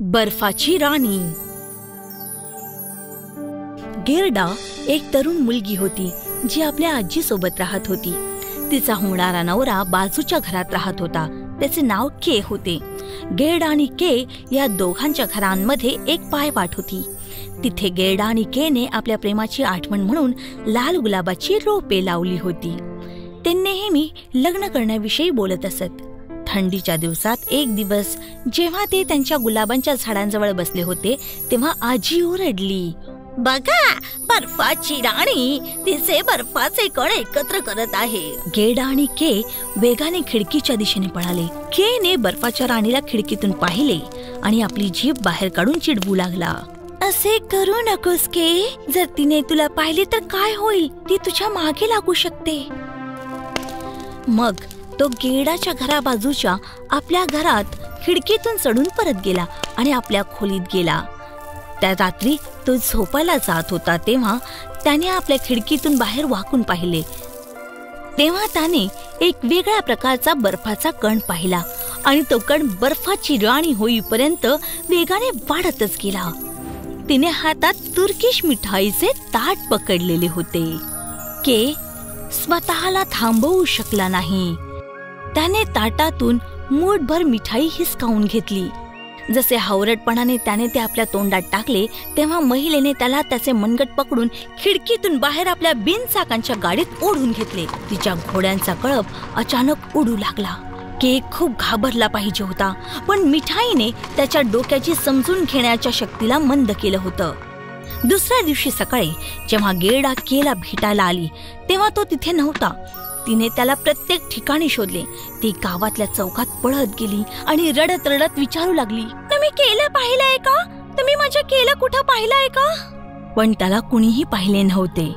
बर्फाची राणी. गेरडा एक तरुण मुलगी होती जी आपल्या आजी सोबत राहत होती. तिचा होणारा नवरा बाजूच्या घरात राहत होता. त्याचे नाव के होते. गेरडा आणि के या दोघांच्या घरांमध्ये एक पायवाट होती. तिथे गेरडा आणि केने आपल्या प्रेमाची आठवण म्हणून लाल गुलाबाची रोपे लावली होती. ते नेहमी लग्न करण्याविषयी बोलत असत. थंडीच्या दिवसात एक दिवस जेव्हा ते त्यांच्या गुलाबांच्या झाडांजवळ बसले होते तेव्हा आजी ओरडली बघा बर्फाची राणी तिचे बर्फाचे कण एकत्र करत आहे. गेड आणि के वेगाने खिडकीच्या दिशेने पळाले. केने बर्फाच्या राणीला खिडकीतून पाहिले आणि आपली जीभ बाहेर काढून चिडवू लागला. असे करू नकोस के. जर तिने तुला पाहिले तर काय होईल? ती तुझ्या मागे लागू शकते. मग तो गेडाच्या घराबाजूच्या आपल्या घरात खिडकीतून चढून परत गेला आणि आपल्या खोलीत गेला. त्या रात्री तो झोपायला जात होता तेव्हा त्याने आपल्या खिडकीतून बाहेर वाकून पाहिले. तेव्हा त्याने एक वेगळ्या प्रकारचा बर्फाचा कण पाहिला आणि तो कण बर्फाची राणी होईपर्यंत वेगाने वाढतच गेला. तिने हातात तुर्किश मिठाईचे ताट पकडलेले होते. के स्वतःला थांबवू शकला नाही. त्याने ताटातून मूठभर मिठाई हिसकावून घेतली. जसे हावरटपणाने त्याने ते आपल्या तोंडात टाकले तेव्हा महिलेने त्याला त्याचे मनगट पकडून खिडकीतून बाहेर आपल्या बिनचाकांच्या गाडीत ओढून घेतले. तिच्या घोड्यांचा कळप अचानक उडू लागला. केक खूप घाबरला पाहिजे होता पण मिठाईने त्याच्या डोक्याची समजून घेण्याच्या शक्तीला मंद केलं होतं. दुसऱ्या दिवशी सकाळी जेव्हा गेडा केला भेटायला आली तेव्हा तो तिथे नव्हता. तिने त्याला प्रत्येक ठिकाणी शोधले. ती गावातल्या चौकात पळत गेली आणि रडत रडत विचारू लागली तुम्ही केलं पाहिलंय का? तुम्ही माझ्या केलं कुठं पाहिलंय का? पण त्याला कुणीही पाहिले नव्हते.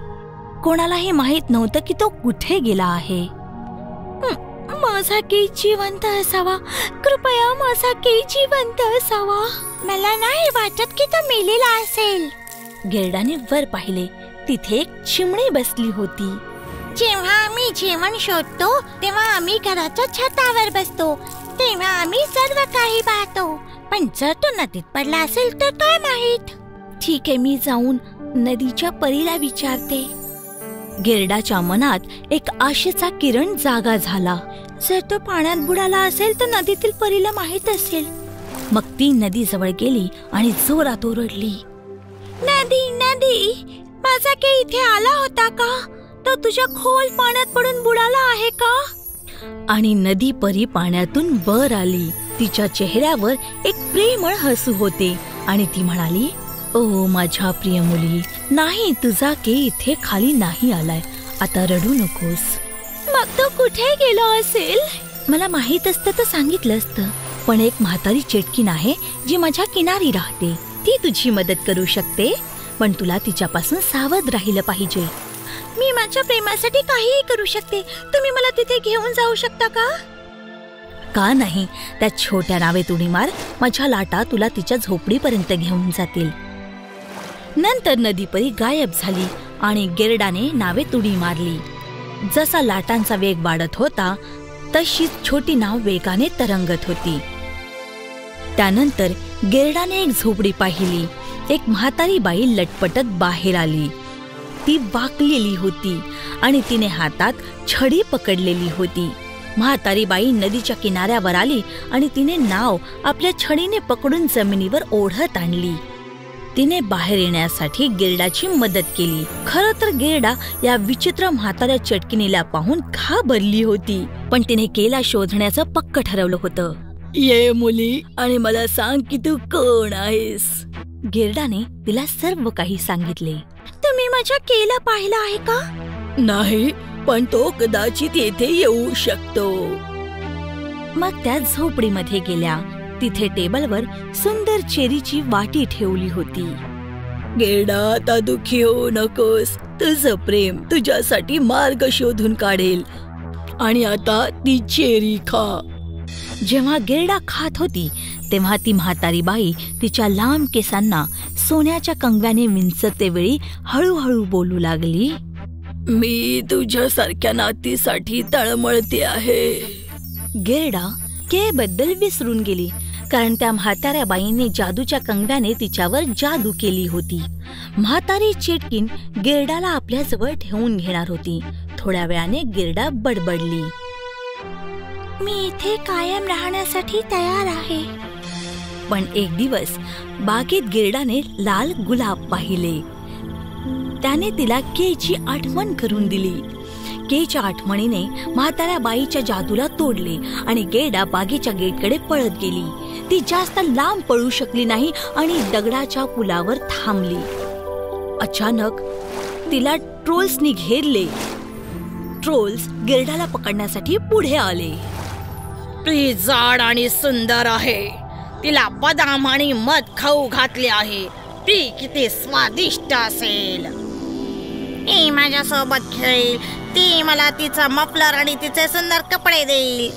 कोणालाही माहीत नव्हतं की तो कुठे गेला आहे. "हं, माझा के जिवंत असावा. कृपया माझा के जिवंत असावा. मला नाही वाटत की तो मेलेला असेल. गेरडाने वर पाहिले. तिथे एक चिमणी बसली होती. जेव्हा आम्ही जेवण शोधतो तेव्हा आम्ही घराच्या छतावर बसतो. तेव्हा आम्ही सर्व काही पाहतो. पण जर तो नदीत पडला असेल तर काय माहीत? ठीक आहे मी जाऊन नदीच्या परीला विचारते. गिरडाच्या मनात एक आशेचा किरण जागा झाला. जर तो पाण्यात बुडाला असेल तर नदीतील परीला माहीत असेल. मग ती नदी जवळ गेली आणि जोरात ओरडली. नदी नदी माझा के इथे आला होता का? तो तुझ्या खोल पाण्यात पडून बुडाला आहे का? आणि नदी परी पाण्यातून वर आली. तिच्या चेहऱ्यावर एक प्रेमळ हसू होते. आणि ती म्हणाली ओ माझ्या प्रिय मुली नाही तुझा के इथे खाली नाही आलाय. आता रडू नकोस. मग तो कुठे गेलो असेल? मला माहीत असतं तर सांगितलं असतं. पण एक म्हातारी चेटकीन आहे जी माझ्या किनारी राहते. ती तुझी मदत करू शकते. पण तुला तिच्यापासून सावध राहिलं पाहिजे. मी माझ्या प्रेमासाठी काहीही करू शकते. तुम्ही मला तिथे घेऊन जाऊ शकता का? का नाही? त्या छोट्या नावेत उडी मार. माझ्या लाटा तुला तिच्या झोपडीपर्यंत घेऊन जातील. नंतर नदीपरी गायब झाली आणि गेरडाने नावेत उडी मारली. जसा लाटांचा वेग वाढत होता तशीच छोटी नाव वेगाने तरंगत होती. त्यानंतर गेरडाने एक झोपडी पाहिली. एक म्हातारी बाई लटपटत बाहेर आली. ती वाकलेली होती आणि तिने हातात छडी पकडलेली होती. म्हातारी बाई नदीच्या किनाऱ्यावर आली आणि तिने नाव आपल्या छडीने पकडून जमिनीवर ओढत आणली. तिने बाहेर येण्यासाठी गिरडाची मदत केली. खर तर गिरडा या विचित्र म्हाताऱ्या चटकिनीला पाहून घाबरली होती पण तिने केला शोधण्याचं पक्क ठरवलं होतं. ये मुली आणि मला सांग की तू कोण आहेस? गिरडाने तिला सर्व काही सांगितले. तुम्ही माझ्या केला पाहिला आहे का? नाही पण तो कदाचित येथे येऊ शकतो. मग त्या झोपडीमध्ये गेल्या. तिथे टेबलवर सुंदर चेरीची वाटी ठेवली होती. गेडा आता दुखी होऊ नकोस. तुझं प्रेम तुझ्यासाठी मार्ग शोधून काढेल. आणि आता ती चेरी खा. जेव्हा गेरडा खात होती तेव्हा ती म्हातारी बाई तिच्या लांब केसांना सोन्याच्या कंगव्याने विंचते वेळी हळूहळू बोलू लागली. मी तुझ्यासारख्या नातीसाठी तळमळते आहे. गेरडा के बद्दल विसरून गेली कारण त्या म्हाताऱ्या बाईने जादूच्या कंगव्याने तिच्यावर जादू केली होती. म्हातारी चिटकीन गिरडाला आपल्या जवळ ठेवून घेणार होती. थोड्या वेळाने गिरडा बडबडली. मी इथे कायम राहण्यासाठी तयार आहे. पण एक दिवस बागेत गिरडाने लाल गुलाब पाहिले. त्याने तिला केची आठवण करून दिली. केच्या आठवणीने म्हाताऱ्या बाईच्या जादूला तोडले आणि गेडा बागेच्या गेटकडे पळत गेली. ती जास्त लांब पळू शकली नाही आणि दगडाच्या पुलावर थांबली. अचानक तिला ट्रोल्सनी घेरले. ट्रोल्स गिरडाला पकडण्यासाठी पुढे आले. ती जाड आणि सुंदर आहे. तिला बदाम आणि मध खाऊ घातले आहे. ती किती स्वादिष्ट असेल. ती माझ्या सोबत खेळेल. ती मला तिचा मफलर आणि तिचे सुंदर कपडे देईल.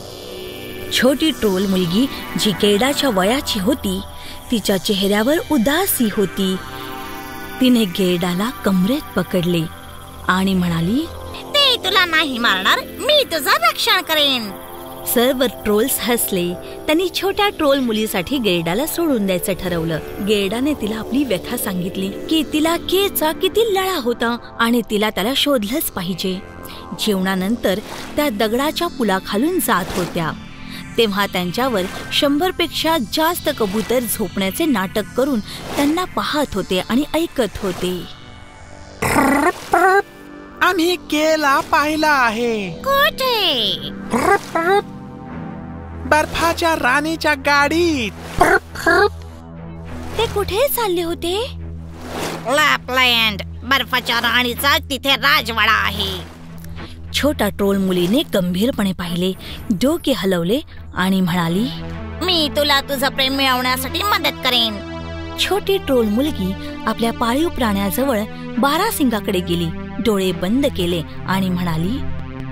छोटी ट्रोल मुलगी जी गेडाच्या वयाची होती तिच्या चेहऱ्यावर उदासी होती. तिने गेडाला कमरेत पकडले आणि म्हणाली ते तुला नाही मारणार मी तुझं रक्षण करेन. सर्व ट्रोल्स हसले. त्यांनी छोट्या ट्रोल मुलीसाठी गेरडाला सोडून द्यायचं ठरवलं. गेरडाने तिला आपली व्यथा सांगितली की तिला केचा किती लळा होता आणि तिला त्याला शोधलंच पाहिजे. जेवणानंतर त्या दगडाच्या पुलाखालून जात होत्या. तेव्हा त्यांच्यावर शंभरपेक्षा जास्त कबूतर झोपण्याचे नाटक करून त्यांना पाहत होते आणि ऐकत होते. आम्ही केला पाहिला आहे. कुठे? बर्फाच्या राणीच्या गाडीत. ते कुठे चालले होते? लॅपलँड बर्फाच्या राणीचा तिथे राजवाडा आहे. छोटा ट्रोल मुलीने गंभीरपणे पाहिले डोके हलवले आणि म्हणाली मी तुला तुझं प्रेम मिळवण्यासाठी मदत करेन. छोटी ट्रोल मुलगी आपल्या पाळीव प्राण्याजवळ बारासिंगाकडे गेली डोळे बंद केले आणि म्हणाली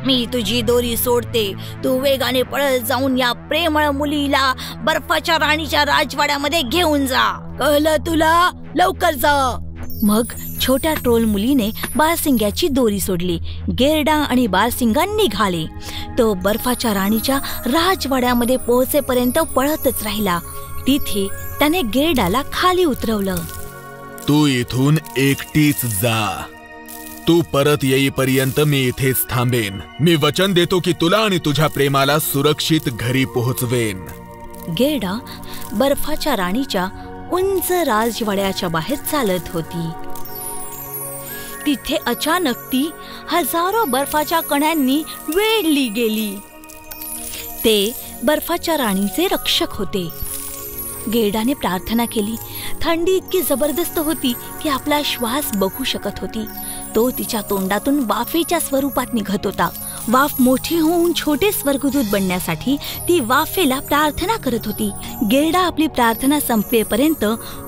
मी तुझी दोरी सोडते. तू वेगाने पळत जाऊन या प्रेमळ मुलीला बर्फाच्या राणीच्या राजवाड्यामध्ये घेऊन जा. कळलं तुला? लवकर जा. मग छोट्या ट्रोल मुलीने बारसिंग्याची दोरी सोडली. गेरडा आणि बारसिंगा निघाले. तो बर्फाच्या राणीच्या राजवाड्यामध्ये पोहोचेपर्यंत पळतच राहिला. तिथे त्याने गेरडाला खाली उतरवलं. तू इथून एकटीच जा. तू परत येईपर्यंत मी इथेच थांबेन. मी वचन देतो की तुला आणि तुझ्या प्रेमाला सुरक्षित घरी पोहोचवेन. गेडा बर्फाच्या राणीच्या उंच राजवाड्याच्या बाहेर चालत होती. तिथे अचानक ती हजारो बर्फाच्या कण्यांनी वेढली गेली. ते बर्फाच्या राणीचे रक्षक होते. गेरडाने प्रार्थना केली. थंडी इतकी जबरदस्त होती की आपला श्वास बघू शकत होती. तो तिच्या तोंडातून वाफेच्या स्वरूपात निघत होता. वाफ मोठी होऊन छोटे स्वर्गदूत बनण्यासाठी ती वाफेला प्रार्थना करत होती. गेरडा आपली प्रार्थना संपवेपर्यंत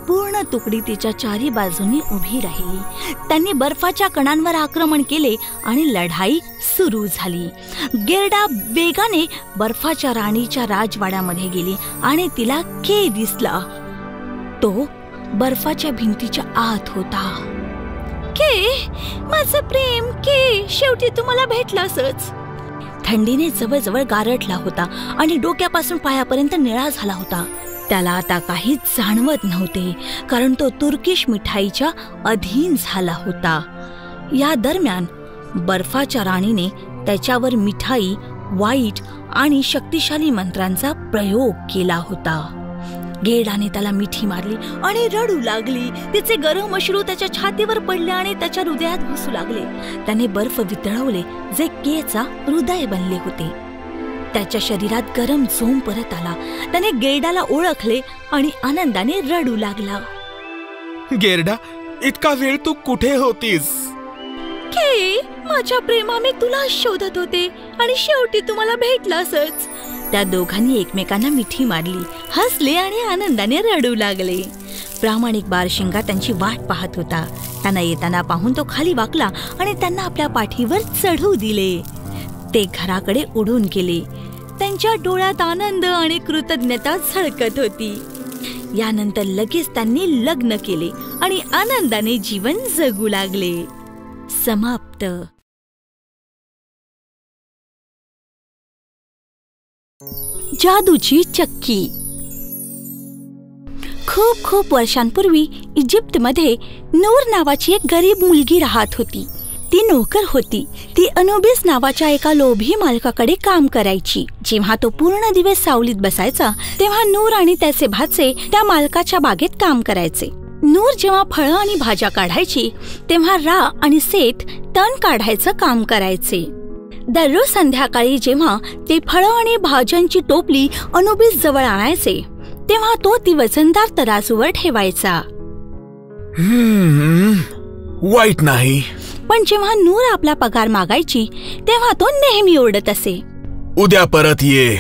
पूर्ण तुकडी तिच्या चारी बाजूंनी उभी राहिली. त्यांनी बर्फाच्या कणांवर आक्रमण केले आणि लढाई सुरू झाली. गेरडा वेगाने बर्फाच्या राणीच्या राजवाड्यामध्ये गेली आणि तिला के दिसला. तो बर्फाच्या भिंतीच्या आत होता. के? माझं प्रेम के? शेवटी तुम्हाला भेटलासच थंडीने जवळजवळ गारटला होता आणि डोक्यापासून पायापर्यंत निळा झाला होता. त्याला आता काहीच जाणवत नव्हते कारण तो तुर्किश मिठाईच्या अधीन झाला होता. या दरम्यान बर्फाच्या राणीने त्याच्यावर मिठाई वाईट आणि शक्तिशाली मंत्रांचा प्रयोग केला होता. गेडाने त्याला मिठी मारली आणि रडू लागली. तिचे गरम अश्रू त्याच्या छातीवर पडले आणि त्याच्या हृदयात घुसू लागले. त्याने बर्फ वितळवले जे केचा हृदय बनले होते. त्याच्या शरीरात गरम झोम परत आला. त्याने गेरडाला ओळखले आणि आनंदाने रडू लागला. गेरडा इतका वेळ तू कुठे होतीस? के माझ्या प्रेमा मी तुला शोधत होते आणि शेवटी तुम्हाला भेटलासच. त्या दोघांनी एकमेकांना मिठी मारली. हसले आणि आनंदाने रडू लागले. प्रामाणिक बारशिंगा त्यांची वाट पाहत होता. त्यांना येताना पाहून तो खाली वाकला आणि त्यांना आपल्या पाठीवर चढू दिले. ते घराकडे उडून गेले. त्यांच्या डोळ्यात आनंद आणि कृतज्ञता झळकत होती. यानंतर लगेच त्यांनी लग्न केले आणि आनंदाने जीवन जगू लागले. समाप्त. जादूची चक्की. खूप खूप वर्षांपूर्वी इजिप्तमध्ये नूर नावाची एक गरीब मुलगी राहत होती. ती नोकर होती. ती अनुबिस नावाच्या एका लोभी मालकाकडे काम करायची. जेव्हा तो पूर्ण दिवस सावलीत बसायचा तेव्हा नूर आणि त्याचे भाचे त्या मालकाच्या बागेत काम करायचे. नूर जेव्हा फळं आणि भाज्या काढायची तेव्हा रा आणि सेठ तण काढायचं काम करायचे. दररोज संध्याकाळी जेव्हा ते फळं आणि भाज्यांची टोपली अनुबिस जवळ आणायचे तेव्हा तो ती वजनदार तराजूवर ठेवायचा. वाईट नाही. पण जेव्हा नूर आपला पगार मागायची तेव्हा तो नेहमी ओरडत असे. उद्या परत ये.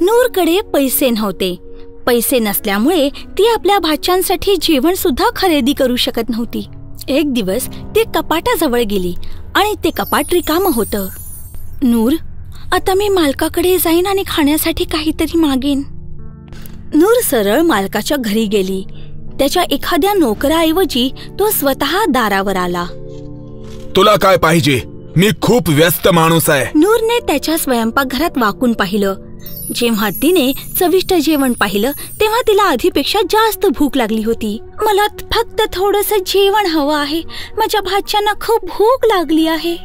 नूरकडे पैसे नव्हते. पैसे नसल्यामुळे ती आपल्या भाच्यांसाठी जेवण सुद्धा खरेदी करू शकत नव्हती. एक दिवस ती कपाटाजवळ गेली आणि ते कपाट रिकामं होतं. नूर आता मी मालकाकडे जाईन आणि खाण्यासाठी काहीतरी मागेन. नूर सरळ मालकाच्या घरी गेली. त्याच्या एखाद्या नोकराऐवजी तो स्वतः दारावर आला. तुला काय पाहिजे? मी खूप व्यस्त माणूस आहे. नूरने त्याच्या स्वयंपाकघरात वाकून पाहिलं. जेव्हा तिने चविष्ट जेवण पाहिलं तेव्हा तिला आधीपेक्षा जास्त भूक लागली होती. मला फक्त थोडस जेवण हवं आहे. माझ्या भाच्यांना खूप भूक लागली आहे.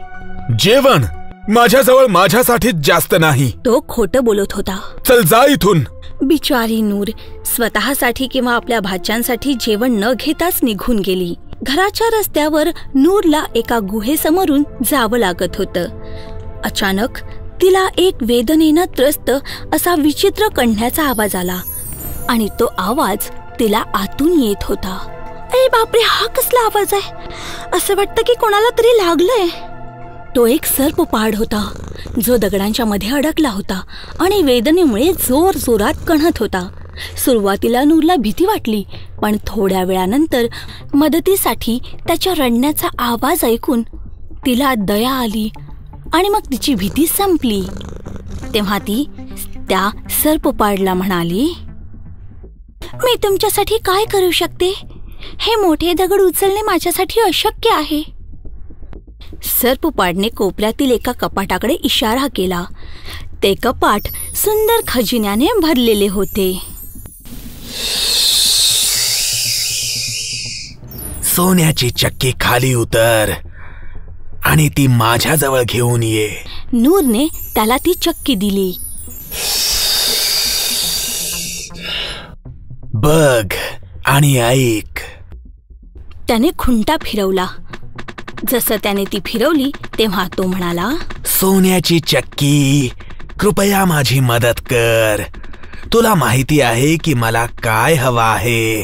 जेवण? माझ्याजवळ माझ्यासाठीच जास्त नाही. तो खोटं बोलत होता. चल जा इथून. बिचारी नूर स्वतःसाठी किंवा आपल्या भाच्यांसाठी जेवण न घेताच निघून गेली. घराच्या रस्त्यावर नूरला एका गुहेसमोरून जावं लागत होतं. अचानक तिला एक वेदनेनं त्रस्त असा विचित्र कण्ठ्याचा आवाज आला आणि तो आवाज तिला आतून येत होता. अरे बापरे हा कसला आवाज आहे? असं वाटतं की कोणाला तरी लागलंय. तो एक सर्पपाड होता जो दगडांच्या मध्ये अडकला होता आणि वेदनेमुळे जोर जोरात कणत होता. सुरुवातीला नूरला भीती वाटली पण थोड्या वेळानंतर मदतीसाठी त्याच्या रडण्याचा आवाज ऐकून तिला दया आली आणि मग तिची भीती संपली. तेव्हा ती त्या सर्पपाडला म्हणाली मी तुमच्यासाठी काय करू शकते? हे मोठे दगड उचलणे माझ्यासाठी अशक्य आहे. सर्पपाडने कोपऱ्यातील एका कपाटाकडे इशारा केला. ते कपाट सुंदर खजिन्याने भरलेले होते. सोन्याची चक्की खाली उतर आणि ती माझ्याजवळ घेऊन ये. नूरने त्याला ती चक्की दिली. बघ आणि ऐक. त्याने खुंटा फिरवला. जसं त्याने ती फिरवली तेव्हा तो म्हणाला सोन्याची चक्की कृपया माझी मदत कर. तुला माहिती आहे की मला काय हवं आहे.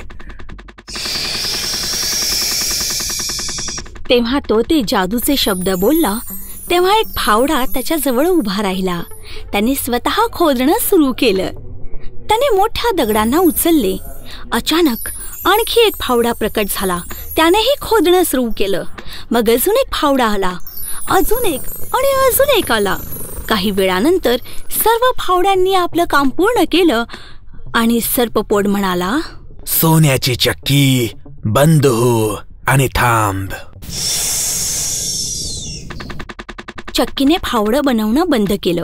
तेव्हा तो ते जादूचे शब्द बोलला तेव्हा एक फावडा त्याच्याजवळ उभा राहिला. त्याने स्वतः खोदणं सुरू केलं. त्याने मोठ्या दगडांना उचलले. अचानक आणखी एक फावडा प्रकट झाला. त्यानेही खोदणं सुरू केलं. मग अजून एक फावडा आला. अजून एक आणि अजून एक आला. काही वेळानंतर सर्व फावड्यांनी आपलं काम पूर्ण केलं आणि सर्पपोड म्हणाला सोन्याची चक्की बंद हो आणि थांब. चक्कीने फावडं बनवणं बंद केलं.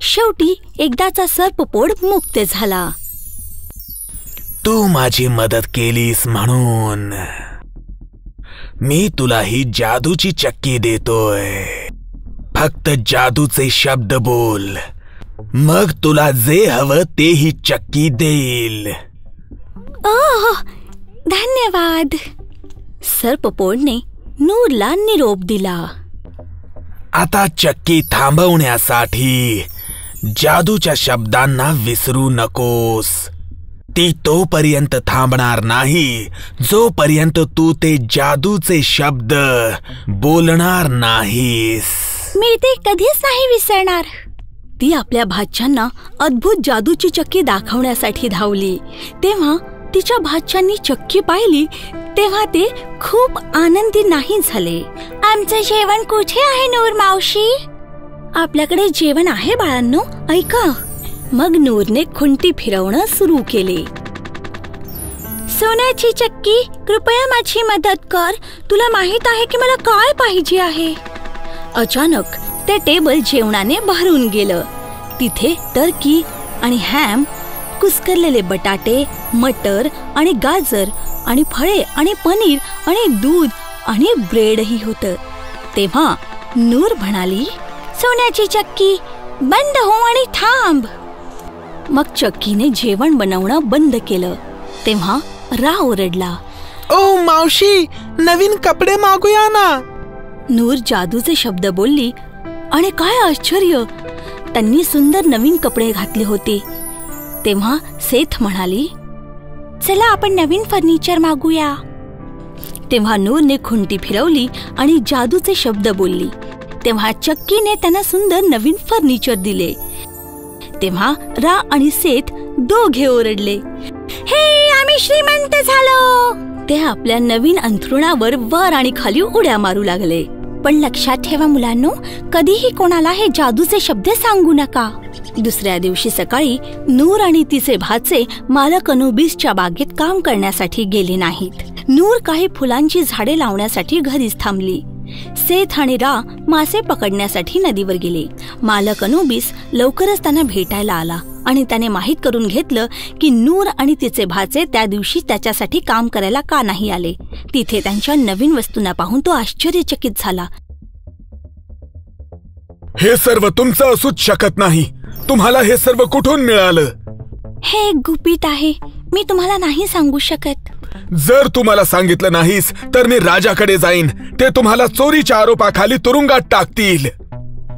शेवटी एकदाचा सर्पपोड मुक्त झाला. तू माझी मदत केलीस म्हणून. मी तुला ही जादूची चक्की देतोय. फक्त जादूचे शब्द बोल. मग तुला जे हवं ते ही चक्की देईल. ओह धन्यवाद. सर्पपोडने नूरला निरोप दिला. आता चक्की थांबवण्यासाठी जादूच्या शब्दांना विसरू नकोस. ती तोपर्यंत थांबणार नाही. जोपर्यंत तू ते जादूचे शब्द बोलणार नाहीस. मी ते कधीच नाही विसरणार. ती आपल्या भाच्यांना अद्भुत जादूची चक्की दाखवण्यासाठी धावली. तेव्हा तिच्या भाच्यांनी चक्की पाहिली तेव्हा ते खूप आनंदी नाही झाले. आमचं जेवण कुठे आहे नूर मावशी? आपल्याकडे जेवण आहे बाळांनो ऐका. मग नूरने खुंटी फिरवणं सुरू केले. सोन्याची चक्की कृपया माझी मदत कर. तुला माहीत आहे की मला काय पाहिजे आहे? अचानक ते टेबल जेवणाने भरून गेलं. तिथे टर्की आणि हॅम कुस्करलेले बटाटे मटर आणि गाजर आणि फळे आणि पनीर आणि दूध आणि ब्रेडही होतं. तेव्हा नूर म्हणाली सोन्याची चक्की बंद हो आणि थांब. मग चक्कीने जेवण बनवणं बंद केलं. तेव्हा रा ओरडला ओ मावशी नवीन कपडे मागूया ना. नूर जादूचे शब्द बोलली आणि काय आश्चर्य! त्यांनी सुंदर नवीन कपडे घातले होते. तेव्हा सेथ म्हणाली चला आपण नवीन फर्निचर मागूया. तेव्हा नूरने खुंटी फिरवली आणि जादूचे शब्द बोलली. तेव्हा चक्कीने त्यांना सुंदर नवीन फर्निचर दिले. तेव्हा रा आणि सेठ दोघे ओरडले. हे आम्ही श्रीमंत झालो. ते आपल्या नवीन अंथरुणावर वर आणि खाली उड्या मारू लागले. पण लक्षात ठेवा मुलांनो कधीही कोणाला हे जादूचे शब्द सांगू नका. दुसऱ्या दिवशी सकाळी नूर आणि तिचे भाचे मालक अनुबीसच्या बागेत काम करण्यासाठी गेले नाहीत. नूर काही फुलांची झाडे लावण्यासाठी घरीच थांबली. सेथ आणि रा मासे पकडण्यासाठी नदीवर गेले. मालक अनुबिस लवकरच त्यांना भेटायला आला आणि त्याने माहीत करून घेतलं की नूर आणि तिचे भाचे त्या दिवशी त्याच्यासाठी काम करायला का नाही आले. तिथे त्यांच्या नवीन वस्तूंना पाहून तो आश्चर्यचकित झाला. हे सर्व तुमचं असूच शकत नाही. तुम्हाला हे सर्व कुठून मिळालं? हे एक गुपित आहे. मी तुम्हाला नाही सांगू शकत. जर तुम्हाला सांगितलं नाहीस तर मी राजाकडे जाईन. ते तुम्हाला चोरीच्या आरोपाखाली तुरुंगात टाकतील.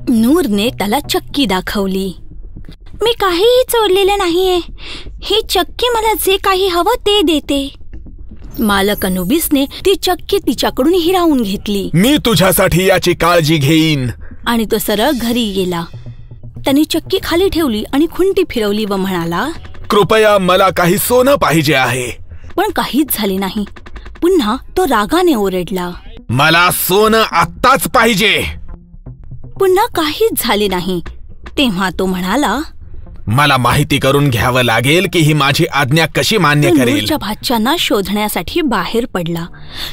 नूरने त्याला चक्की दाखवली. मी काहीही चोरलेलं नाहीये. ही चक्की मला जे काही हवं ते देते. मालक अनुबिसने ती चक्की तिच्याकडून हिरावून घेतली. मी तुझ्यासाठी याची काळजी घेईन. आणि तो सरळ घरी गेला. त्याने चक्की खाली ठेवली आणि खुंटी फिरवली व म्हणाला कृपया मला काही सोनं पाहिजे आहे. पण काहीच झाले नाही. पुन्हा तो रागाने ओरडला. मला सोनं आत्ताच पाहिजे. पुन्हा काहीच झाले नाही. तेव्हा तो म्हणाला मला माहिती करून घ्यावं लागेल की ही माझी आज्ञा कशी मान्य तो करेल. नूरच्या भाच्याना शोधण्यासाठी बाहेर पडला.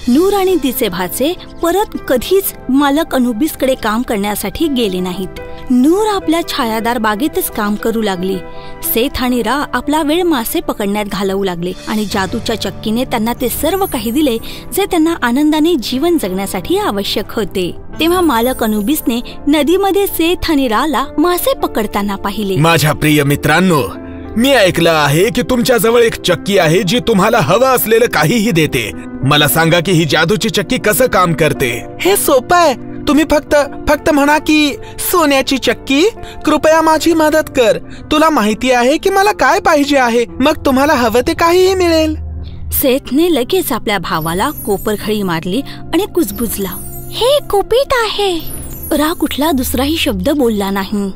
नूर आणि तिचे भाचे परत कधीच मालक अनुबिसकडे काम करण्यासाठी गेले नाहीत. नूर आपल्या छायादार बागेतच काम करू लागली. सेथ आणि रा आपला वेळ मासे पकडण्यात घालवू लागले आणि जादूच्या चक्कीने त्यांना ते सर्व काही दिले जे त्यांना आनंदाने जीवन जगण्यासाठी आवश्यक होते. तेव्हा मालक अनुबिसने नदीमध्ये सेथ आणि राला मासे पकडताना पाहिले. माझ्या प्रिय मित्रांनो मी ऐकलं आहे की तुमच्या जवळ एक चक्की आहे जी तुम्हाला हवं असलेलं काहीही देते. मला सांगा की ही जादूची चक्की कसं काम करते? हे सोपं आहे. तुम्ही फक्त फक्त म्हणा की सोन्याची चक्की. कृपया माझी मदत कर. तुला माहिती आहे की मला काय पाहिजे आहे. मग तुम्हाला हवं ते काहीही मिळेल. सेथने लगेच आपल्या भावाला कोपरखळी मारली आणि कुजबुजला. हे कुपित आहे. रा कुठला दुसराही शब्द बोलला नाही.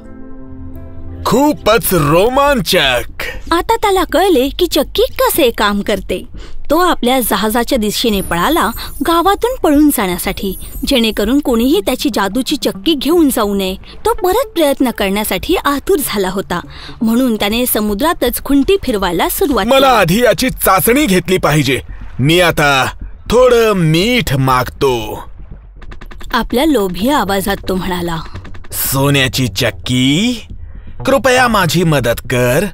खूपच रोमांचक. आता त्याला कळले की चक्की कसे काम करते. तो आपल्या जहाजाच्या दिशेने पळाला गावातून पळून जाण्यासाठी. जेणेकरून कोणीही त्याची जादूची चक्की घेऊन जाऊ नये. तो परत प्रयत्न करण्यासाठी आतुर झाला होता. म्हणून त्याने समुद्रातच खुंटी फिरवायला सुरुवात मला. आधी याची चाचणी घेतली पाहिजे. मी आता थोडं मीठ मागतो. आपल्या लोभी आवाजात तो म्हणाला सोन्याची चक्की? कृपया माझी मदत कर.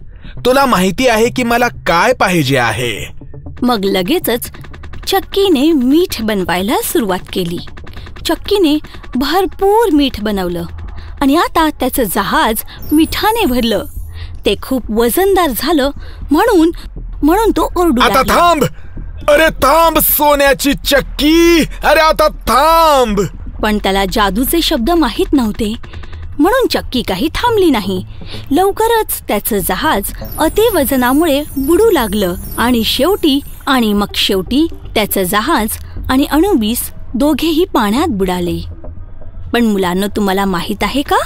तुला माहिती आहे की मला काय पाहिजे आहे. मग लगेचच चक्कीने मीठ बनवायला सुरुवात केली. चक्कीने भरपूर मीठ बनवलं आणि आता त्याचं जहाज मिठाने भरलं. ते खूप वजनदार झालं म्हणून म्हणून तो ओरडू आता. थांब! अरे थांब सोन्याची चक्की! अरे आता थांब! पण त्याला जादूचे शब्द माहीत नव्हते. म्हणून चक्की काही थांबली नाही. लवकरच त्याचं जहाज अतिवजनामुळे बुडू लागलं आणि शेवटी आणि मग शेवटी त्याचं जहाज आणि अणुबीस दोघेही पाण्यात बुडाले. पण मुलांना तुम्हाला माहीत आहे का?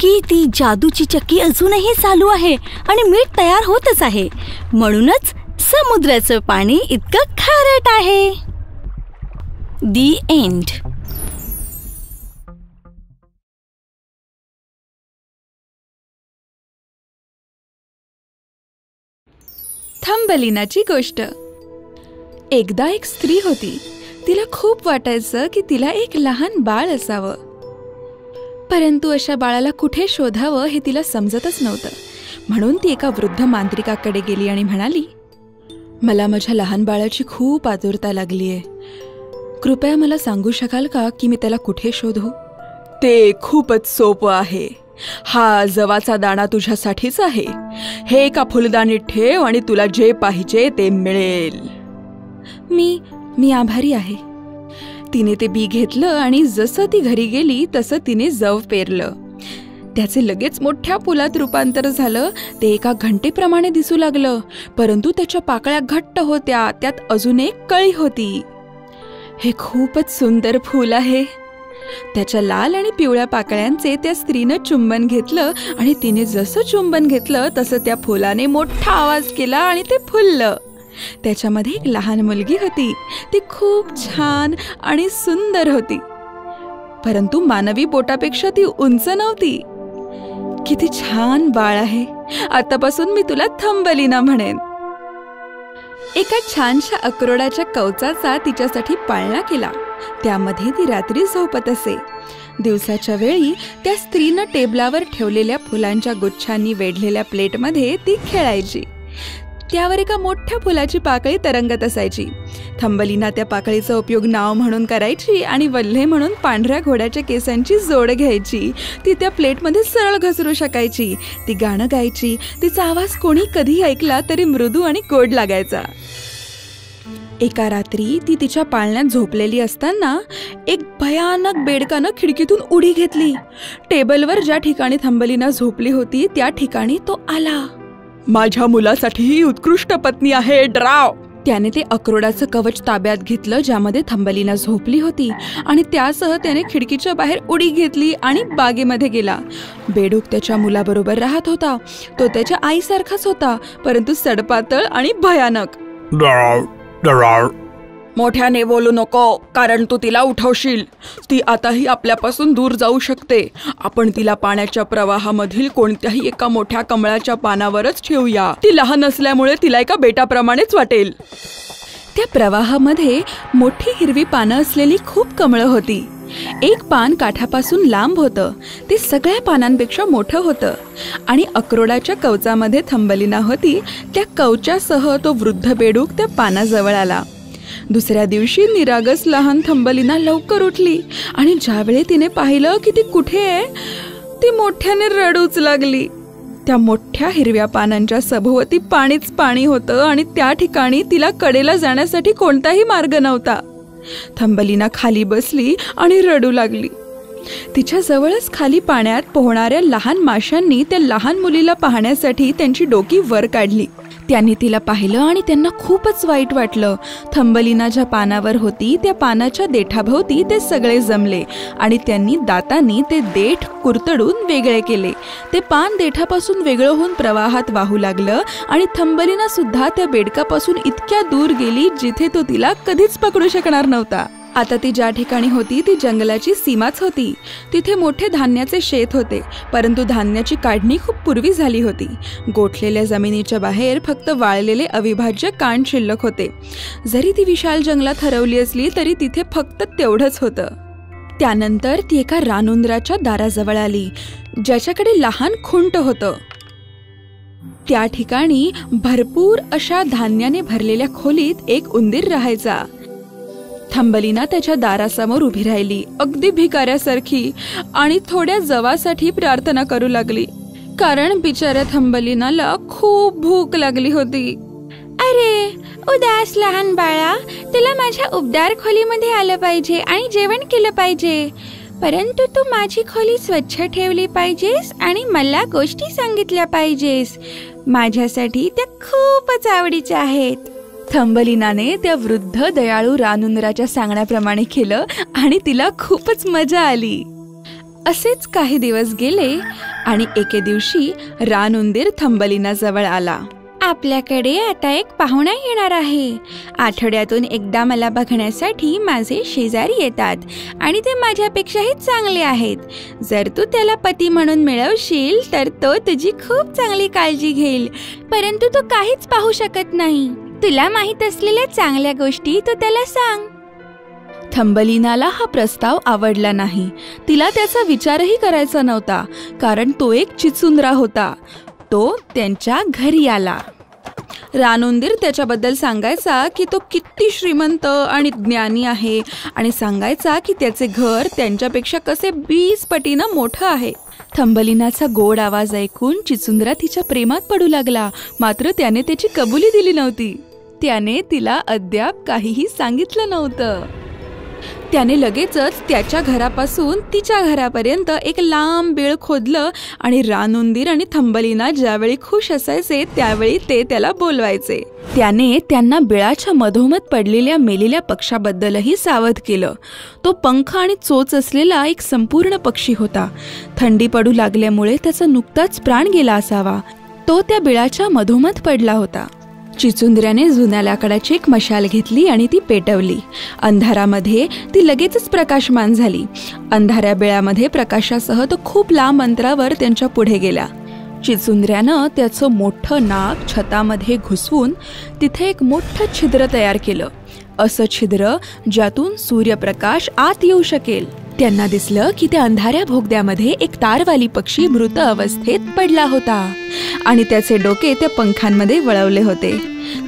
की ती जादूची चक्की अजूनही चालू आहे आणि मीठ तयार होतच आहे. म्हणूनच समुद्राचं पाणी इतकं खारट आहे. दी एंड थंबलिनाची गोष्ट. एकदा एक स्त्री होती. तिला खूप वाटायचं की तिला एक लहान बाळ असावं. परंतु अशा बाळाला कुठे शोधावं हे तिला समजतच नव्हतं. म्हणून ती एका वृद्ध मांत्रिकाकडे गेली आणि म्हणाली मला माझ्या लहान बाळाची खूप आतुरता लागली आहे कृपया मला सांगू शकाल का की मी त्याला कुठे शोधू? ते खूपच सोपं आहे. हा जवाचा दाणा तुझ्यासाठीच आहे. हे एका फुलदाणीत ठेव आणि तुला जे पाहिजे ते मिळेल. मी मी आभारी आहे. तिने ते बी घेतलं आणि जसं ती घरी गेली तसं तिने जव पेरलं. त्याचे लगेच मोठ्या फुलात रूपांतर झालं. ते एका घंटेप्रमाणे दिसू लागलं. परंतु त्याच्या पाकळ्या घट्ट होत्या. त्यात अजून एक कळी होती. हे खूपच सुंदर फूल आहे. त्याच्या लाल आणि पिवळ्या पाकळ्यांचे त्या स्त्रीनं चुंबन घेतलं आणि तिने जसं चुंबन घेतलं तसं त्या फुलाने मोठा आवाज केला आणि ते फुललं. त्याच्यामध्ये एक लहान मुलगी होती. ती खूप छान आणि सुंदर होती. परंतु मानवी बोटापेक्षा ती उंच नव्हती. किती छान बाळ आहे. आतापासून मी तुला थंबलीना म्हणेन. एका छानशा अक्रोडाच्या कवचाचा तिच्यासाठी पाळणा केला. त्यामध्ये ती रात्री झोपत असे. दिवसाच्या वेळी त्या स्त्रीनं टेबलावर ठेवलेल्या फुलांच्या गुच्छांनी वेढलेल्या प्लेटमध्ये ती खेळायची. त्यावर एका मोठ्या फुलाची पाकळी तरंगत असायची. थंबलीना त्या पाकळीचा उपयोग नाव म्हणून करायची आणि वल्हे म्हणून पांढऱ्या घोड्याच्या केसांची जोड घ्यायची. ती त्या प्लेटमध्ये सरळ घसरू शकायची. ती गाणं गायची. तिचा आवाज कोणी कधी ऐकला तरी मृदू आणि गोड लागायचा. एका रात्री ती तिच्या पाळण्यात झोपलेली असताना एक भयानक बेडकानं खिडकीतून उडी घेतली. टेबलवर ज्या ठिकाणी थंबलीना झोपली होती त्या ठिकाणी तो आला. माझ्या मुलासाठी ही उत्कृष्ट पत्नी आहे ड्राव. त्याने ते अक्रोडाचं कवच ताब्यात घेतलं ज्यामध्ये थंबलीना झोपली होती आणि त्यासह त्याने खिडकीच्या बाहेर उडी घेतली आणि बागेमध्ये गेला. बेडूक त्याच्या मुलाबरोबर राहत होता. तो त्याच्या आईसारखाच होता परंतु सडपातळ आणि भयानक. मोठ्याने बोलू नको कारण तू तिला उठवशील. ती आताही आपल्यापासून दूर जाऊ शकते. आपण तिला पाण्याच्या प्रवाहामधील कोणत्याही एका मोठ्या कमळाच्या पानावरच ठेवूया. ती लहान असल्यामुळे तिला एका बेटाप्रमाणेच वाटेल. त्या प्रवाहामध्ये मोठी हिरवी पानं असलेली खूप कमळं होती. एक पान काठापासून लांब होतं. ते सगळ्या पानांपेक्षा मोठं होतं. आणि अक्रोडाच्या कवचामध्ये थंबलीना होती त्या कवचासह तो वृद्ध बेडूक त्या पानाजवळ आला. दुसऱ्या दिवशी निरागस लहान थंबलीना लवकर उठली आणि ज्यावेळी तिने पाहिलं की ती कुठे आहे ती मोठ्याने रडूच लागली. त्या मोठ्या हिरव्या पानांच्या सभोवती पाणीच पाणी होतं आणि त्या ठिकाणी तिला कडेला जाण्यासाठी कोणताही मार्ग नव्हता. थंबलीना खाली बसली आणि रडू लागली. तिच्या जवळच खाली पाण्यात पोहणाऱ्या लहान माशांनी त्या लहान मुलीला पाहण्यासाठी त्यांची डोकी वर काढली. त्यांनी तिला पाहिलं आणि त्यांना खूपच वाईट वाटलं. थंबलीना ज्या पानावर होती त्या पानाच्या देठाभोवती ते सगळे जमले आणि त्यांनी दातांनी ते देठ कुरतडून वेगळे केले. ते पान देठापासून वेगळं होऊन प्रवाहात वाहू लागलं आणि थंबलीना सुद्धा त्या बेडकापासून इतक्या दूर गेली जिथे तो तिला कधीच पकडू शकणार नव्हता. आता ती ज्या ठिकाणी होती ती जंगलाची सीमाच होती. तिथे मोठे धान्याचे शेत होते परंतु धान्याची काढणी खूप पूर्वी झाली होती. गोठलेल्या जमिनीच्या बाहेर फक्त वाळलेले अविभाज्य कान शिल्लक होते. जरी ती विशाल जंगलात हरवली असली तरी तिथे फक्त तेवढंच होतं. त्यानंतर ती एका रानुंदराच्या दाराजवळ आली ज्याच्याकडे लहान खुंट होतं. त्या ठिकाणी भरपूर अशा धान्याने भरलेल्या खोलीत एक उंदीर राहायचा. थंबलीना त्याच्या दारासमोर उभी राहिली. अगदी भिकाऱ्यासारखी आणि थोड्या जवासाठी प्रार्थना करू लागली. कारण बिचाऱ्या थंबलीनाला खूप भूक लागली होती. अरे उदास लहान बाळा तुला माझ्या उबदार खोलीमध्ये आलं पाहिजे आणि जेवण केलं पाहिजे. परंतु तू माझी खोली स्वच्छ ठेवली पाहिजेस आणि मला गोष्टी सांगितल्या पाहिजेस. माझ्यासाठी त्या खूपच आवडीच्या आहेत. थंबलीनाने त्या वृद्ध दयाळू रानुंदराच्या सांगण्याप्रमाणे केलं आणि तिला खूपच मजा आली. असेच काही दिवस गेले आणि एके दिवशी रानुंदीर थंबलीना जवळ आला. आपल्याकडे आता एक पाहुणा येणार आहे. आठवड्यातून एकदा मला बघण्यासाठी माझे शेजारी येतात आणि ते माझ्यापेक्षाही चांगले आहेत. जर तू त्याला पती म्हणून मिळवशील तर तो तुझी खूप चांगली काळजी घेईल परंतु तो काहीच पाहू शकत नाही. तुला माहीत असलेल्या चांगल्या गोष्टी तू त्याला सांग. थंबलीनाला हा प्रस्ताव आवडला नाही. तिला त्याचा विचारही करायचा नव्हता कारण तो एक चिचुंद्रा होता. तो त्यांच्या घरी आला. रानुंदीर त्याच्याबद्दल सांगायचा की तो किती श्रीमंत आणि ज्ञानी आहे आणि सांगायचा की त्याचे घर त्यांच्यापेक्षा कसे बीस पटीनं मोठं आहे. थंबलिनाचा गोड आवाज ऐकून चिचुंद्रा तिच्या प्रेमात पडू लागला मात्र त्याने त्याची कबुली दिली नव्हती. त्याने तिला अद्याप काहीही सांगितलं नव्हतं. त्याने लगेचच त्याच्या घरापासून तिच्या घरापर्यंत एक लांब बिळ खोदलं आणि रानुंदीर आणि थंबलीना ज्यावेळी खुश असायचे त्यावेळी ते त्याला बोलवायचे. त्याने त्यांना बिळाच्या मधोमध पडलेल्या मेलेल्या पक्षाबद्दलही सावध केलं. तो पंख आणि चोच असलेला एक संपूर्ण पक्षी होता. थंडी पडू लागल्यामुळे त्याचा नुकताच प्राण गेला असावा. तो त्या बिळाच्या मधोमध पडला होता. चिचुंद्र्याने जुन्या लाकडाची एक मशाल घेतली आणि ती पेटवली. अंधारामध्ये ती लगेचच प्रकाशमान झाली. अंधाऱ्या बेळामध्ये प्रकाशासह तो खूप लांब अंतरावर त्यांच्या पुढे गेला. चिचुंद्र्यानं त्याचं मोठं नाक छतामध्ये घुसवून तिथे एक मोठं छिद्र तयार केलं. असं छिद्र ज्यातून सूर्यप्रकाश आत येऊ शकेल. त्यांना दिसलं की त्या अंधाऱ्या भोगद्यामध्ये एक तारवाली पक्षी मृत अवस्थेत पडला होता. आणि त्याचे डोके त्या पंखांमध्ये वळवले होते.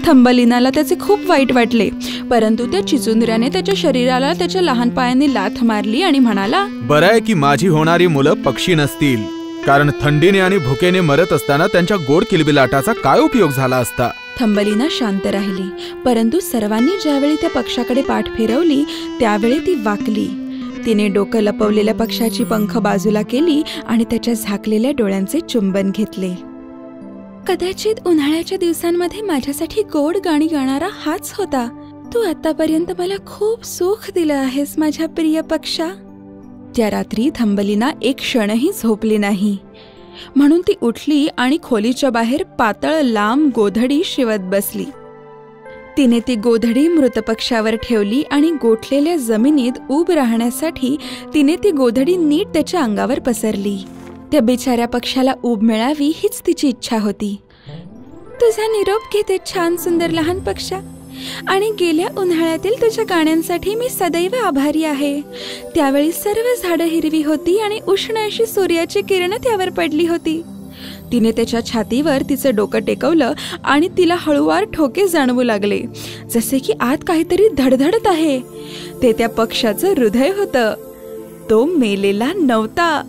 थंबलिनाला त्याचे खूप वाईट वाटले. परंतु त्या चिचुंदऱ्याने त्याच्या शरीराला त्याच्या लहान पायाने लाथ मारली आणि म्हणाला बरं आहे की माझी होणारी मुलं पक्षी नसतील. कारण थंडीने आणि भुकेने मरत असताना त्यांच्या गोड किलबिलाटाचा काय उपयोग झाला असता? थंबलीना शांत राहिली. परंतु सर्वांनी ज्यावेळी त्या पक्षाकडे पाठ फिरवली त्यावेळी ती वाकली. तिने डोकं लपवलेल्या पक्षाची पंख बाजूला केली आणि त्याच्या झाकलेल्या डोळ्यांचे चुंबन घेतले. कदाचित उन्हाळ्याच्या दिवसांमध्ये माझ्यासाठी गोड गाणी गाणारा हाच होता. तू आतापर्यंत मला खूप सुख दिलं आहेस माझ्या प्रिय पक्षा. त्या रात्री थंबलीना एक क्षणही झोपली नाही. म्हणून ती उठली आणि खोलीच्या बाहेर पातळ लांब गोधडी शिवत बसली. तिने ती गोधडी मृतपक्षावर ठेवली आणि गोठलेल्या जमिनीत उब राहण्यासाठी तिने ती गोधडी नीट त्याच्या अंगावर पसरली. त्या बिचाऱ्या पक्षाला उब मिळावी हीच तिची इच्छा होती. तुझा निरोप घेते छान सुंदर लहान पक्षा. आणि गेल्या उन्हाळ्यातील तुझ्या गाण्यांसाठी मी सदैव आभारी आहे. त्यावेळी सर्व झाडं हिरवी होती आणि उष्ण अशी सूर्याची किरण त्यावर पडली होती. तिने त्याच्या छातीवर तिचं डोकं टेकवलं आणि तिला हळूवार ठोके जाणवू लागले. जसे की आत काहीतरी धडधडत आहे. ते त्या पक्षाचं हृदय होतं. तो मेलेला नव्हता.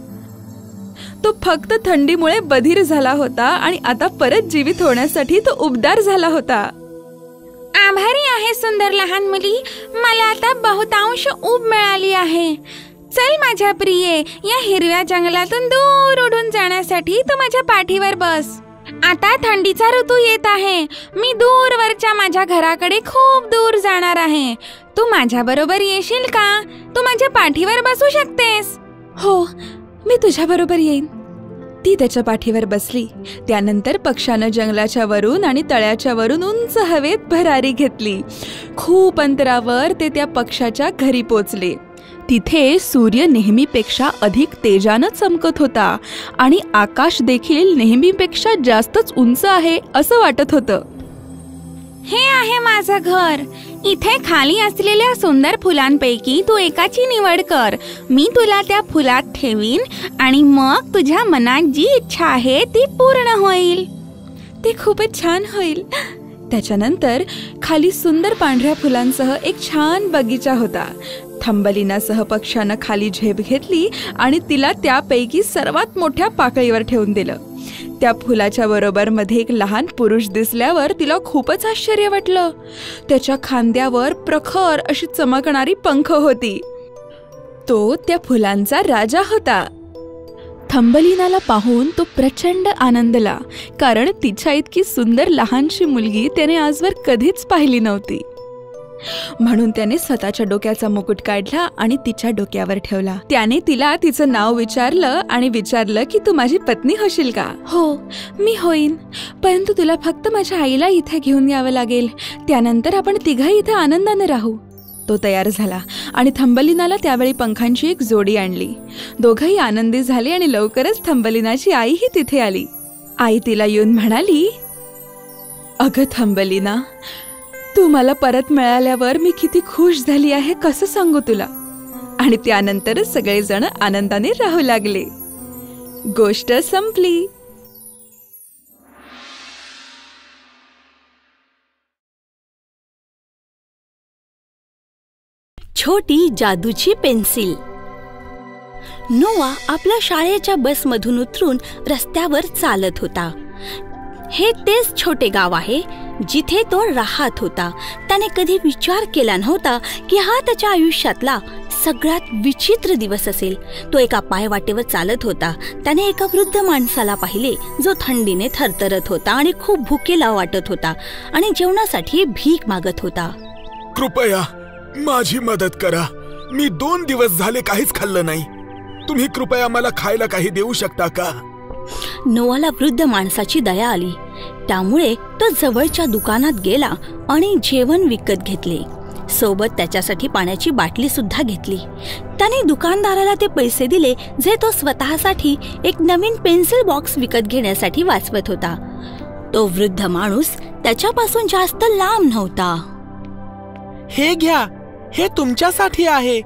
तो फक्त थंडीमुळे बधीर झाला होता आणि आता परत जीवित होण्यासाठी तो उबदार झाला होता. आभारी आहे सुंदर लहान मुली. मला आता बहुतांश ऊब मिळाली आहे. चल माझ्या प्रिये या हिरव्या जंगलातून दूर उडून जाण्यासाठी तू माझ्या पाठीवर बस. आता थंडीचा ऋतू येत आहे. मी दूरवरच्या माझ्या घराकडे खूप दूर जाणार आहे. तू माझ्या बरोबर येशील का? तू माझ्या पाठीवर बसू शकतेस. हो मी तुझ्या बरोबर येईन. ती त्याच्या पाठीवर बसली. त्यानंतर पक्षानं जंगलाच्या वरून आणि तळ्याच्या वरून उंच हवेत भरारी घेतली. खूप अंतरावर ते त्या पक्षाच्या घरी पोचले. तिथे सूर्य नेहमीपेक्षा अधिक तेजानं चमकत होता आणि आकाश देखील नेहमीपेक्षा जास्तच उंच आहे असं वाटत होतं. हे आहे माझं घर. इथे खाली असलेल्या सुंदर फुलांपैकी तू एकाची निवड कर. मी तुला त्या फुलात ठेवीन आणि मग तुझ्या मनात जी इच्छा आहे ती पूर्ण होईल. ते खूपच छान होईल. त्याच्यानंतर खाली सुंदर पांढऱ्या फुलांसह एक छान बगीचा होता. थंबलीना सहपक्षानं खाली झेप घेतली आणि तिला त्यापैकी सर्वात मोठ्या पाकळीवर ठेवून दिलं. त्या फुलाच्या बरोबर मध्ये एक लहान पुरुष दिसल्यावर तिला खूपच आश्चर्य वाटलं. त्याच्या खांद्यावर प्रखर अशी चमकणारी पंख होती. तो त्या फुलांचा राजा होता. थंबलिनाला पाहून तो प्रचंड आनंदला कारण तिच्या इतकी सुंदर लहानशी मुलगी त्याने आजवर कधीच पाहिली नव्हती. म्हणून त्याने स्वतःच्या डोक्याचा मुकुट काढला आणि तिच्या डोक्यावर ठेवला. त्याने तिला तिचं नाव विचारलं आणि विचारलं की तू माझी पत्नी होशील का? हो मी होईन. परंतु तुला फक्त माझ्या आईला इथे घेऊन यावं लागेल. त्यानंतर आपण तिघं इथे आनंदाने राहू. तो तयार झाला आणि थंबलिनाला त्यावेळी पंखांची एक जोडी आणली. दोघंही आनंदी झाले आणि लवकरच थंबलिनाची आईही तिथे आली. आई तिला येऊन म्हणाली अगं थंबलिना तू मला परत मिळाल्यावर मी किती खुश झाली आहे कसं सांगू तुला? आणि त्यानंतरच सगळेजण आनंदाने राहू लागले. गोष्ट संपली. छोटी जादूची पेन्सिल. नोवा आपल्या शाळेच्या बसमधून उतरून रस्त्यावर चालत होता. हे तेच छोटे गाव आहे जिथे तो राहत होता. त्याने कधी विचार केला नव्हता की हा त्याच्या आयुष्यातला सगळ्यात विचित्र दिवस असेल. तो एका पायवाटेवर चालत होता. त्याने एका वृद्ध माणसाला पाहिले जो थंडीने थरथरत होता आणि खूप भुकेला वाटत होता आणि जेवणासाठी भीक मागत होता. कृपया माझी मदत करा. मी दोन दिवस झाले काहीच खाल्लं नाही. तुम्ही कृपया मला खायला काही देऊ शकता का? नोवाला वृद्ध माणसाची दया आली. त्यामुळे तो जवळच्या दुकानात गेला आणि जेवण विकत घेतले. सोबत त्याच्यासाठी पाण्याची बाटली सुद्धा घेतली. त्याने दुकानदाराला ते पैसे दिले जे तो स्वतःसाठी एक नवीन पेन्सिल बॉक्स विकत घेण्यासाठी वाचवत होता. तो वृद्ध माणूस त्याच्यापासून जास्त लांब नव्हता. हे घ्या हे तुमच्यासाठी आहे.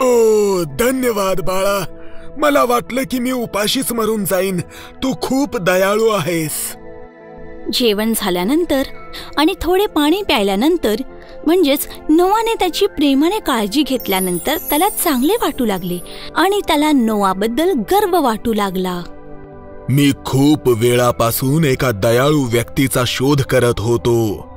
ओ धन्यवाद बाळा. मला वाटलं की मी उपाशीच मरून जाईन. तू खूप दयाळू आहेस. जेवण झाल्यानंतर आणि थोडे पाणी प्यायल्यानंतर म्हणजेच नोवाने त्याची प्रेमाने काळजी घेतल्यानंतर त्याला चांगले वाटू लागले आणि त्याला नोवाबद्दल गर्व वाटू लागला. मी खूप वेळापासून एका दयाळू व्यक्तीचा शोध करत होतो.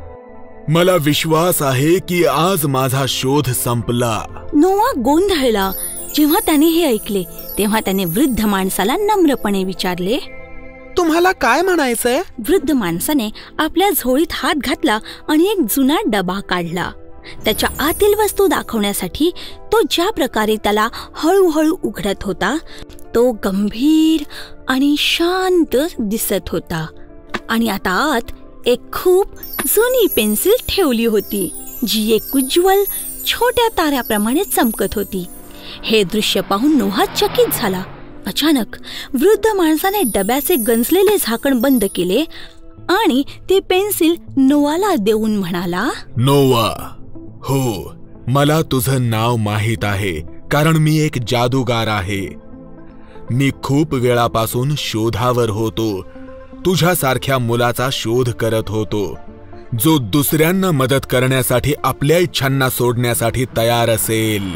मला विश्वास आहे की आज माझा शोध संपला. नोवा गोंधळला. जेव्हा त्याने हे ऐकले तेव्हा त्याने वृद्ध माणसाला नम्रपणे विचारले तुम्हाला काय म्हणायचंय? वृद्ध माणसाने आपल्या झोळीत हात घातला आणि एक जुना डबा काढला. त्याच्या आतील वस्तू दाखवण्यासाठी तो ज्या प्रकारे त्याला हळूहळू उघडत होता तो गंभीर आणि शांत दिसत होता. आणि आता आत एक खूप जुनी पेन्सिल ठेवली होती जी एक उज्ज्वल छोट्या ताऱ्याप्रमाणे चमकत होती. हे दृश्य पाहून नोहा चकित झाला. अचानक वृद्ध माणसाने डब्याचे गंजलेले झाकण बंद केले आणि ते पेन्सिल नोवाला देऊन म्हणाला नोवा हो मला तुझं नाव माहीत आहे कारण मी एक जादूगार आहे. मी खूप वेळापासून शोधावर होतो तुझ्यासारख्या मुलाचा शोध करत होतो जो दुसऱ्यांना मदत करण्यासाठी आपल्या इच्छांना सोडण्यासाठी तयार असेल.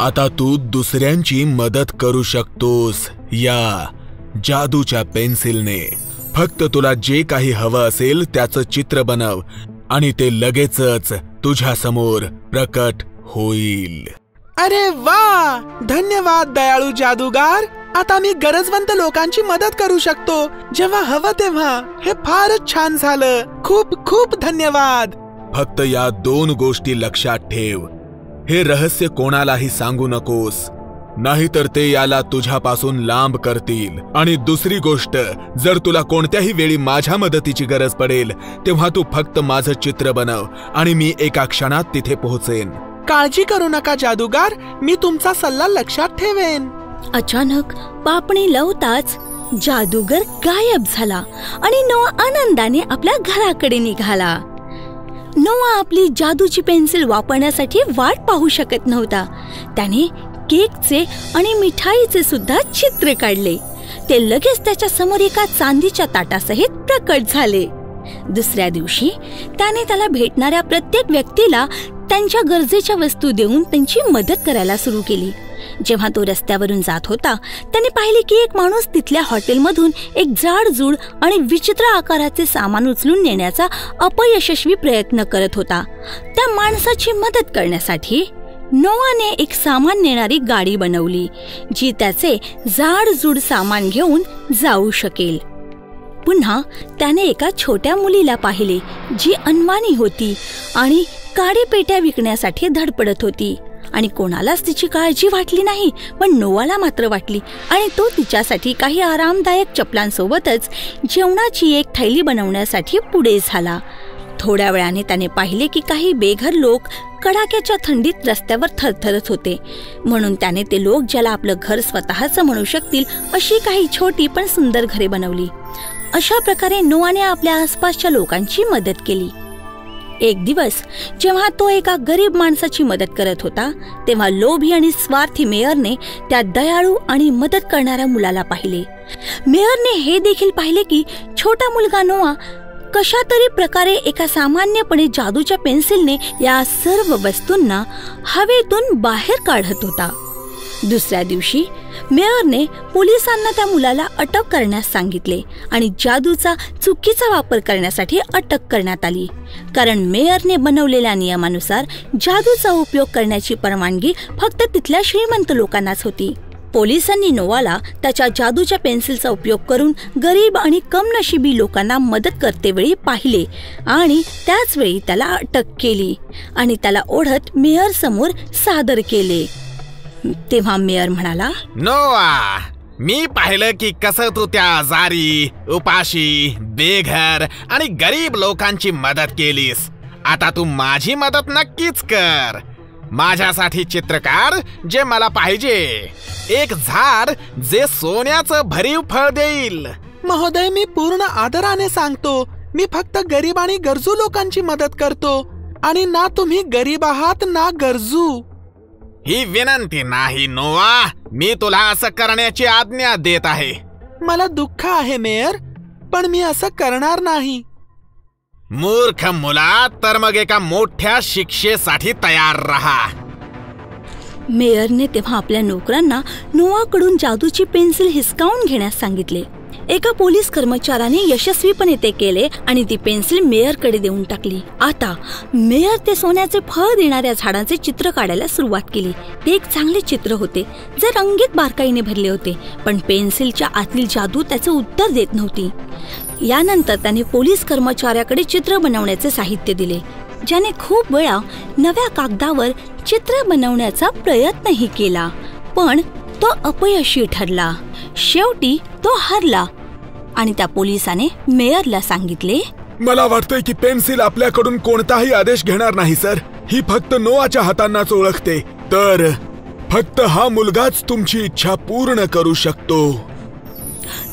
आता तू दुसऱ्यांची मदत करू शकतोस. या जादूच्या पेन्सिलने. फक्त तुला जे काही हवं असेल त्याचं चित्र बनव आणि ते लगेचच तुझ्या समोर प्रकट होईल. अरे वा! धन्यवाद दयाळू जादूगार. आता मी गरजवंत लोकांची मदत करू शकतो. जेव्हा हवं तेव्हा. हे फारच छान झालं. खूप खूप धन्यवाद. फक्त या दोन गोष्टी लक्षात ठेव. हे रहस्य कोणालाही सांगू नकोस. नाहीतर ते याला तुझ्यापासून लांब करतील. आणि दुसरी गोष्ट जर तुला कोणत्याही वेळी माझ्या मदतीची गरज पडेल तेव्हा तू फक्त माझं चित्र बनव आणि मी एका क्षणात तिथे पोहोचेन. काळजी करू नका जादूगार. मी तुमचा सल्ला लक्षात ठेवेन. अचानक पापणी लावताच जादूगर गायब झाला आणि नो आनंदाने आपल्या घराकडे निघाला. नोआ आपली जादूची पेन्सिल वापरण्यासाठी वाट पाहू शकत नव्हता. त्याने केकचे आणि मिठाईचे सुद्धा चित्र काढले. ते लगेच त्याच्यासमोर एका चांदीच्या ताटासहित प्रकट झाले. दुसऱ्या दिवशी त्याने त्याला भेटणाऱ्या प्रत्येक व्यक्तीला त्यांच्या गरजेच्या वस्तू देऊन त्यांची मदत करायला सुरू केली. जेव्हा तो रस्त्यावरून जात होता त्याने पाहिले की एक माणूस तिथल्या हॉटेलमधून एक जाडजूड आणि विचित्र आकाराचे सामान उचलून नेण्याचा अपयशस्वी प्रयत्न करत होता. त्या माणसाची मदत करण्यासाठी नोवाने एक सामान नेणारी गाडी बनवली जी त्याचे जाडजूड सामान घेऊन जाऊ शकेल. पुन्हा त्याने एका छोट्या मुलीला पाहिले जी अनवाणी होती आणि काडीपेट्या विकण्यासाठी धडपडत होती. आणि कोणालाच तिची काळजी वाटली नाही पण नोवाला मात्र वाटली. आणि तो तिच्यासाठी काही आरामदायक चपलांसोबतच जेवणाची एक थैली बनवण्यासाठी पुढे झाला. थोड्या वेळाने त्याने पाहिले की काही बेघर लोक कडाक्याच्या थंडीत रस्त्यावर थरथरत होते. म्हणून त्याने ते लोक ज्याला आपलं घर स्वतःच म्हणू शकतील अशी काही छोटी पण सुंदर घरे बनवली. अशा प्रकारे नोआने आपल्या आसपासच्या लोकांची मदत केली. एक दिवस जेव्हा तो एका गरीब माणसाची मदत करत होता तेव्हा लोभी आणि स्वार्थी मेयरने त्या दयाळू आणि मदत करणाऱ्या मुलाला पाहिले. मेयरने हे देखील पाहिले की छोटा मुलगा नोआ कशा तरी प्रकारे एका सामान्यपणे जादूच्या पेन्सिलने या सर्व वस्तूंना हवेतून बाहेर काढत होता. दुसऱ्या दिवशी मेयरने पोलिसांना त्या मुलाला अटक करण्यास सांगितले आणि जादूचा चुकीचा वापर करण्यासाठी अटक करण्यात आली. कारण मेयरने बनवलेल्या नियमानुसार जादूचा उपयोग करण्याची परवानगी फक्त तिथल्या श्रीमंत लोकांनाच होती. पोलिसांनी नोवाला त्याच्या जादूच्या पेन्सिलचा उपयोग करून गरीब आणि कमनशिबी लोकांना मदत करतेवेळी पाहिले आणि त्याचवेळी त्याला अटक केली आणि त्याला ओढत मेयर समोर सादर केले. तेव्हा मेयर म्हणाला नोआ मी पाहिलं की कसं तू त्या आजारी उपाशी बेघर आणि गरीब लोकांची मदत केलीस. आता तू माझी मदत नक्कीच कर. माझ्यासाठी चित्रकार जे मला पाहिजे. एक झाड जे सोन्याचं भरीव फळ देईल. महोदय मी पूर्ण आदराने सांगतो मी फक्त गरीब आणि गरजू लोकांची मदत करतो. आणि ना तुम्ही गरीब आहात ना गरजू. ही विनंती नाही नोआ मी तुला असं करण्याची आज्ञा देत आहे. मला दुःख आहे मेयर पण मी असं करणार नाही. मूर्ख मुला तर मग एका मोठ्या शिक्षेसाठी तयार राहा. मेयरने तेव्हा आपल्या नोकरांना नोवाकडून जादूची पेन्सिल हिसकावून घेण्यास सांगितले. एका पोलीस कर्मचाऱ्याने यशस्वीपणे ते केले आणि ती पेन्सिल मेयरकडे देऊन टाकली. आता मेयर ते सोन्याचे फळ देणाऱ्या झाडांचे चित्र काढायला सुरुवात केली. ते एक चांगले चित्र होते जे रंगीत बारकाईने भरले होते पण पेन्सिलच्या आतील जादू त्याचे उत्तर देत नव्हती. यानंतर त्याने पोलीस कर्मचाऱ्याकडे चित्र बनवण्याचे साहित्य दिले ज्याने खूप वेळा नव्या कागदावर चित्र बनवण्याचा प्रयत्नही केला. पण तो अपयशी ठरला. शेवटी तो हरला आणि त्या पोलिसाने मेयरला सांगितले मला वाटतंय की पेन्सिल आपल्याकडून कोणताही आदेश घेणार नाही सर. ही फक्त नोआच्या हातांनाच ओळखते. तर फक्त हा मुलगाच तुमची इच्छा पूर्ण करू शकतो.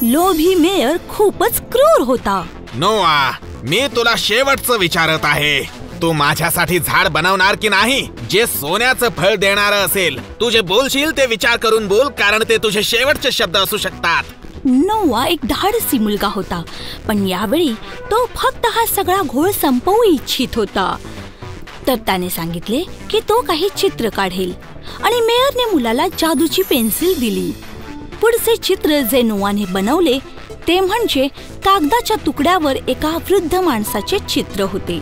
लोभी मेयर खूपच क्रूर होता. नोआ मी तुला शेवटचं विचारत आहे. तू माझ्यासाठी झाड बनवणार की नाही? जे सोन्याचं फळ देणार असेल. तू जे बोलशील ते विचार करून बोल कारण ते तुझे शेवटचे शब्द असू शकतात. नोवा एक धाडसी मुलगा होता पण यावेळी तो फक्त हा सगळा घोळ संपवू इच्छित होता. तर त्याने सांगितले की तो काही चित्र काढेल आणि मेयरने मुलाला जादूची पेन्सिल दिली. पुढचे चित्र जे नोवाने बनवले ते म्हणजे कागदाच्या तुकड्यावर एका वृद्ध माणसाचे चित्र होते.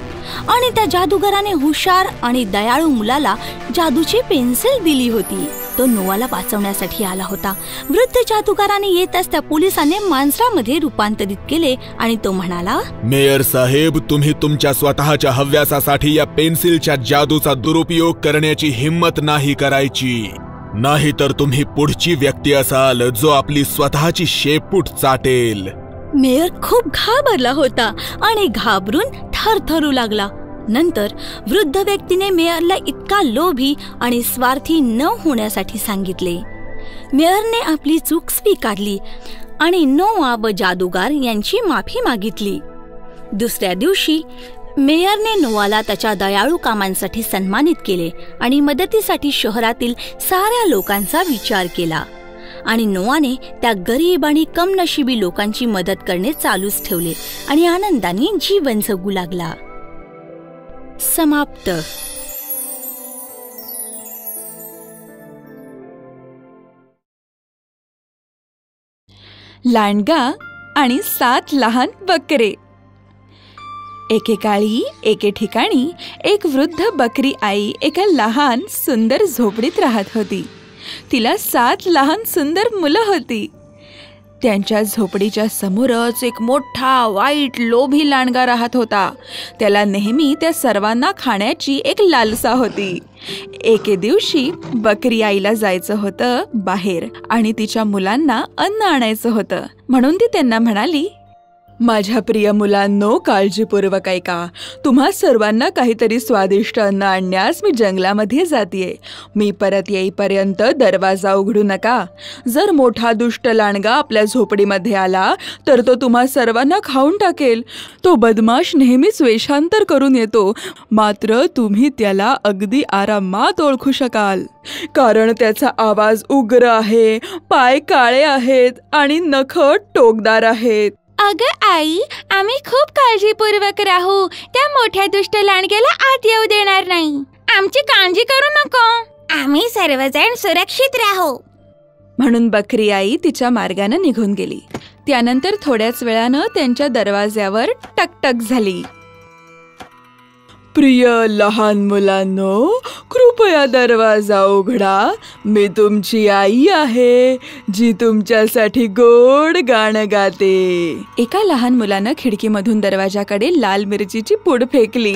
आणि त्या जादूगराने हुशार आणि दयाळू मुलाला जादूची पेन्सिल दिली होती. तो नोवाला वाचवण्यासाठी आला होता. वृद्ध जादूगाराने येताच त्या पोलिसाने मांजरामध्ये रूपांतरित केले आणि तो म्हणाला मेयर साहेब तुम्ही तुमच्या स्वतःच्या हव्यासासाठी या पेन्सिलच्या जादूचा दुरुपयोग करण्याची हिंमत नाही करायची. नाहीतर तुम्ही पुढची व्यक्ती असाल जो आपली स्वतःची शेपूट चाटेल. मेयर खूप घाबरला होता आणि घाबरून थरथरू लागला. नंतर वृद्ध व्यक्तीने मेयरला इतका लोभी आणि स्वार्थी न होण्यासाठी सांगितले. मेयरने आपली चूक स्वीकारली आणि नोआ व जादूगार यांची माफी मागितली. दुसऱ्या दिवशी मेयरने नोवाला त्याच्या दयाळू कामांसाठी सन्मानित केले आणि मदतीसाठी शहरातील साऱ्या लोकांचा विचार केला. आणि नोवाने त्या गरीब आणि कमनशिबी लोकांची मदत करणे चालूच ठेवले आणि आनंदाने जीवन जगू लागला. समाप्त. लांडगा आणि सात लहान बकरे. एकेकाळी एके ठिकाणी एक वृद्ध बकरी आई एका लहान सुंदर झोपडीत राहत होती. तिला सात लहान सुंदर मुलं होती. त्यांच्या झोपडीच्या समोरच एक मोठा वाईट लोभी लांडगा राहत होता. त्याला नेहमी त्या सर्वांना खाण्याची एक लालसा होती. एके दिवशी बकरी आईला जायचं होतं बाहेर आणि तिच्या मुलांना अन्न आणायचं होतं. म्हणून ती त्यांना म्हणाली माझ्या प्रिय मुलांनो काळजीपूर्वक ऐका. तुम्हा सर्वांना काहीतरी स्वादिष्ट अन्न आणण्यास मी जंगलामध्ये जातीये. मी परत येईपर्यंत दरवाजा उघडू नका. जर मोठा दुष्ट लांडगा आपल्या झोपडीमध्ये आला तर तो तुम्हा सर्वांना खाऊन टाकेल. तो बदमाश नेहमीच वेषांतर करून येतो. मात्र तुम्ही त्याला अगदी आरामात ओळखू शकाल. कारण त्याचा आवाज उग्र आहे पाय काळे आहेत आणि नख टोकदार आहेत. अगं आई आम्ही खूप काळजीपूर्वक राहू. त्या मोठ्या दुष्ट लांडग्याला आत येऊ देणार नाही. आमची काळजी करू नको. आम्ही सर्वजण सुरक्षित राहू. म्हणून बकरी आई तिच्या मार्गानं निघून गेली. त्यानंतर थोड्याच वेळानं त्यांच्या दरवाज्यावर टकटक झाली. प्रिय लहान मुलांनो कृपया दरवाजा उघडा. मी तुमची आई आहे जी तुमच्यासाठी गोड गाणं गाते. एका लहान मुलानं खिडकीमधून दरवाजाकडे लाल मिरचीची पूड फेकली.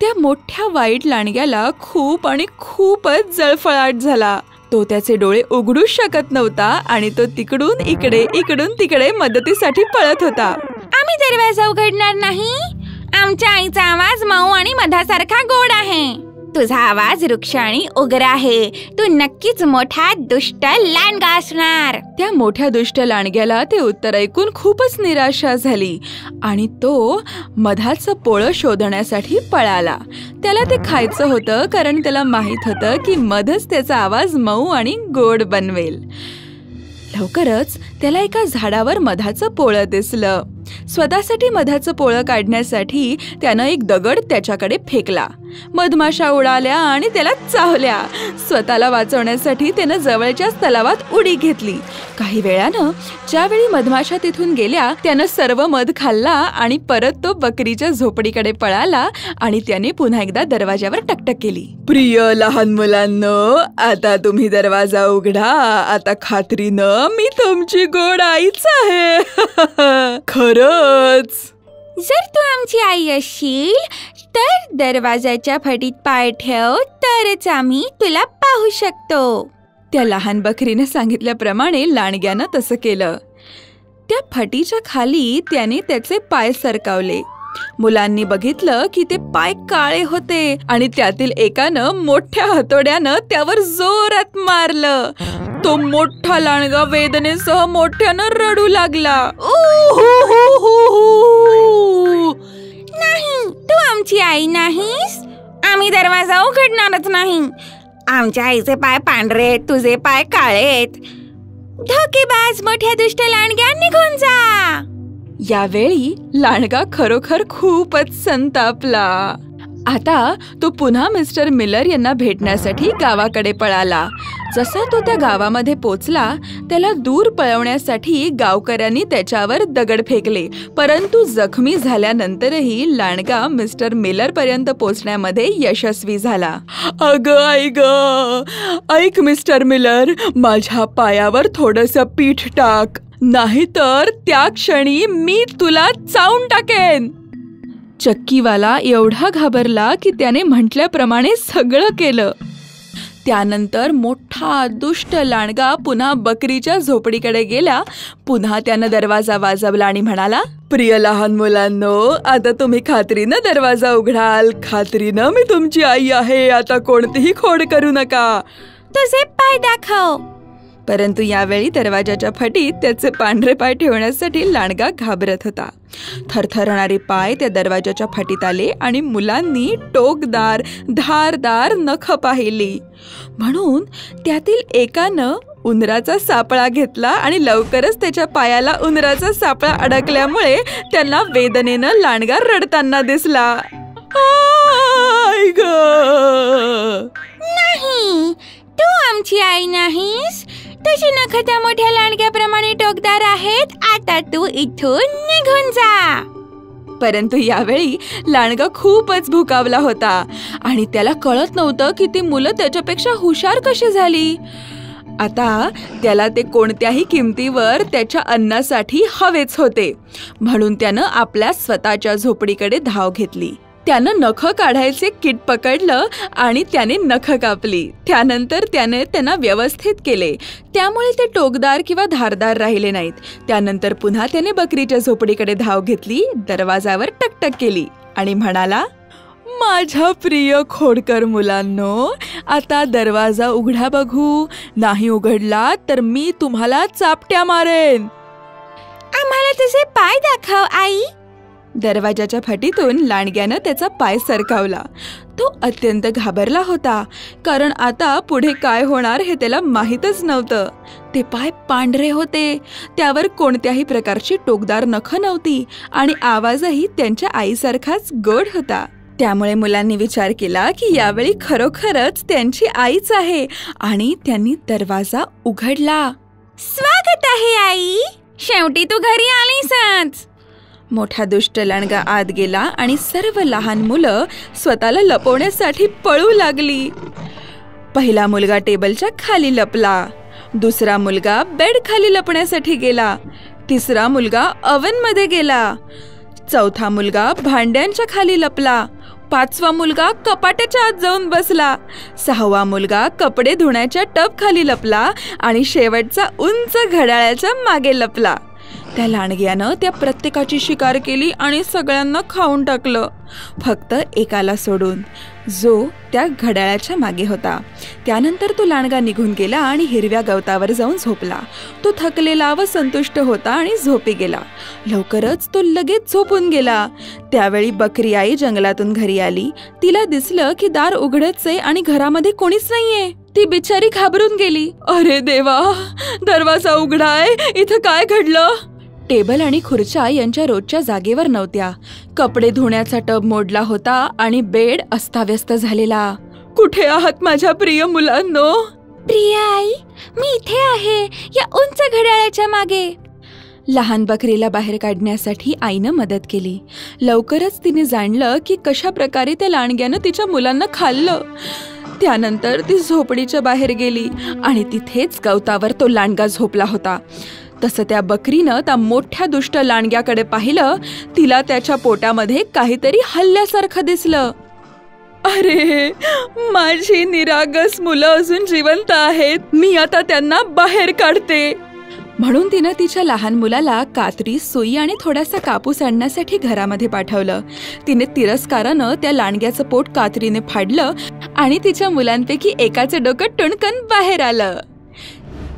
त्या मोठ्या वाईट लांडग्याला खूप आणि खूपच जळफळाट झाला. तो त्याचे डोळे उघडूच शकत नव्हता आणि तो तिकडून इकडे इकडून तिकडे मदतीसाठी पळत होता. आम्ही दरवाजा उघडणार नाही? आमच्या आईचा आवाज मऊ आणि मधासारखा गोड आहे. तुझा आवाज वृक्ष आणि उग्र आहे. तू नक्कीच मोठा दुष्ट लांडगा असणार. त्या मोठ्या दुष्ट लांडग्याला ते उत्तर ऐकून खूपच निराशा झाली आणि तो मधाचं पोळं शोधण्यासाठी पळाला. त्याला ते खायचं होतं कारण त्याला माहीत होतं की मधच त्याचा आवाज मऊ आणि गोड बनवेल. लवकरच त्याला एका झाडावर मधाचं पोळं दिसलं. स्वतःसाठी मधाचं पोळं काढण्यासाठी त्यानं एक दगड त्याच्याकडे फेकला. मधमाशा उडाल्या आणि त्याला चावल्या. स्वतःला वाचवण्यासाठी त्यानं जवळच्याच तलावात उडी घेतली. काही वेळानं ज्यावेळी मधमाशा तिथून गेल्या त्यानं सर्व मध खाल्ला आणि परत तो बकरीच्या झोपडीकडे पळाला आणि त्याने पुन्हा एकदा दरवाजावर टकटक केली. प्रिय लहान मुलांनो आता तुम्ही दरवाजा उघडा. आता खात्रीनं मी तुमची गोड आईच आहे. खरंच. जर तू आमची आई असशील तर दरवाजाच्या फटीत पाय ठेव तरच आम्ही तुला पाहू शकतो. त्या लहान बकरीने सांगितल्याप्रमाणे लांडग्यानं तसं केलं. त्या फटीच्या खाली त्याने त्याचे पाय सरकावले. मुलांनी बघितलं की ते पाय काळे होते आणि त्यातील एकानं मोठ्या हातोड्यानं त्यावर जोरात मारलं. तो मोठा लांडगा वेदनेसह मोठ्यानं रडू लागला. हो, हो, हो. नाही तू आमची आई नाहीस? आम्ही दरवाजा उघडणारच नाही. आमच्या आईचे पाय पांढरे आहेत, तुझे पाय काळे आहेत. धोकेबाज मोठ्या दुष्ट लांडग्या निघून जा. यावेळी लांडगा खरोखर खूपच संतापला. आता तो पुन्हा मिस्टर मिलर यांना भेटण्यासाठी गावाकडे पळाला. जसा तो त्या गावामध्ये पोचला त्याला दूर पळवण्यासाठी गावकऱ्यांनी त्याच्यावर दगड फेकले. परंतु जखमी झाल्यानंतरही लांडगा मिस्टर मिलर पर्यंत पोचण्यामध्ये यशस्वी झाला. अग आई ग! ऐक मिस्टर मिलर माझ्या पायावर थोडस पीठ टाक. नाहीतर त्या क्षणी मी तुला चावून टाकेन. चक्कीवाला एवढा घाबरला की त्याने म्हटल्याप्रमाणे सगळं केलं. त्यानंतर मोठा दुष्ट लांडगा पुन्हा बकरीच्या झोपडीकडे गेला. पुन्हा त्यानं दरवाजा वाजवला आणि म्हणाला प्रिय लहान मुलांनो आता तुम्ही खात्रीनं दरवाजा उघडाल. खात्रीनं मी तुमची आई आहे. आता कोणतीही खोड करू नका. तुझे पाय दाखव. परंतु यावेळी दरवाजाच्या फटीत त्याचे पांढरे पाय ठेवण्यासाठी लांडगा घाबरत होता. थरथरणारे पाय त्या दरवाजाच्या फटीत आले आणि मुलांनी टोकदार धारदार नख पाहिली. म्हणून त्यातील एकानं उंदराचा सापळा घेतला आणि लवकरच त्याच्या पायाला उंदराचा सापळा अडकल्यामुळे त्यांना वेदनेनं लांडगा रडताना दिसला. गं. नाही तू आमची आई नाहीस. तुझी नख त्या मोठ्या लांडग्याप्रमाणे टोकदार आहेत आता तू इथून निघून जा. परंतु यावेळी लांडगा खूपच भुकावला होता आणि त्याला कळत नव्हतं की ती मुलं त्याच्यापेक्षा हुशार कशी झाली. आता त्याला ते कोणत्याही किमतीवर त्याच्या अन्नासाठी हवेच होते म्हणून त्यानं आपल्या स्वतःच्या झोपडीकडे धाव घेतली. त्यानं नख काढायचे किट पकडलं आणि त्याने नख कापली. त्यानंतर त्याने त्यांना व्यवस्थित केले. त्यामुळे ते टोकदार किंवा धारदार राहिले नाहीत. त्यानंतर पुन्हा त्याने बकरीच्या झोपडीकडे धाव घेतली दरवाजावर टकटक केली आणि म्हणाला माझ्या प्रिय खोडकर मुलांनो आता दरवाजा उघडा बघू. नाही उघडला तर मी तुम्हाला चापट्या मारेन. आम्हाला तुझे पाय दाखव आई. दरवाजाच्या फटीतून लांडग्यानं त्याचा पाय सरकावला. तो अत्यंत घाबरला होता कारण आता पुढे काय होणार हे त्याला माहीतच नव्हतं. ते पाय पांढरे होते त्यावर कोणत्याही प्रकारची टोकदार नखं नव्हती आणि आवाजही त्यांच्या आईसारखाच गोड होता. त्यामुळे मुलांनी विचार केला की यावेळी खरोखरच त्यांची आईच आहे आणि त्यांनी दरवाजा उघडला. स्वागत आहे आई. शेवटी तू घरी आलीसच. मोठा दुष्ट लांडगा आत गेला आणि सर्व लहान मुलं स्वतःला लपवण्यासाठी पळू लागली. पहिला मुलगा टेबलच्या खाली लपला. दुसरा मुलगा बेड खाली लपण्यासाठी गेला. तिसरा मुलगा मध्ये गेला. चौथा मुलगा भांड्यांच्या खाली लपला. पाचवा मुलगा कपाट्याच्या आत जाऊन बसला. सहावा मुलगा कपडे धुण्याच्या टब खाली लपला आणि शेवटचा उंच घड्याळाच्या मागे लपला. त्या लांडग्यानं त्या प्रत्येकाची शिकार केली आणि सगळ्यांना खाऊन टाकलं. फक्त एकाला सोडून. जो त्या घड्याळाच्या मागे होता. त्यानंतर तो लांडगा निघून गेला आणि हिरव्या गवतावर जाऊन झोपला. तो थकलेला व संतुष्ट होता आणि झोपी गेला. लवकरच तो लगेच झोपून गेला. त्यावेळी बकरी आई जंगलातून घरी आली. तिला दिसलं की दार उघडच आहे आणि घरामध्ये कोणीच नाहीये. ती बिचारी घाबरून गेली. अरे देवा दरवाजा उघडाय इथं काय घडलं? टेबल आणि खुर्च्या यांच्या रोजच्या जागेवर नव्हत्या. कपडे धुण्याचा टब मोडला होता आणि बेड अस्ताव्यस्त झालेला. कुठे आहात माझ्या प्रिय मुलांनो? प्रिया आई मी इथे आहे या उंच घड्याळाच्या मागे. लहान बकरीला बाहेर काढण्यासाठी आईनं मदत केली. लवकरच तिने जाणलं की कशा प्रकारे त्या लांडग्यानं तिच्या मुलांना खाल्लं. त्यानंतर ती झोपडीच्या बाहेर गेली आणि तिथेच गवतावर तो लांडगा झोपला होता. तसं त्या बकरीनं त्या मोठ्या दुष्ट लांडग्याकडे पाहिलं तिला त्याच्या पोटामध्ये काहीतरी हल्ल्यासारखं दिसलं. अरे माझी निरागस मुलं अजून जिवंत आहेत. मी आता त्यांना बाहेर काढते. म्हणून तिनं तिच्या लहान मुलाला कात्री सुई आणि थोडासा कापूस आणण्यासाठी घरामध्ये पाठवलं. तिने तिरस्कारानं त्या लांडग्याचं पोट कात्रीने फाडलं आणि तिच्या मुलांपैकी एकाचं डोकं टुणकन बाहेर आलं.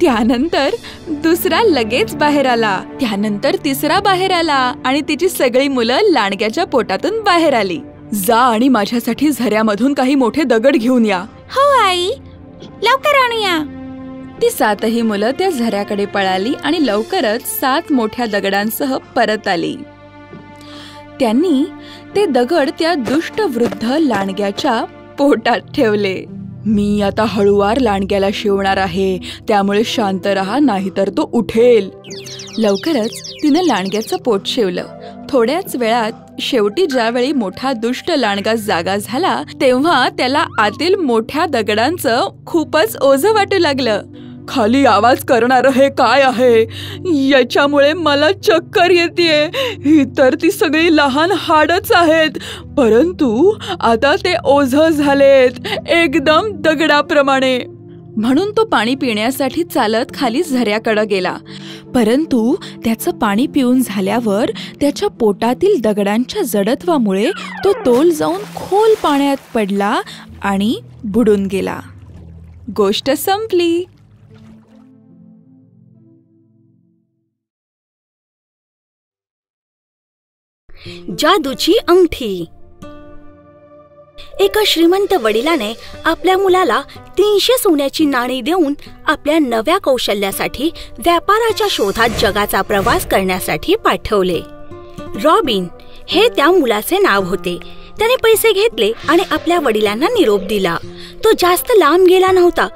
त्यानंतर दुसरा लगेच बाहेर आला. त्यानंतर तिसरा बाहेर आला आणि तिची सगळी मुलं लांडग्याच्या पोटातून बाहेर आली. जा आणि माझ्यासाठी झऱ्यामधून काही मोठे दगड घेऊन या. हो आई. लवकर आणूया. ती सातही मुलं त्या झऱ्याकडे पळाली आणि लवकरच सात मोठ्या दगडांसह परत आली. त्यांनी ते दगड त्या दुष्ट वृद्ध लांडग्याच्या पोटात ठेवले. मी आता हळुवार लांडग्याला शिवणार आहे त्यामुळे शांत राहा नाहीतर तो उठेल. लवकरच तिनं लांडग्याचं पोट शिवलं. थोड्याच वेळात शेवटी ज्यावेळी मोठा दुष्ट लांडगा जागा झाला तेव्हा त्याला आतील मोठ्या दगडांचं खूपच ओझ वाटू लागलं. खाली आवाज करणारं हे काय आहे? याच्यामुळे मला चक्कर येते ही तर ती सगळी लहान हाडच आहेत. परंतु आता ते ओझ झालेत. एकदम दगडाप्रमाणे. म्हणून तो पाणी पिण्यासाठी चालत खाली झऱ्याकडं गेला. परंतु त्याचं पाणी पिऊन झाल्यावर त्याच्या पोटातील दगडांच्या जडत्वामुळे तो तोल जाऊन खोल पाण्यात पडला आणि बुडून गेला. गोष्ट संपली. जादूची अंगठी. एका श्रीमंत वडिलाने आपल्या मुलाला तीनशे सोन्याची नाणी देऊन आपल्या नव्या कौशल्यासाठी व्यापाराच्या शोधात जगाचा प्रवास करण्यासाठी पाठवले. रॉबिन हे त्या मुलाचे नाव होते. त्याने पैसे घेतले आणि आपल्या वडिलांना निरोप दिला. तो जास्त लांब गेला नव्हता.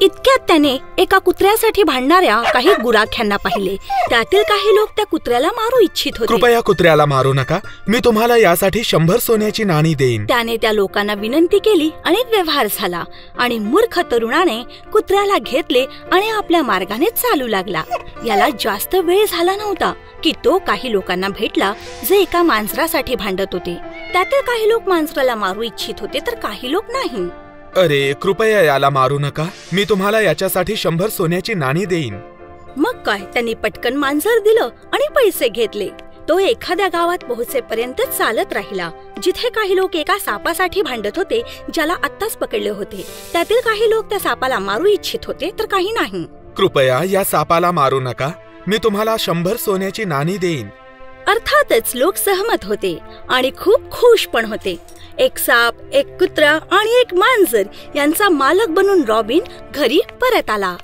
इतक्यात त्याने एका कुत्र्यासाठी भांडणाऱ्या काही गुराख्यांना पाहिले. त्यातील काही लोक त्या कुत्र्याला मारू इच्छित होते. कृपया कुत्र्याला मारू नका. मी तुम्हाला यासाठी शंभर सोन्याची नाणी देईन. त्याने त्या लोकांना विनंती केली आणि व्यवहार झाला. आणि मूर्ख तरुणाने कुत्र्याला घेतले आणि आपल्या मार्गाने चालू लागला. याला जास्त वेळ झाला नव्हता की तो काही लोकांना भेटला जे एका मांजरासाठी भांडत होते. त्यातील काही लोक मांजराला मारू इच्छित होते तर काही लोक नाही. अरे कृपया याला मारू नका. मी तुम्हाला याच्यासाठी शंभर सोन्याची नाणी देईन. मग काय? त्यांनी पटकन मांजर दिलं आणि पैसे घेतले. तो एखाद्या गावात पोहोचेपर्यंत चालत राहिला. जिथे काही लोक एका सापासाठी भांडत होते ज्याला आत्ताच पकडले होते. त्यातील काही लोक त्या सापाला मारू इच्छित होते तर काही नाही. कृपया या सापाला मारू नका. मी तुम्हाला शंभर सोन्याची नाणी देईन. अर्थातच लोक सहमत होते आणि खूप खुश पण होते. एक साप एक कुत्रा आणि एक मांजर यांचा मालक बनून रॉबिन घरी परत आला.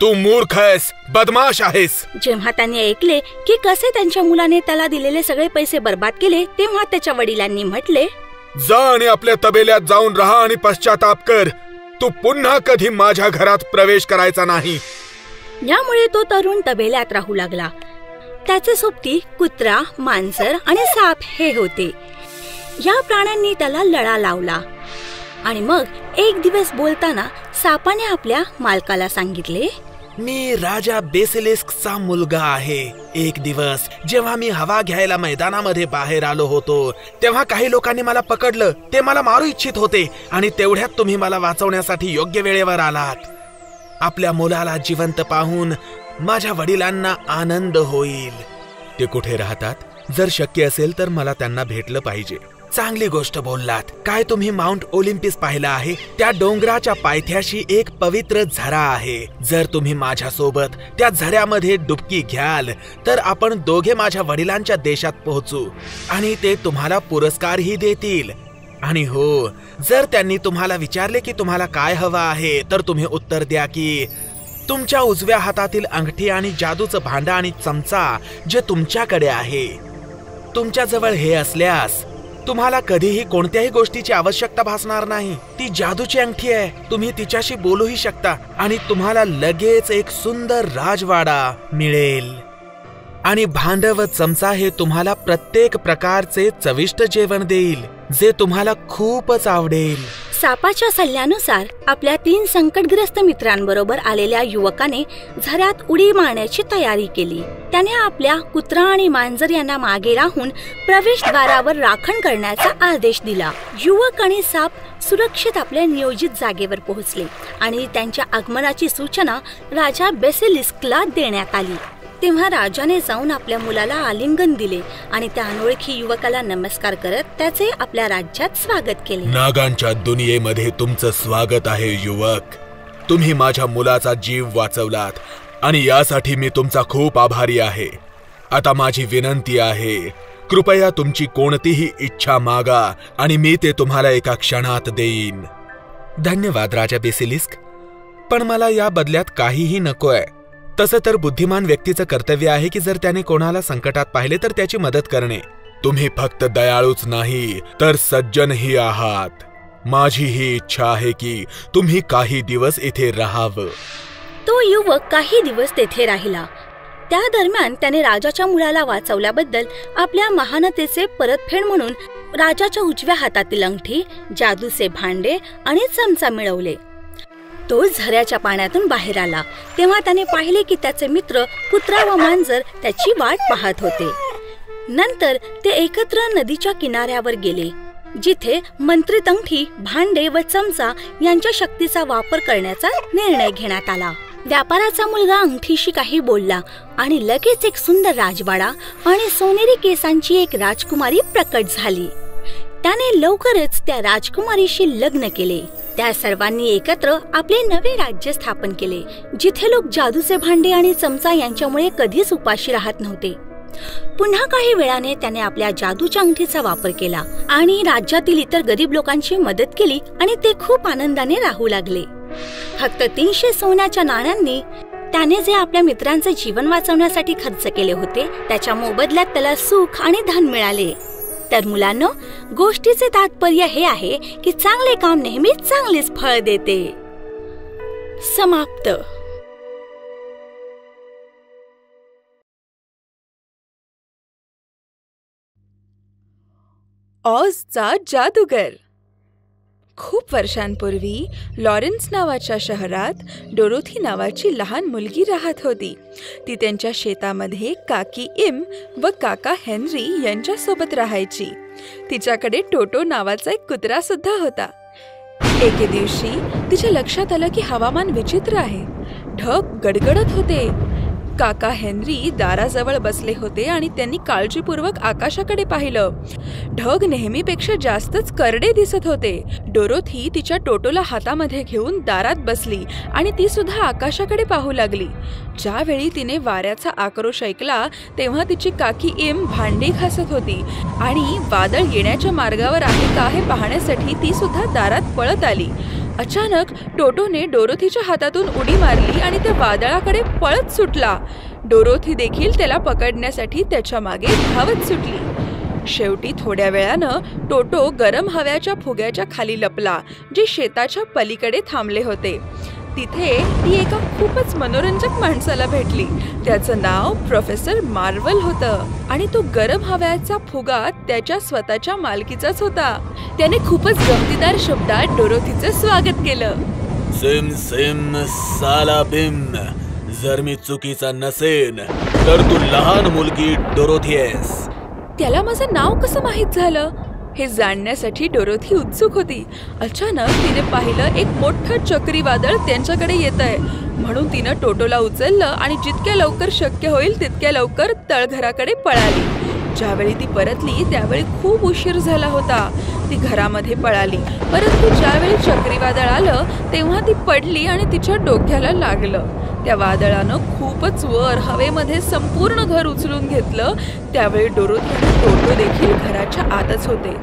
तू मूर्ख आहेस बदमाश आहेस. जेव्हा त्यांनी ऐकले की कसे त्यांच्या मुलाने त्याला दिलेले सगळे पैसे बर्बाद केले तेव्हा त्याच्या वडिलांनी म्हटले जा आणि आपल्या तबेल्यात जाऊन राहा आणि पश्चाताप कर. तू पुन्हा कधी माझ्या घरात प्रवेश करायचा नाही. यामुळे तो तरुण तबेल्यात राहू लागला. त्याचे सोबती कुत्रा मांजर आणि साप हे होते. या प्राण्यांनी त्याला लळा लावला. आणि मग एक दिवस बोलताना सापाने आपल्या मालकाला सांगितले मी राजा बेसिलिस्कचा मुलगा आहे. एक दिवस जेव्हा मी हवा घ्यायला मैदानामध्ये बाहेर आलो होतो तेव्हा काही लोकांनी मला पकडलं. ते मला मारू इच्छित होते आणि तेवढ्यात तुम्ही मला वाचवण्यासाठी योग्य वेळेवर आलात. आपल्या मुलाला जिवंत पाहून माझ्या वडिलांना आनंद होईल. ते कुठे राहतात? जर शक्य असेल तर मला त्यांना भेटलं पाहिजे. चांगली गोष्ट बोललात. काय तुम्ही माउंट ओलिम्पिस पाहिला आहे? त्या डोंगराच्या पायथ्याशी एक पवित्र झरा आहे. जर तुम्ही माझ्या सोबत त्या झऱ्यामध्ये डुबकी घ्याल तर आपण दोघे माझ्या वडिलांच्या देशात पोहोचू आणि ते तुम्हाला पुरस्कारही देतील. आणि हो जर त्यांनी तुम्हाला विचारले की तुम्हाला काय हवं आहे तर तुम्ही उत्तर द्या की तुमच्या उजव्या हातातील अंगठी आणि जादूचं भांडा आणि चमचा जे तुमच्याकडे आहे. तुमच्याजवळ हे असल्यास तुम्हाला कधीही कोणत्याही गोष्टीची आवश्यकता भासणार नाही. ती जादूची अंगठी आहे. तुम्ही तिच्याशी बोलूही शकता आणि तुम्हाला लगेच एक सुंदर राजवाडा मिळेल. आणि भांड व चमचा हे तुम्हाला प्रत्येक प्रकारचे चविष्ट जेवण देईल. जे तुम्हाला खूपच आवडेल. सापाच्या सल्ल्यानुसार आपल्या तीन संकटग्रस्त मित्रांबरोबर आलेल्या युवकाने झऱ्यात उडी मारण्याची तयारी केली. त्याने आपल्या कुत्रा आणि मांजर यांना मागे राहून प्रवेशद्वारावर राखण करण्याचा आदेश दिला. युवक आणि साप सुरक्षित आपल्या नियोजित जागेवर पोहोचले आणि त्यांच्या आगमनाची सूचना राजा बेसिलिस्कला देण्यात आली. तेव्हा राजाने जाऊन आपल्या मुलाला आलिंगन दिले आणि त्या अनोळखी युवकाला नमस्कार करत त्याचे आपल्या राज्यात स्वागत केले. नागांच्या दुनियेमध्ये तुमचं स्वागत आहे युवक. तुम्ही माझ्या मुलाचा जीव वाचवलात आणि यासाठी मी तुमचा खूप आभारी आहे. आता माझी विनंती आहे कृपया तुमची कोणतीही इच्छा मागा आणि मी ते तुम्हाला एका क्षणात देईन. धन्यवाद राजा बेसिलिस्क. पण मला या बदल्यात काहीही नकोय. तसं तर बुद्धिमान व्यक्तीचं कर्तव्य आहे की जर त्याने कोणाला संकटात पाहिले तर त्याची मदत करणे. तुम्ही फक्त दयाळूच नाही तर सज्जनही आहात. माझी ही इच्छा आहे की तुम्ही काही दिवस इथे राहावं. तो युवक काही दिवस तेथे राहिला. त्या दरम्यान त्याने राजाच्या मुलाला वाचवल्याबद्दल आपल्या महानतेचे परतफेड म्हणून राजाच्या उजव्या हातातील अंगठी जादूचे भांडे आणि चमचा मिळवले. तो झऱ्याच्या पाण्यातून बाहेर आला. तेव्हा त्याने पाहिले की त्याचे मित्र कुत्रा व मांजर त्याची वाट पाहत होते. नंतर ते एकत्र नदीच्या किनाऱ्यावर गेले जिथे मंत्रित अंगठी भांडे व चमचा यांच्या शक्तीचा वापर करण्याचा निर्णय घेण्यात आला. व्यापाराचा मुलगा अंगठीशी काही बोलला आणि लगेच एक सुंदर राजवाडा आणि सोनेरी केसांची एक राजकुमारी प्रकट झाली. त्याने लवकरच त्या राजकुमारीशी लग्न केले. त्या सर्वांनी एकत्र आपले नवे राज्य स्थापन केले जिथे लोक जादूचे भांडे आणि चमचा यांच्यामुळे कधीच उपाशी राहत नव्हते. पुन्हा काही वेळाने त्याने आपल्या जादूच्या अंगठीचा वापर केला आणि राज्यातील इतर गरीब लोकांची मदत केली आणि ते खूप आनंदाने राहू लागले. फक्त तीनशे सोन्याच्या नाण्यांनी त्याने जे आपल्या मित्रांचे जीवन वाचवण्यासाठी खर्च केले होते त्याच्या मोबदल्यात त्याला सुख आणि धन मिळाले. तर मुलांना गोष्टीचे तात्पर्य हे आहे की चांगले काम नेहमी चांगलेच फळ देते. समाप्त. ऑजचा जादूगर. खूप वर्षांपूर्वी लॉरेन्स नावाच्या शहरात डोरोथी नावाची लहान मुलगी राहत होती. ती त्यांच्या शेतामध्ये काकी इम व काका हेनरी यांच्यासोबत राहायची. तिच्याकडे टोटो नावाचा एक कुत्रा सुद्धा होता. एके दिवशी तिच्या लक्षात आलं की हवामान विचित्र आहे. ढग गडगडत होते. काका हेनरी दाराजवळ बसले होते आणि त्यांनी काळजीपूर्वक आकाशाकडे पाहिलं. ढग नेहमीपेक्षा जास्तच करडे दिसत होते. डोरोथी तिच्या टोटोला हातामध्ये घेऊन दारात बसली आणि ती सुद्धा आकाशाकडे पाहू लागली. ज्यावेळी तिने वाऱ्याचा आक्रोश ऐकला तेव्हा तिची काकी एम भांडी घासत होती आणि वादळ येण्याच्या मार्गावर आहे का हे पाहण्यासाठी ती सुद्धा दारात पळत आली. अचानक टोटोने डोरोथीच्या हातातून उडी मारली आणि त्या वादळाकडे पळत सुटला. डोरोथी देखील त्याला पकडण्यासाठी त्याच्यामागे धावत सुटली. शेवटी थोड्या वेळानं टोटो गरम हव्याच्या फुग्याच्या खाली लपला जे शेताच्या पलीकडे थांबले होते. तिथे ती एका खूपच मनोरंजक माणसाला भेटली. त्याचं नाव प्रोफेसर मार्वल होतं आणि तो गरम हव्याचा फुगा त्याच्या स्वतःच्या मालकीचाच होता. त्याने खूपच गमतीदार शब्दात डोरोथीचं स्वागत केलं. सिम सिम साला बिम जर मी चुकीचा नसेन तर तू लहान मुलगी डोरोथी आहेस. त्याला माझं नाव कसं माहीत झालं? हे जाणण्यासाठी डोरोथी उत्सुक होती. अचानक तिने पाहिलं एक मोठं चक्रीवादळ त्यांच्याकडे येत आहे. म्हणून तिनं टोटोला उचललं आणि जितक्या लवकर शक्य होईल तितक्या लवकर तळघराकडे पळाली. ज्यावेळी ती परतली त्यावेळी खूप उशीर झाला होता. ती घरामध्ये पळाली. परंतु ज्यावेळी चक्रीवादळ आलं तेव्हा ती पडली आणि तिच्या डोक्याला लागलं. त्या वादळानं खूपच वर हवेमध्ये संपूर्ण घर उचलून घेतलं. त्यावेळी डोरोथीचे आणि टोटो देखील घराच्या आतच होते.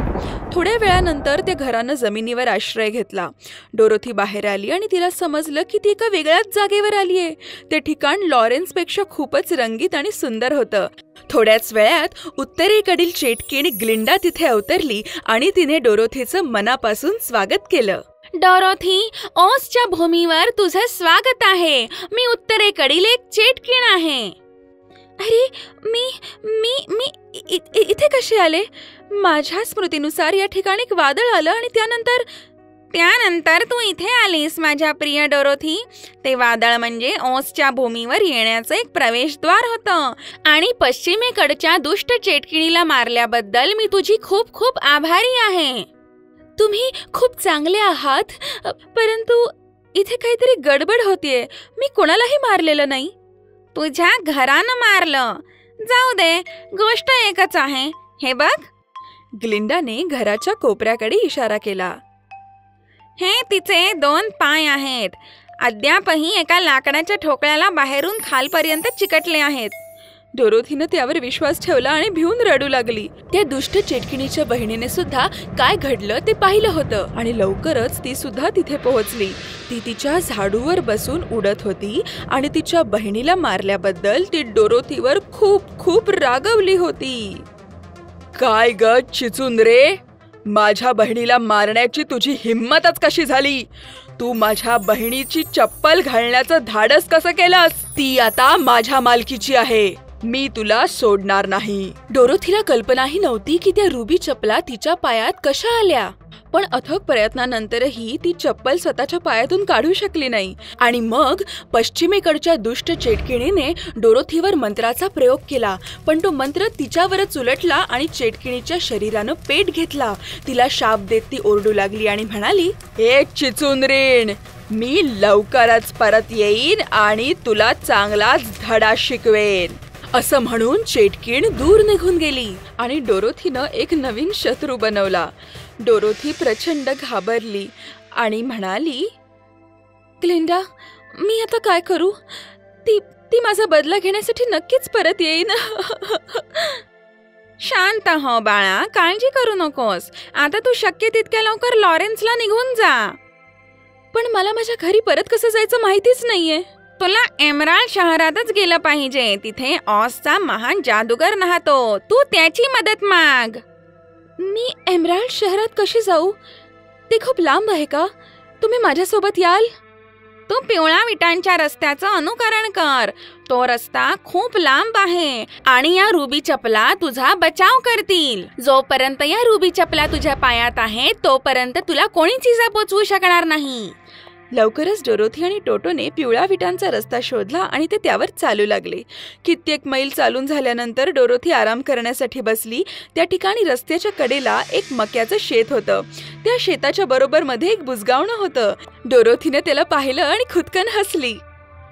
थोड्या वेळानंतर त्या घरानं जमिनीवर आश्रय घेतला. डोरोथी बाहेर आली आणि तिला समजलं की ती एका वेगळ्याच जागेवर आलीये ते ठिकाण लॉरेन्सपेक्षा खूपच रंगीत आणि सुंदर होतं. थोड्याच वेळात उत्तरेकडील चेटकी आणि ग्लिंडा तिथे अवतरली आणि तिने डोरोथीचं मनापासून स्वागत केलं. डॉरोथी ओसच्या भूमीवर तुझं स्वागत आहे. मी उत्तरेकडील एक चेटकीण आहे. अरे मी मी मी इथे कसे आले? माझ्या स्मृतीनुसार या ठिकाणी एक वादळ आलं आणि त्यानंतर त्यानंतर तू इथे आलीस माझ्या प्रिय डोरोथी. ते वादळ म्हणजे ओसच्या भूमीवर येण्याचं एक प्रवेशद्वार होतं. आणि पश्चिमेकडच्या दुष्ट चेटकिणीला मारल्याबद्दल मी तुझी खूप खूप आभारी आहे. तुम्ही खूप चांगले आहात परंतु इथे काहीतरी गडबड होतीये. मी कोणालाही मारलेलं नाही. तुझ्या घरानं मारलं. जाऊ दे गोष्ट एकच आहे. हे बघ. ग्लिंडाने घराच्या कोपऱ्याकडे इशारा केला. हे तिचे दोन पाय आहेत. अद्यापही एका लाकडाच्या ठोकळ्याला बाहेरून खालपर्यंत चिकटले आहेत. डोरोथीनं त्यावर विश्वास ठेवला आणि भिवून रडू लागली. त्या दुष्ट चेटकिणीच्या बहिणीने सुद्धा काय घडलं ते पाहिलं होतं आणि लवकरच ती सुद्धा तिथे पोहोचली. ती तिच्या झाडूवर बसून उडत होती आणि तिच्या बहिणीला मारल्याबद्दल ती डोरोथीवर खूप खूप रागवली होती. काय ग चिचून रे? माझ्या बहिणीला मारण्याची तुझी हिंमतच कशी झाली? तू माझ्या बहिणीची चप्पल घालण्याचं धाडस कसं केलंस? ती आता माझ्या मालकीची आहे. मी तुला सोडणार नाही. डोरोथीला कल्पनाही नव्हती की त्या रुबी चपला तिच्या पायात कशा आल्या? पण अथक प्रयत्नानंतरही ती चप्पल स्वतःच्या पायातून काढू शकली नाही. आणि मग पश्चिमेकडच्या दुष्ट चेटकिणीने डोरोथीवर मंत्राचा प्रयोग केला. पण तो मंत्र तिच्यावरच उलटला आणि चेटकिणीच्या शरीरानं पेट घेतला. तिला शाप देत ती ओरडू लागली आणि म्हणाली हे चिचून रेण मी लवकरच परत येईन आणि तुला चांगलाच धडा शिकवेन. असं म्हणून चेटकीण दूर निघून गेली आणि डोरोथीनं एक नवीन शत्रू बनवला. डोरोथी प्रचंड घाबरली आणि म्हणाली क्लिंडा मी आता काय करू? ती ती माझा बदला घेण्यासाठी नक्कीच परत येईन. शांत हो बाळा काळजी करू नकोस. आता तू शक्य तितक्या लवकर लॉरेन्सला निघून जा. पण मला माझ्या घरी परत कसं जायचं माहितीच नाहीये. तुला एमराल शहरातच गेलं पाहिजे. तिथे ऑसचा महान जादूगर नाहतो तू त्याची मदत माग. मी एमराल्ड शहरात कशी जाऊ? ते खूप लांब आहे का? तुम्ही माझ्यासोबत याल? तू पिवळा विटांच्या रस्त्याचं अनुकरण कर. तो रस्ता खूप लांब आहे आणि या रुबी चपला तुझा बचाव करतील. जोपर्यंत या रुबी चपला तुझ्या पायात आहे तोपर्यंत तुला कोणीच इजा पोचवू शकणार नाही. लवकरच डोरोथी आणि टोटोने पिवळा विटांचा रस्ता शोधला आणि ते त्यावर चालू लागले. कित्येक मैल चालून झाल्यानंतर डोरोथी आराम करण्यासाठी बसली. त्या ठिकाणी रस्त्याच्या कडेला एक मक्याचं शेत होतं. त्या शेताच्या बरोबर मध्ये एक बुजगावणं होतं. डोरोथीने त्याला पाहिलं आणि खुदकन हसली.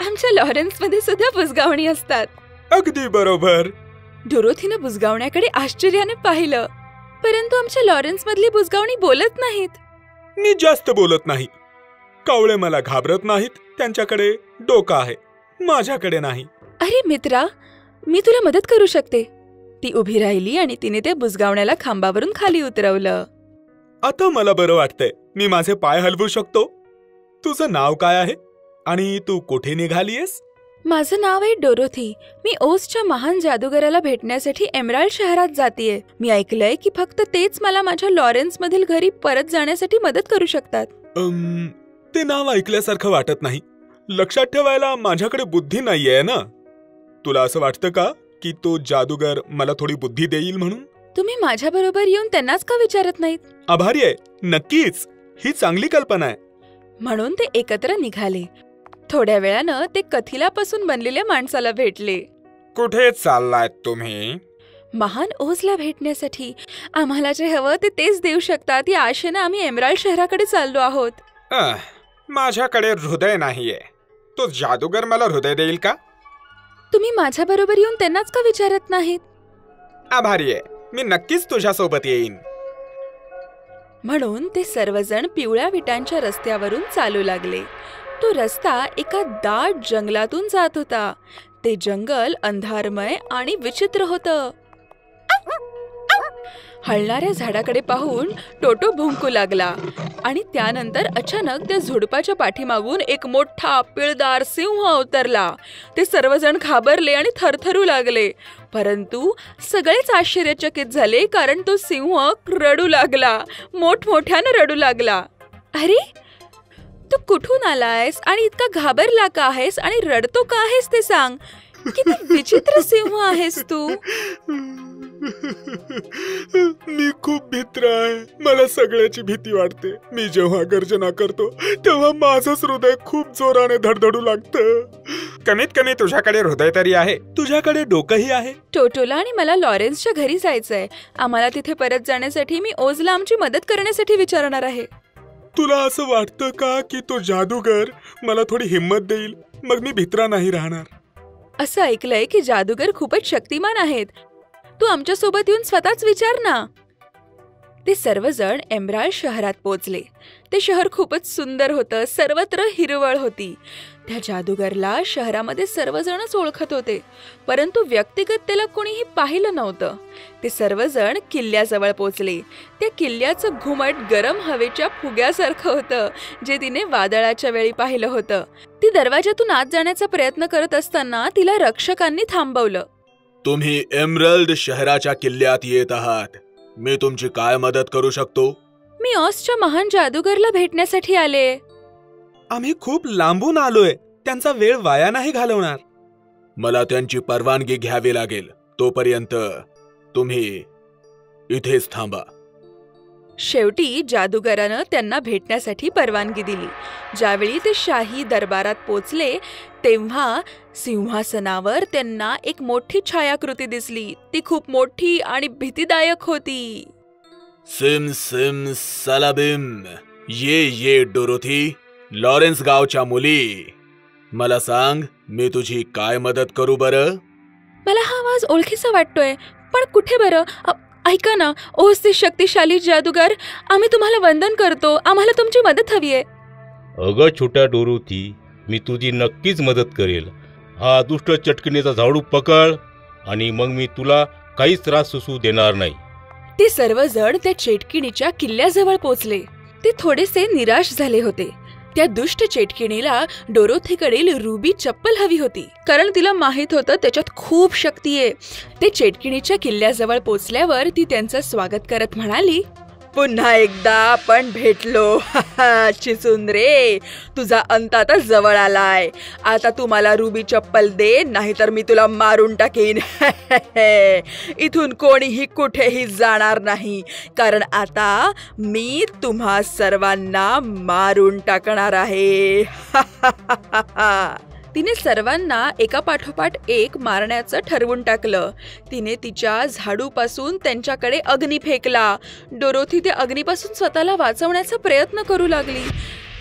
आमच्या लॉरेन्समध्ये सुद्धा बुजगावणी असतात. अगदी बरोबर. डोरोथीनं बुजगावण्याकडे आश्चर्याने पाहिलं. परंतु आमच्या लॉरेन्स मधली बुजगावणी बोलत नाहीत. मी जास्त बोलत नाही. कावळे मला घाबरत नाहीत. त्यांच्याकडे डोकं आहे. माझ्याकडे नाही. अरे मित्रा मी तुला मदत करू शकते. ती उभी राहिली आणि तिने त्या बुजगावण्याला खांबावरून खाली उतरवलं. आता मला बरं वाटतंय. मी माझे पाय हलवू शकतो? तुझं नाव काय आहे? आणि तू कुठे निघालीयस? माझं नाव आहे डोरोथी. मी ओसच्या महान जादूगराला भेटण्यासाठी एमराल्ड शहरात जातीये. मी ऐकलंय की फक्त तेच मला माझ्या लॉरेन्स मधील घरी परत जाण्यासाठी मदत करू शकतात. ते नाव ऐकल्यासारखं वाटत नाही. लक्षात ठेवायला माझ्याकडे बुद्धी नाहीये ना? तुला असं वाटतं का की तो जादूगर मला थोडी बुद्धी देईल म्हणून? तुम्ही माझ्या बरोबर येऊन त्यांनाच का विचारत नाहीत? आभारी आहे. नक्कीच. ही चांगली कल्पना आहे. म्हणून ते एकत्र निघाले. थोड्या वेळानं ते कथिलापासून बनलेल्या माणसाला भेटले. कुठे चाललाय तुम्ही? महान ओझला भेटण्यासाठी. आम्हाला जे हवं ते तेच देऊ शकतात. या आशेनं आम्ही एमराल्ड शहराकडे चाललो आहोत. अह, माझ्याकडे हृदय नाहीये. तो जादूगर मला हृदय देईल का? तुम्ही माझ्या बरोबर येऊन त्यांनाच का विचारत नाहीत? आभारी आहे. मी नक्कीच तुझ्या सोबत येईन. म्हणून ते सर्वजण पिवळ्या विटांच्या रस्त्यावरून चालू लागले. तो रस्ता एका दाट जंगलातून जात होता. ते जंगल अंधारमय आणि विचित्र होतं. हळणाऱ्या झाडाकडे पाहून टोटो भुंकू लागला आणि त्यानंतर अचानक त्या झुडपाच्या पाठीमागून एक मोठा पिळदार सिंह अवतरला ते सर्वजण घाबरले आणि थरथरू लागले. परंतु सगळेच आश्चर्यचकित झाले कारण तो सिंह रडू लागला मोठमोठ्यानं रडू लागला. अरे तू कुठून आलायस आणि इतका घाबरला का आहेस आणि रडतो का आहेस ते सांग. किती विचित्र सिंह आहेस तू. मी खूप भित्र आहे. मला सगळ्याची भीती वाटते. मी जेव्हा गर्जना करतो तेव्हा माझंच हृदय खूप जोराने धडधडू लागतं. कमीत कमी तुझ्याकडे हृदय तरी आहे. तुझ्याकडे डोकंही आहे. टोटोला आणि मला लॉरेन्सच्या घरी जायचंय. आम्हाला तिथे परत जाण्यासाठी मी ओझला आमची मदत करण्यासाठी विचारणार आहे. तुला असं वाटतं का की तो जादूगर मला थोडी हिंमत देईल? मग मी भित्रा नाही राहणार. असं ऐकलंय की जादूगर खूपच शक्तिमान आहेत. तू आमच्यासोबत येऊन स्वतःच विचार ना. ते सर्वजण एम्ब्राळ शहरात पोचले. ते शहर खूपच सुंदर होतं सर्वत्र हिरवळ होती. त्या जादूगरला शहरामध्ये सर्वजणच ओळखत होते परंतु व्यक्तिगत त्याला कोणीही पाहिलं नव्हतं. ते सर्वजण किल्ल्याजवळ पोचले. त्या किल्ल्याचं घुमट गरम हवेच्या फुग्यासारखं होतं जे तिने वादळाच्या वेळी पाहिलं होतं. ती दरवाजातून आत जाण्याचा प्रयत्न करत असताना तिला रक्षकांनी थांबवलं. तुम्ही एमरल्ड शहराच्या किल्ल्यात येत आहात. मी तुमची काय मदत करू शकतो? मी ऑसच्या महान जादूगरला भेटण्यासाठी आले. आम्ही खूप लांबून आलोय. त्यांचा वेळ वाया नाही घालवणार. मला त्यांची परवानगी घ्यावी लागेल. तोपर्यंत तुम्ही इथेच थांबा. शेवटी जादूगरानं त्यांना भेटण्यासाठी परवानगी दिली. ज्यावेळी ते शाही दरबारात पोचले तेव्हा सिंहासनावर त्यांना एक मोठी छायाकृती दिसली. ती खूप मोठी आणि भीतीदायक होती. सिम सिम सलाबिम. ये ये डोरोथी. लॉरेन्स गावच्या मुली. मला सांग मी तुझी काय मदत करू बरं? मला हा आवाज ओळखीचा वाटतोय पण कुठे बरं? ऐका ना ओस ते शक्तिशाली जादूगार आम्ही तुम्हाला वंदन करतो आम्हाला तुमची मदत हवी आहे. अगं छोट्या डोरोथी मी तुझी नक्कीच मदत करेल. हा दुष्ट चटकणीचा झाडू पकड आणि मग मी तुला काहीच त्रास सुसू देणार नाही. ते सर्वजण त्या चेटकिणीच्या किल्ल्याजवळ पोचले. ते थोडेसे निराश झाले होते. त्या दुष्ट चेटकिणीला डोरोथीकडील रुबी चप्पल हवी होती. कारण तिला माहीत होतं त्याच्यात खूप शक्ती आहे. ते चेटकिणीच्या किल्ल्याजवळ पोचल्यावर ती त्यांचं स्वागत करत म्हणाली पुन्हा एकदा आपण भेटलो. चिचुंद्रे तुझा अंत आता जवळ आलाय. आता तू मला रुबी चप्पल दे नाहीतर मी तुला मारून टाकीन. इथून कोणीही कुठेही जाणार नाही. कारण आता मी तुम्हा सर्वांना मारून टाकणार आहे. तिने सर्वांना एका पाठोपाठ एक मारण्याचं ठरवून टाकलं. तिने तिच्या झाडूपासून त्यांच्याकडे अग्नी फेकला. डोरोथी ते अग्नीपासून स्वतःला वाचवण्याचा प्रयत्न करू लागली.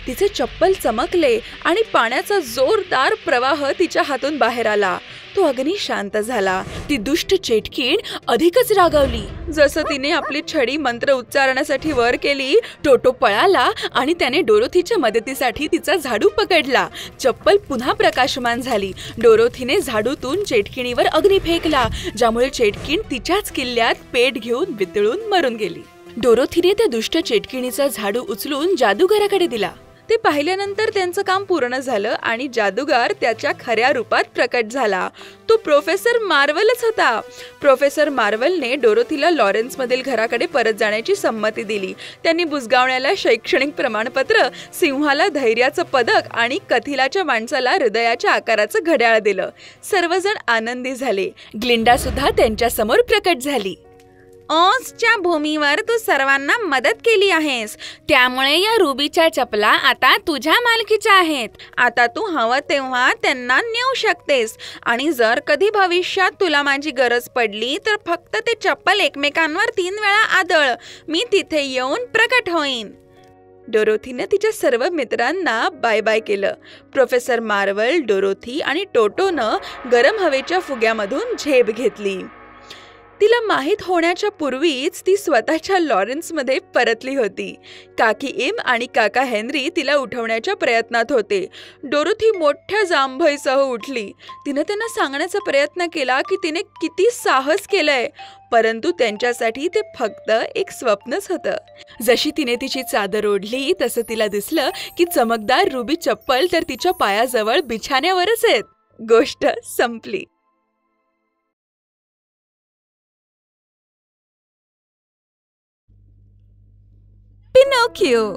तिचे चप्पल चमकले आणि पाण्याचा जोरदार प्रवाह तिच्या हातून बाहेर आला. तो अग्नी शांत झाला. ती दुष्ट चेटकीण अधिकच रागावली. जसं तिने आपली छडी मंत्र उच्चारण्यासाठी वर केली टोटो पळाला आणि त्याने डोरोथीच्या मदतीसाठी तिचा झाडू पकडला. चप्पल पुन्हा प्रकाशमान झाली. डोरोथीने झाडूतून चेटकिणीवर अग्नी फेकला ज्यामुळे चेटकीण तिच्याच किल्ल्यात पेट घेऊन वितळून मरून गेली. डोरोथीने त्या दुष्ट चेटकिणीचा झाडू उचलून जादूगाराकडे दिला. ते पाहिल्यानंतर त्यांचं काम पूर्ण झालं आणि जादूगार त्याच्या खऱ्या रूपात प्रकट झाला. तो प्रोफेसर मार्वलच होता. प्रोफेसर मार्वलने डोरोथीला लॉरेन्समधील घराकडे परत जाण्याची संमती दिली. त्यांनी बुजगावण्याला शैक्षणिक प्रमाणपत्र सिंहाला धैर्याचं पदक आणि कथिलाच्या माणसाला हृदयाच्या आकाराचं घड्याळ दिलं. सर्वजण आनंदी झाले. ग्लिंडा सुद्धा त्यांच्यासमोर प्रकट झाली. ओसच्या भूमीवर तू सर्वांना मदत केली आहेस. त्यामुळे या रुबीच्या चपला आता तुझ्या मालकीच्या आहेत. आता तू हवं तेव्हा त्यांना नेऊ शकतेस. आणि जर कधी भविष्यात तुला माझी गरज पडली तर फक्त ते चप्पल एकमेकांवर तीन वेळा आदळ. मी तिथे येऊन प्रकट होईन. डोरोथीनं तिच्या सर्व मित्रांना बाय बाय केलं. प्रोफेसर मार्वल डोरोथी आणि टोटोनं गरम हवेच्या फुग्यामधून झेप घेतली. तिला माहीत होण्याच्या पूर्वीच ती स्वतःच्या लॉरेन्समध्ये परतली होती. काकी एम आणि काका हेनरी तिला उठवण्याच्या प्रयत्नात होते. डोरोथी मोठ्या जांभईसह उठली. तिनं त्यांना सांगण्याचा प्रयत्न केला की तिने किती साहस केलंय परंतु त्यांच्यासाठी ते फक्त एक स्वप्नच होतं. जशी तिने तिची चादर ओढली तसं तिला दिसलं की चमकदार रुबी चप्पल तर तिच्या पायाजवळ बिछाण्यावरच आहेत. गोष्ट संपली. पिनोकिओ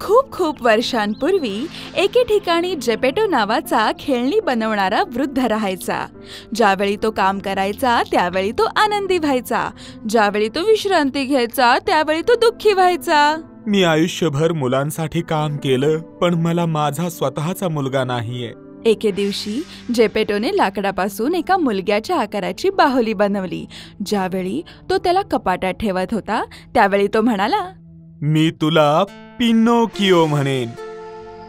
खूप खूप वर्षांपूर्वी एके ठिकाणी जेपेटो नावाचा खेळणी बनवणारा वृद्ध राहायचा. ज्यावेळी तो काम करायचा त्यावेळी तो आनंदी व्हायचा. ज्यावेळी तो विश्रांती घ्यायचा त्यावेळी तो दुःखी व्हायचा. मी आयुष्यभर मुलांसाठी काम केलं पण मला माझा स्वतःचा मुलगा नाहीये. एके दिवशी जेपेटोने लाकडापासून एका मुलग्याच्या आकाराची बाहुली बनवली. ज्यावेळी तो त्याला कपाटात ठेवत होता त्यावेळी तो म्हणाला मी तुला पिनोकिओ म्हणेन.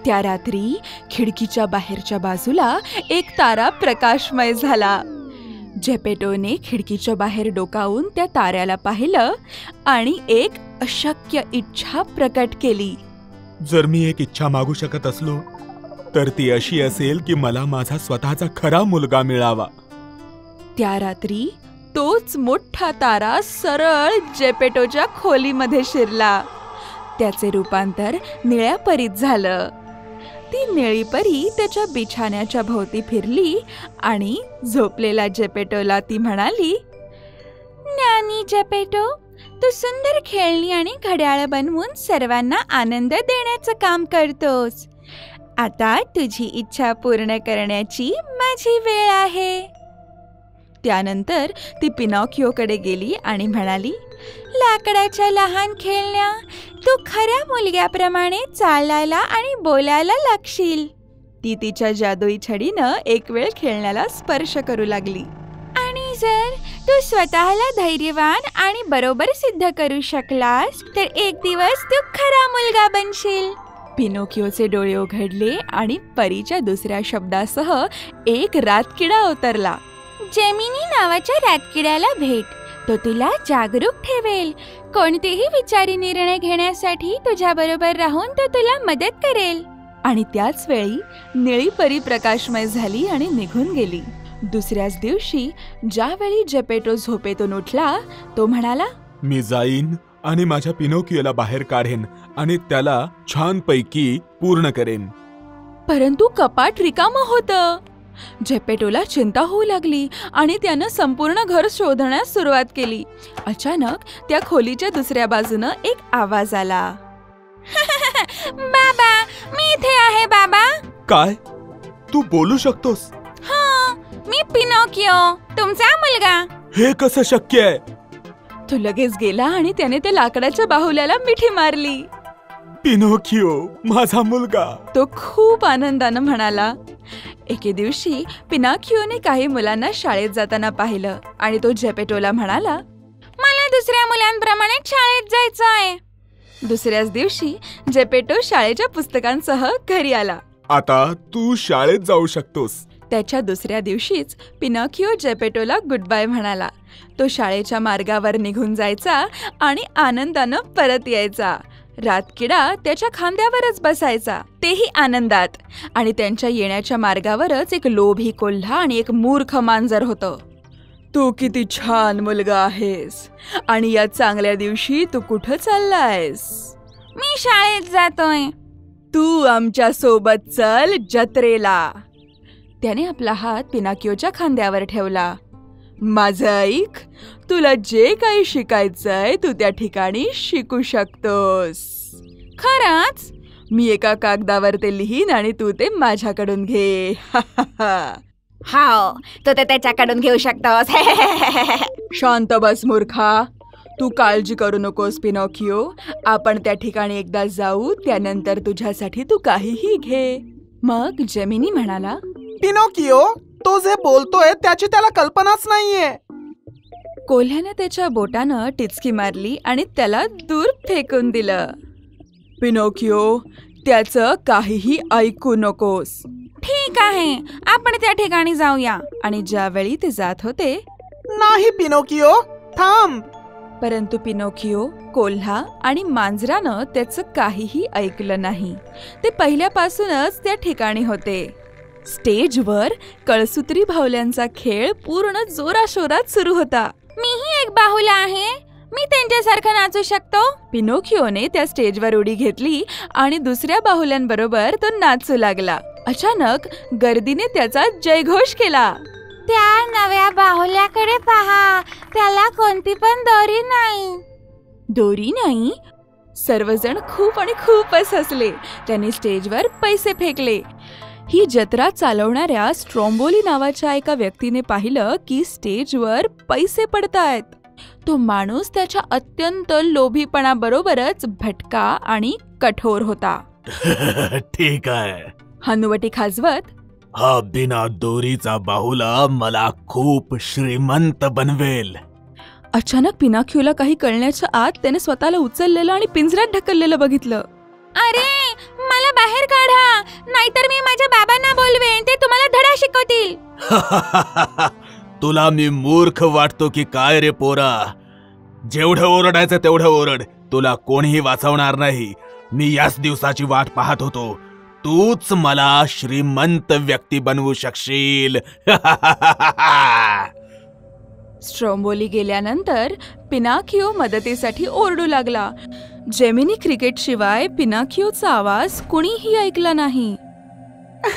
त्या रात्री खिडकीच्या बाहेरच्या बाजूला एक तारा प्रकाशमय झाला. जेपेटोने खिडकीच्या बाहेर डोकावून त्या ताऱ्याला पाहिलं आणि एक अशक्य इच्छा प्रकट केली. जर मी एक इच्छा मागू शकत असलो तर ती अशी असेल की मला माझा स्वतःचा खरा मुलगा मिळावा. त्या रात्री तोच मोठा तारा सरळ जेपेटोच्या खोलीमध्ये शिरला. त्याचे रूपांतर निळ्या परीत झालं. ती निळी परी त्याच्या बिछाण्याच्या भोवती फिरली आणि झोपलेला जेपेटोला ती म्हणाली ज्ञानी जेपेटो तू सुंदर खेळणी आणि घड्याळ बनवून सर्वांना आनंद देण्याचं काम करतोस. आता तुझी इच्छा पूर्ण करण्याची माझी वेळ आहे. त्यानंतर ती पिनॉकिओकडे गेली आणि म्हणाली लाकडाच्या लहान खेळण्या तू खऱ्या मुलग्याप्रमाणे चालायला आणि बोलायला लागशील. ती तिच्या जादुई छडीनं एक वेळ खेळण्याला स्पर्श करू लागली. आणि जर तू स्वतःला धैर्यवान आणि बरोबर सिद्ध करू शकलास तर एक दिवस तू खरा मुलगा बनशील. पिनोकिओचे डोळे उघडले आणि परीच्या दुसऱ्या शब्दासह एक रातकिडा उतरला. जेमिनी नावाच्या रातकिड्याला भेट. तो तुला जागरूक ठेवेल. कोणतेही विचारी निर्णय घेण्यासाठी तुझ्या बरोबर राहून तो तुला मदत करेल. आणि त्याच वेळी निळी परी प्रकाशमय झाली आणि निघून गेली. दुसऱ्याच दिवशी ज्यावेळी जेपेटो झोपेतून उठला तो म्हणाला मी जाईन. आणि माझ्या पिनोकिओला बाहेर काढेन आणि त्याला छानपैकी पूर्ण करेन. परंतु कपाट रिकामं होतं. झेपेटोला चिंता होऊ लागली आणि त्यानं संपूर्ण घर शोधण्यास सुरुवात केली. अचानक त्या खोलीच्या दुसऱ्या बाजूनं एक आवाज आला. बाबा मी इथे आहे बाबा. काय? तू बोलू शकतोस? हो मी पिनोकिओ तुमचा मुलगा. हे कसं शक्य आहे? तो लगेच गेला आणि त्याने त्या लाकडाच्या बाहुल्याला मिठी मारली. पिनोकिओ माझा मुलगा. तो खूप आनंदानं म्हणाला एके दिवशी पिनाकिओने काही मुलांना शाळेत जाताना पाहिलं आणि तो झेपेटोला म्हणाला मला दुसऱ्या मुलांप्रमाणे शाळेत जायचं आहे दुसऱ्याच दिवशी जेपेटो शाळेच्या पुस्तकांसह घरी आला. आता तू शाळेत जाऊ शकतोस. त्याच्या दुसऱ्या दिवशीच पिनॉकिओ जेपेटोला गुड बाय म्हणाला. तो शाळेच्या मार्गावर निघून जायचा आणि आनंदानं परत यायचा. रातकिडा त्याच्या खांद्यावरच बसायचा. तेही आनंदात. आणि त्यांच्या येण्याच्या मार्गावरच एक लोभी कोल्हा आणि एक मूर्ख मांजर होतं. तू किती छान मुलगा आहेस. आणि या चांगल्या दिवशी तू कुठं चाललायस? मी शाळेत जातोय. तू आमच्यासोबत चल जत्रेला. त्याने आपला हात पिनाकिओच्या खांद्यावर ठेवला. माझं ऐक तुला जे काही शिकायचंय तू त्या ठिकाणी शिकू शकतोस. खरंच? मी एका कागदावर ते लिहीन आणि तू ते माझ्याकडून घे. हो तू ते त्याच्याकडून घेऊ शकतोस. शांत बस मूर्खा. तू काळजी करू नकोस पिनॉकिओ. आपण त्या ठिकाणी एकदा जाऊ त्यानंतर तुझ्यासाठी तू काहीही घे. मग जेमिनी म्हणाला पिनोकिओ तो जे बोलतोय त्याची त्याला कल्पनाच नाहीये. कोल्ह्याने त्याच्या बोटानं टिचकी मारली आणि त्याला दूर फेकून दिलं. पिनोकिओ त्याचं काहीही ऐकू नकोस. ठीक आहे आपण त्या ठिकाणी जाऊया. आणि ज्यावेळी ते जात होते नाही पिनोकिओ थांब. परंतु पिनोकिओ कोल्हा आणि मांजरानं त्याचं काहीही ऐकलं नाही. ते पहिल्यापासूनच त्या ठिकाणी होते. स्टेजवर कळसूत्री भावल्यांचा खेळ पूर्ण जोराशोरात सुरू होता. मीही एक बाहुला आहे. मी त्यांच्यासारखं नाचू शकतो? पिनोकिओने त्या स्टेजवर उडी घेतली आणि दुसऱ्या बाहुल्यांबरोबर तो नाचू लागला. अचानक गर्दीने त्याचा जयघोष केला. त्या नव्या बाहुल्याकडे पहा. त्याला कोणती पण दोरी नाही. दोरी नाही? सर्वजण खूप आणि खूपच हसले. त्यांनी स्टेजवर पैसे फेकले. ही जत्रा चालवणाऱ्या स्ट्रॉम्बोली नावाच्या एका व्यक्तीने पाहिलं की स्टेजवर पैसे पडतायत. तो माणूस त्याच्या अत्यंत लोभीपणाबरोबरच भटका आणि कठोर होता. ठीक आहे. हनुवटी खाजवत हा बिना दोरीचा बाहुला मला खूप श्रीमंत बनवेल. अचानक पिनाक्यूला काही कळण्याच्या आत त्याने स्वतःला उचललेलं आणि पिंजऱ्यात ढकललेलं बघितलं. अरे मला बाहेर काढा. नाहीतर मी माझ्या बाबांना बोलवेन. ते तुम्हाला धडा शिकवतील. तुला मी मूर्ख वाटतो की काय रे पोरा? जेवढं ओरडायचं तेवढं ओरड. तुला कोणीही वाचवणार नाही. मी याच दिवसाची वाट पाहत होतो. तूच मला श्रीमंत व्यक्ती बनवू शकशील. स्ट्रॉम्बोली गेल्यानंतर पिनाकिओ मदतीसाठी ओरडू लागला. जेमिनी क्रिकेट शिवाय पिनाकिओचा आवाज कुणीही ऐकला नाही.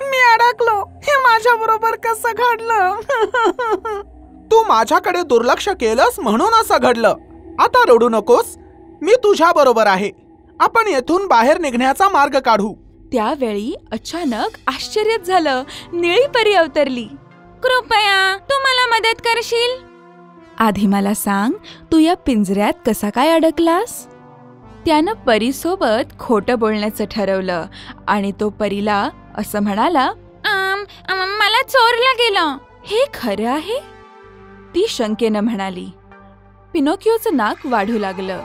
मी अडकलो. हे माझ्या बरोबर कसं घडलं? तू माझ्याकडे दुर्लक्ष केलंस म्हणून असं घडलं. आता रडू नकोस. मी तुझ्या बरोबर आहे. आपण येथून बाहेर निघण्याचा मार्ग काढू. त्यावेळी अचानक आश्चर्यच झालं. निळी परी अवतरली. कृपया तू मला मदत करशील? आधी मला सांग तू या पिंजऱ्यात कसा काय अडकलास? त्यानं परीसोबत खोटं बोलण्याचं ठरवलं आणि तो परीला असं म्हणाला आम, आम, मला चोरला गेलं. हे खरं आहे? ती शंकेनं म्हणाली. पिनोकिओचं नाक वाढू लागलं.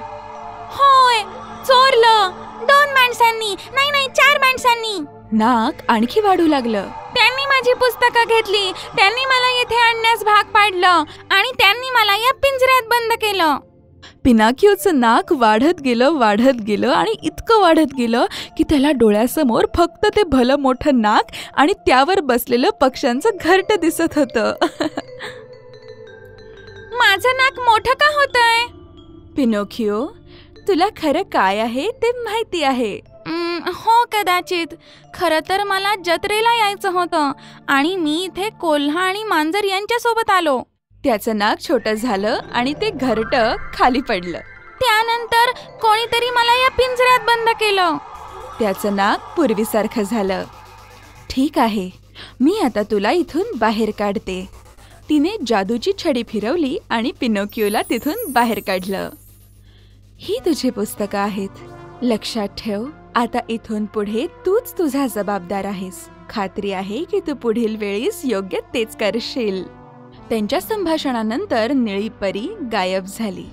होय चोरलं. दोन माणसांनी नाही नाही चार माणसांनी. नाक आणखी वाढू लागलं. त्यांनी माझी पुस्तकं घेतली. त्यांनी मला येथे आणण्यास भाग पाडलं आणि त्यांनी मला या पिंजऱ्यात बंद केलं. पिनाकिओचं नाक वाढत गेलं वाढत गेलं आणि इतकं वाढत गेलं की त्याला डोळ्यासमोर फक्त ते भलं मोठं नाक आणि त्यावर बसलेलं पक्ष्यांचं घरट दिसत होतं. माझं नाक मोठं का होतंय? पिनोकिओ तुला खरं काय आहे ते माहिती आहे. हो कदाचित. खरं तर मला जत्रेला यायचं होतं आणि मी इथे कोल्हा आणि मांजर यांच्या सोबत आलो. त्याचं नाक छोटं झालं आणि ते घरट खाली पडलं. त्यानंतर कोणीतरी मला या पिंजऱ्यात बंद केलं. त्याचं नाक पूर्वीसारखं झालं. ठीक आहे मी आता तुला इथून बाहेर काढते. तिने जादूची छडी फिरवली आणि पिनोकिओला तिथून बाहेर काढलं. ही तुझी पुस्तकं आहेत. लक्षात ठेव. आता इथून पुढे तूच तुझा जबाबदार आहेस. खात्री आहे की तू पुढील वेळीस योग्य तेच करशील. त्यांच्या संभाषणानंतर निळी परी गायब झाली.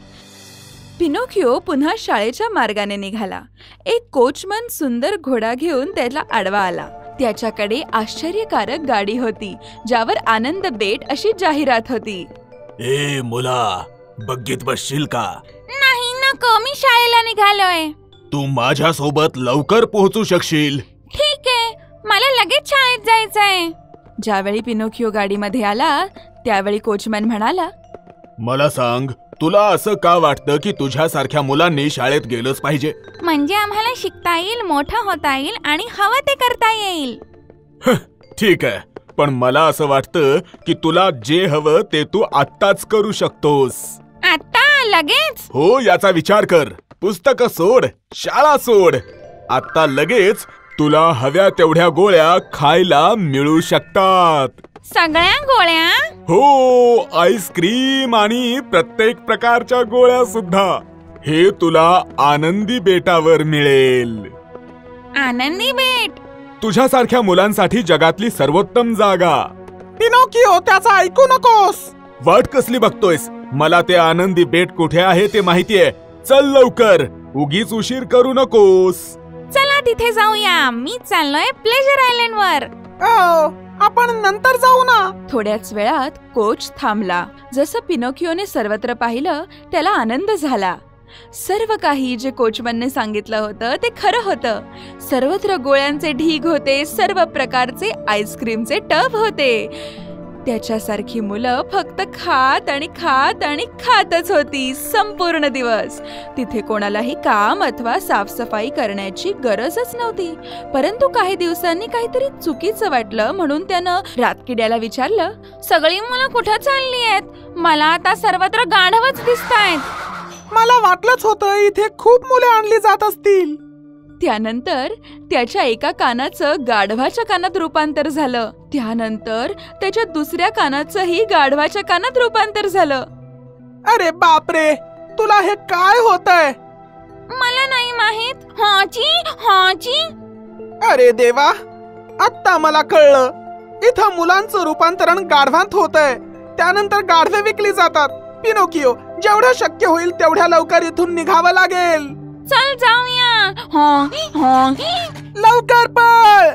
पिनोकिओ पुन्हा शाळेच्या मार्गाने निघाला. एक कोचमन सुंदर घोडा घेऊन त्याला आडवा आला. त्याच्याकडे आश्चर्यकारक गाडी होती ज्यावर आनंद बेट अशी जाहिरात होती. ए मुला बग्गीत बसशील का? नाही नको मी शाळेला निघालोय. तू माझ्या सोबत लवकर पोहोचू शकशील. ठीक आहे मला लगेच शाळेत जायचंय. ज्यावेळी पिनोकिओ गाडीमध्ये आला त्यावेळी कोचमॅन म्हणाला मला सांग तुला असं का वाटतं की तुझ्यासारख्या मुलांनी शाळेत गेलंच पाहिजे? म्हणजे आम्हाला शिकता येईल मोठं होता येईल आणि हवं ते करता येईल. ठीक. आहे पण मला असं वाटतं की तुला जे हवं ते तू आत्ताच करू शकतोस. आता लगेच? हो याचा विचार कर. पुस्तक सोड शाळा सोड. आता लगेच तुला हव्या तेवढ्या गोळ्या खायला मिळू शकतात. सगळ्या गोळ्या? हो आईस्क्रीम आणि प्रत्येक प्रकारच्या गोळ्या सुद्धा. हे तुला आनंदी बेटावर मिळेल. आनंदी बेट? तुझ्यासारख्या मुलांसाठी जगातली सर्वोत्तम जागा. पिनोकिओ त्याचा ऐकू नकोस. वाट कसली बघतोयस? मला ते आनंदी बेट कुठे आहे ते माहितीये. चल लवकर. उगीच उशीर करू नकोस. चला तिथे जाऊया. मी चाललोय प्लेजर आयलंड वर. ओ, आपण नंतर जाऊ ना. थोड्याच वेळात कोच थांबला. जसं पिनोकिओने सर्वत्र पाहिलं त्याला आनंद झाला. सर्व काही जे कोचमनने सांगितलं होतं ते खरं होतं. सर्वत्र गोळ्यांचे ढीग होते सर्व प्रकारचे आईस्क्रीमचे टब होते. त्याच्यासारखी मुलं फक्त खात आणि खात आणि खातच होती. संपूर्ण दिवस. तिथे कोणालाही काम अथवा साफसफाई करण्याची गरजच नव्हती. परंतु काही दिवसांनी काहीतरी चुकीचं वाटलं म्हणून त्यानं रातकिड्याला विचारलं सगळी मुलं कुठं चालली आहेत? मला आता सर्वत्र गाढवच दिसतायत. मला वाटलंच होतं इथे खूप मुले आणली जात असतील. त्यानंतर त्याच्या एका कानाचं गाढवाच्या कानात रूपांतर झालं. त्यानंतर त्याच्या दुसऱ्या कानाचंही गाढवाच्या कानात रूपांतर झालं. अरे बापरे! तुला हे काय होतंय? मला नाही माहीत. हाची हाची अरे देवा! आत्ता मला कळलं. इथं मुलांचं रूपांतरण गाढवांत होतंय. त्यानंतर गाढवे विकली जातात. पिनोकिओ जेवढं शक्य होईल तेवढ्या लवकर इथून निघावं लागेल. चल जाऊया. लवकर पळ!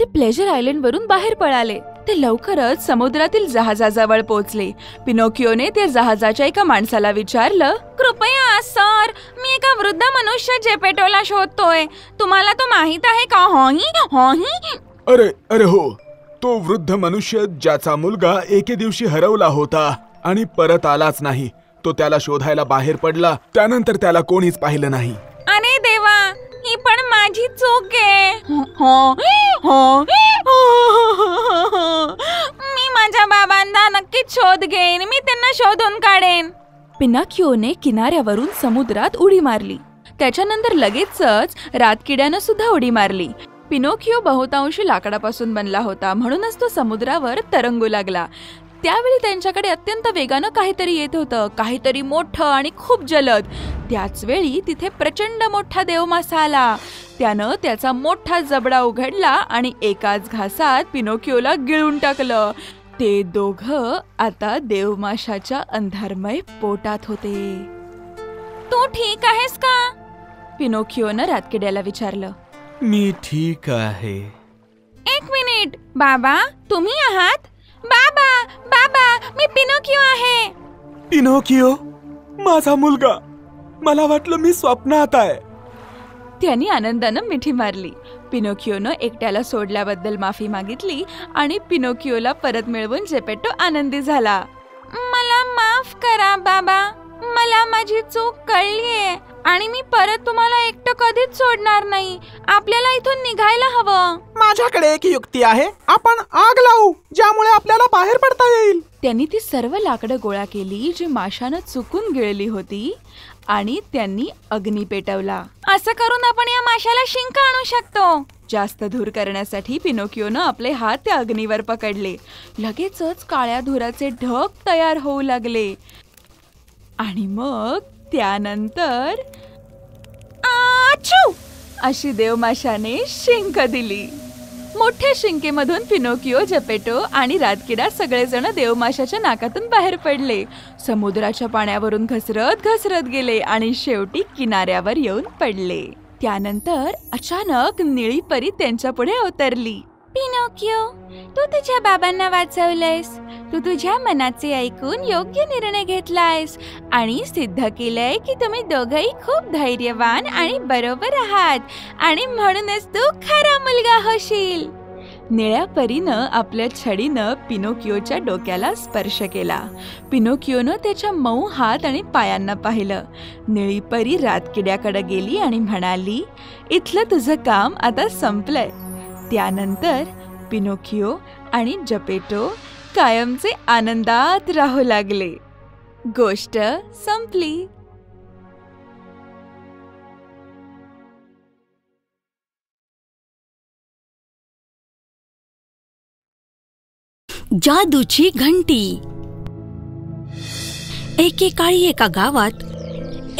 ते प्लेजर आयलंड वरून बाहेर पळाले. ते लवकरच समुद्रातील जहाजाजवळ पोहोचले पिनोकिओने त्या जहाजाच्या एका माणसाला विचारलं कृपया सर मी एका वृद्ध मनुष्य जेपेटोला शोधतोय. तुम्हाला तो माहीत आहे का हॉही हॉही? अरे अरे हो. तो वृद्ध मनुष्य ज्याचा मुलगा एके दिवशी हरवला होता आणि परत आलाच नाही. तो त्याला शोधायला बाहेर पडला. त्यानंतर त्याला कोणीच पाहिलं नाही. अरे देवा ही पण माझी चूक आहे. हॉ, हॉ. मी माझ्या बाबांना नक्कीच शोध घेईन. मी त्यांना शोधून काढेन. पिनाकिओने किनाऱ्यावरून समुद्रात उडी मारली. त्याच्यानंतर लगेचच रातकिड्यानं सुद्धा उडी मारली. पिनोकिओ बहुतांशी लाकडापासून बनला होता म्हणूनच तो समुद्रावर तरंगू लागला. त्यावेळी त्यांच्याकडे अत्यंत वेगानं काहीतरी येत होतं. काहीतरी मोठं आणि खूप जलद. त्याच वेळी तिथे प्रचंड मोठा देवमासा आला. त्यानं त्याचा मोठा जबडा उघडला आणि एकाच घासात पिनोकिओला गिळून टाकलं. ते दोघं आता देवमाशाच्या अंधारमय पोटात होते. तू ठीक आहेस का? पिनोकिओनं रातकिड्याला विचारलं. मी ठीक आहे. एक मिनिट. बाबा तुम्ही आहात? बाबा बाबा मी पिनोकिओ आहे. पिनोकिओ माझा मुलगा. मला वाटलं मी स्वप्नात आहे. त्यांनी आनंदानं मिठी मारली. पिनोकिओनं एकट्याला सोडल्याबद्दल माफी मागितली आणि पिनोकिओला परत मिळवून जेपेटो आनंदी झाला. मला माफ करा बाबा. मला माझी चूक कळलीये. आणि मी परत तुम्हाला एकटं कधीच सोडणार नाही. आपल्याला इथून निघायला हवं. माझ्याकडे एक युक्ती आहे. आपण आग लावू ज्यामुळे आपल्याला बाहेर पडता येईल. त्यांनी ती सर्व लाकडं गोळा केली जी माशानं चुकून गिळली होती आणि त्यांनी अग्नी पेटवला. असं करून आपण या माशाला शिंक आणू शकतो. जास्त धूर करण्यासाठी पिनोकिओनं आपले हात त्या अग्नीवर पकडले. लगेचच काळ्या धुराचे ढग तयार होऊ लागले. आणि मग त्यानंतर आचू! अशी देवमाशाने शिंक दिली. मोठ्या शिंकेमधून पिनोकिओ जपेटो आणि रातकिडा सगळेजण देवमाशाच्या नाकातून बाहेर पडले. समुद्राच्या पाण्यावरून घसरत घसरत गेले आणि शेवटी किनाऱ्यावर येऊन पडले. त्यानंतर अचानक निळी परी त्यांच्या पुढे अवतरली. पिनोकियो तू तुझ्या बाबांना वाचवलंयस. तू तुझ्या मनाचे ऐकून योग्य निर्णय घेतलायस आणि सिद्ध केलंय की तुम्ही दोघही खूप धैर्यवान आणि बरोबर आहात आणि म्हणूनच तू खरा मुलगा होशील. निळ्या परीनं आपल्या छडीनं पिनोकिओच्या डोक्याला स्पर्श केला. पिनोकिओनं त्याच्या मऊ हात आणि पायांना पाहिलं. निळी परी रातकिड्याकडे गेली आणि म्हणाली इथलं तुझं काम आता संपलंय. त्यानंतर पिनोकिओ आणि जपेटो कायमचे आनंदात राहू लागले. गोष्ट संपली. जादूची घंटी. एकेकाळी एका गावात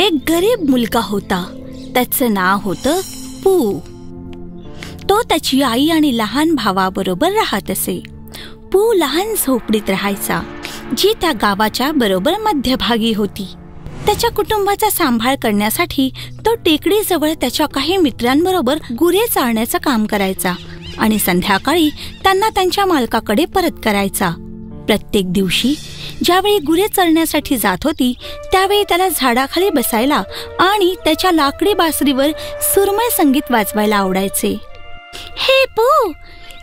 एक गरीब मुलगा होता. त्याचं नाव होतं पू. तो त्याची आई आणि लहान भावाबरोबर राहत असे. पू लहान झोपडीत राहायचा जी त्या गावाच्या बरोबर मध्यभागी होती. त्याच्या कुटुंबाचा सांभाळ करण्यासाठी तो टेकडीजवळ त्याच्या काही मित्रांबरोबर गुरे चाळण्याचं काम करायचा आणि संध्याकाळी त्यांना त्यांच्या मालकाकडे परत करायचा. प्रत्येक दिवशी ज्यावेळी गुरे चरण्यासाठी जात होती त्यावेळी त्याला झाडाखाली बसायला आणि त्याच्या लाकडी बासरीवर सुरमय संगीत वाजवायला आवडायचे. हे पू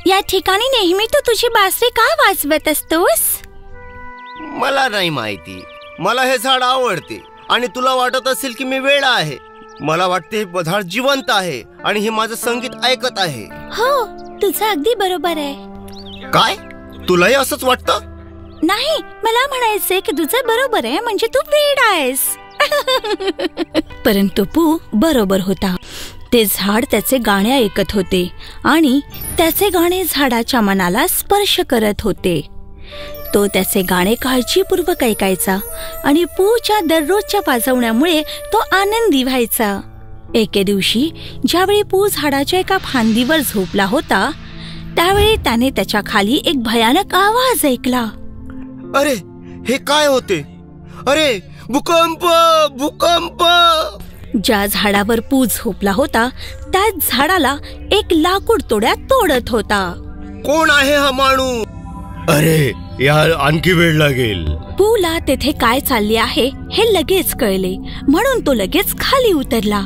या ठिकाणी नेहमी तू तुझी बासरी का वाजवत असतोस? मला नाही माहिती. मला हे झाड आवडते आणि तुला वाटत असेल की मी वेळ आहे. मला वाटते हे झाड जिवंत आहे आणि हे माझं संगीत ऐकत आहे. हो तुझं अगदी बरोबर आहे. काय? तुलाही असंच वाटतं? नाही मला म्हणायचंय की तुझं बरोबर आहे म्हणजे तू वेड आहेस. परंतु पू बरोबर होता. ते झाड त्याचे गाणे ऐकत होते आणि त्याचे गाणे झाडाच्या मनाला स्पर्श करत होते. तो त्याचे गाणे काळजीपूर्वक ऐकायचा आणि पूच्या दररोजच्या वाजवण्यामुळे तो आनंदी व्हायचा. एके दिवशी ज्यावेळी पू झाडाच्या एका फांदीवर झोपला होता त्यावेळी त्याने त्याच्याखाली एक भयानक आवाज ऐकला. अरे हे काय होते? अरे भूकंप भूकंप! ज्या झाडावर पू झोपला होता त्याच झाडाला एक लाकूड तोड्या तोडत होता. कोण आहे हा माणूस? अरे या आणखी वेळ लागेल. पूला तेथे काय चालले आहे हे लगेच कळले. म्हणून तो लगेच खाली उतरला.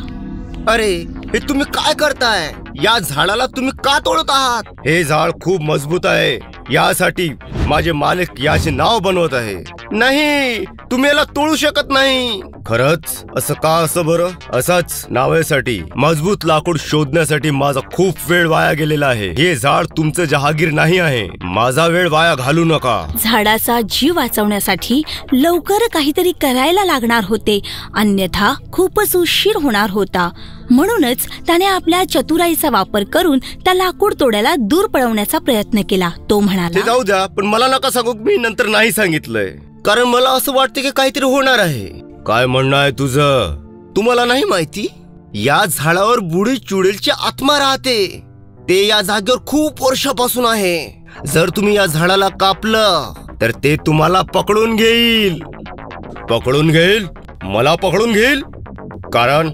अरे हे तुम्ही काय करताय? या झाडाला तुम्ही का तोडत आहात? हे झाड खूप मजबूत आहे. यासाठी माझे मालक याचे नाव बनवत आहे. नाही तुम्ही याला तोडू शकत नाही. खरंच? असं का असं बरं? असाच नावासाठी मजबूत लाकूड शोधण्यासाठी माझा खूप वेळ वाया गेलेला आहे. हे झाड तुमचं जहागीर नाही आहे. माझा वेळ वाया घालू नका. झाडाचा जीव वाचवण्यासाठी लवकर काहीतरी करायला लागणार होते. अन्यथा खूपच उशीर होणार होता. म्हणूनच त्याने आपल्या चतुराईचा वापर करून त्या लाकूड तोड्याला दूर पळवण्याचा प्रयत्न केला. तो ते म्हणाला जाऊ द्या पण मला नका सांगू मी नंतर नाही सांगितलंय. कारण मला असं वाटतं की काहीतरी होणार आहे. काय म्हणणं आहे तुझं? तुम्हाला नाही माहिती? या झाडावर बुडी चुडेलची आत्मा राहते. ते या जागेवर खूप वर्षापासून आहे. जर तुम्ही या झाडाला कापलं तर ते तुम्हाला पकडून घेईल. पकडून घेईल? मला पकडून घेईल? कारण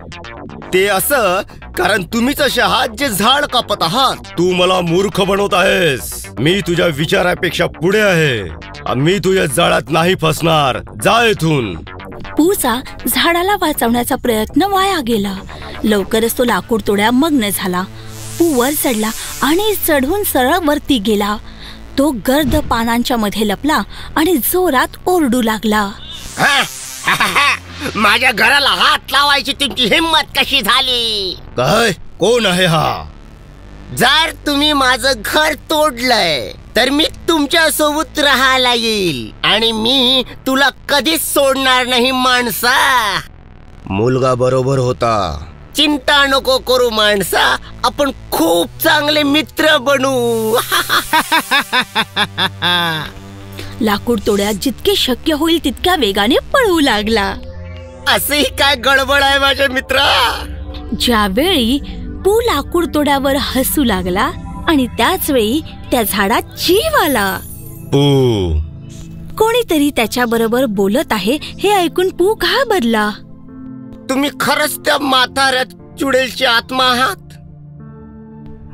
ते असं कारण तुम्हीच असे आहात जे झाड कापत आहात. तू मला मूर्ख बनवत आहेस. मी तुझ्या विचारापेक्षा पुढे आहे. मी तुझ्या जाळ्यात नाही फसणार. जा इथून. पूचा झाडाला वाचवण्याचा प्रयत्न वाया गेला. लवकरच तो लाकूड तोड्या मग्न झाला. पू वर चढला आणि चढून सरळ वरती गेला. तो गर्द पानांच्या मध्ये लपला आणि जोरात ओरडू लागला. माझ्या घराला हात लावायची तुमची हिंमत कशी झाली? काय? कोण आहे हा? जर तुम्ही माझं घर तोडलंय तर मी तुमच्यासोबत राहायला येईल. आणि मी तुला कधीच सोडणार नाही माणसा. मुलगा बरोबर होता. चिंता नको करू माणसा. आपण खूप चांगले मित्र बनू. लाकूड तोड्यात जितके शक्य होईल तितक्या वेगाने पळू लागला. असेही काय गडबड आहे माझ्या मित्रा? ज्यावेळी पू लाकूड तोड्यावर हसू लागला आणि त्याच वेळी त्या झाडात जीव आला. पू. कोणीतरी त्याच्या बरोबर बोलत आहे हे ऐकून पू घाबरला तुम्ही खरंच त्या म्हाताऱ्या चुडेलची आत्मा आहात?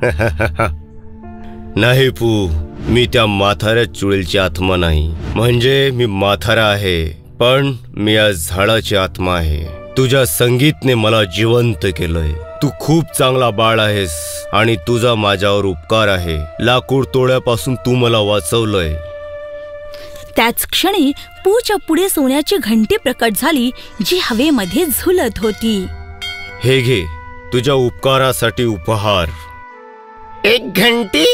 नाही पू मी त्या म्हाताऱ्या चुडेलची आत्मा नाही. म्हणजे मी म्हातारा आहे. पण मी या झाडाची आत्मा आहे. तुझ्या संगीतने मला जिवंत केलंय. तू खूप चांगला बाळ आहेस आणि तुझा माझ्यावर उपकार आहे. लाकूड तोड्यापासून तू मला वाचवलंय. त्याच क्षणी पूच्या पुढे सोन्याची घंटी प्रकट झाली जी हवेमध्ये झुलत होती. हे घे तुझ्या उपकारासाठी उपहार. एक घंटी?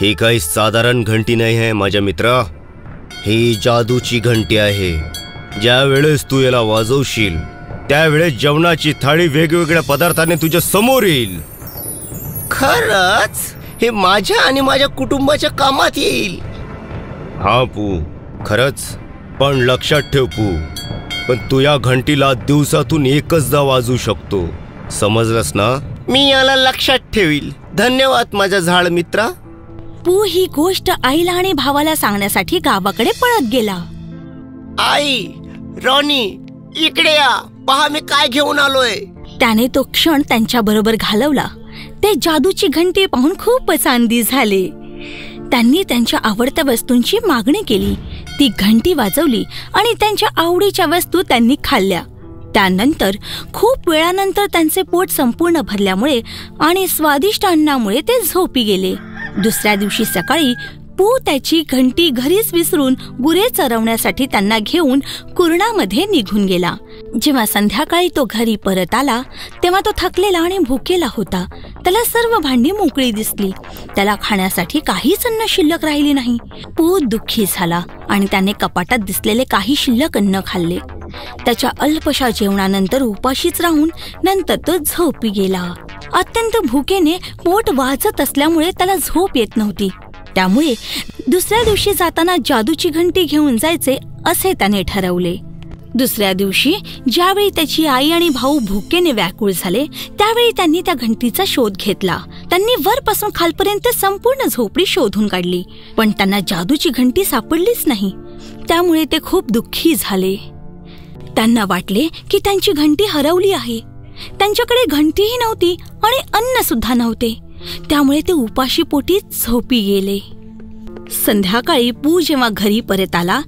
ही काही साधारण घंटी नाही आहे माझ्या मित्रा. ही जादूची घंटी आहे. ज्या वेळेस तू याला वाजवशील त्यावेळेस जेवणाची थाळी वेगवेगळ्या पदार्थाने तुझ्या समोर येईल. खरच? हे माझ्या आणि माझ्या कुटुंबाच्या कामात येईल. हा पू खरंच. पण लक्षात ठेव पू पण तू या घंटीला दिवसातून एकचदा वाजू शकतो. समजलंस ना? मी याला लक्षात ठेवील. धन्यवाद माझा झाड मित्रा. पू ही गोष्ट आईला आणि भावाला सांगण्यासाठी गावाकडे पळत गेला. आई रॉनी इकडे या. पहा मी काय घेऊन आलोय. त्याने तो क्षण त्यांच्या बरोबर घालवला. ते जादूची घंटी पाहून खूपच आनंदी झाले. त्यांनी त्यांच्या आवडत्या वस्तूंची मागणी केली. ती घंटी वाजवली आणि त्यांच्या आवडीच्या वस्तू त्यांनी खाल्ल्या. त्यानंतर खूप वेळानंतर त्यांचे पोट संपूर्ण भरल्यामुळे आणि स्वादिष्ट अन्नामुळे ते झोपी गेले. दुसऱ्या दिवशी सकाळी पू त्याची घंटी घरीच विसरून गुरे चरवण्यासाठी त्यांना घेऊन कुरणामध्ये निघून गेला. जेव्हा संध्याकाळी तो घरी परत आला तेव्हा तो थकलेला आणि भुकेला होता. त्याला सर्व भांडी मोकळी दिसली. त्याला खाण्यासाठी काहीच अन्न शिल्लक राहिली नाही. पू दुःखी झाला आणि त्याने कपाटात दिसलेले काही शिल्लक अन्न खाल्ले. त्याच्या अल्पशा जेवणानंतर उपाशीच राहून नंतर तो झोपी गेला. अत्यंत भुकेने पोट वाजत असल्यामुळे त्याला झोप येत नव्हती. त्यामुळे दुसऱ्या दिवशी जाताना जादूची घंटी घेऊन जायचे असे त्याने ठरवले. दुसऱ्या दिवशी ज्यावेळी त्याची आई आणि भाऊ भुकेने व्याकुळ झाले त्यावेळी त्यांनी त्या घंटीचा शोध घेतला. त्यांनी वरपासून खालपर्यंत संपूर्ण झोपडी शोधून काढली. पण त्यांना जादूची घंटी सापडलीच नाही. त्यामुळे ते खूप दुःखी झाले. त्यांना वाटले की त्यांची घंटी हरवली आहे. त्यांच्याकडे घंटीही नव्हती आणि अन्न सुद्धा नव्हते. त्यामुळे ते उपाशी पोटी झोपी गेले. संध्याकाळी पू जेव्हा घरी परत आला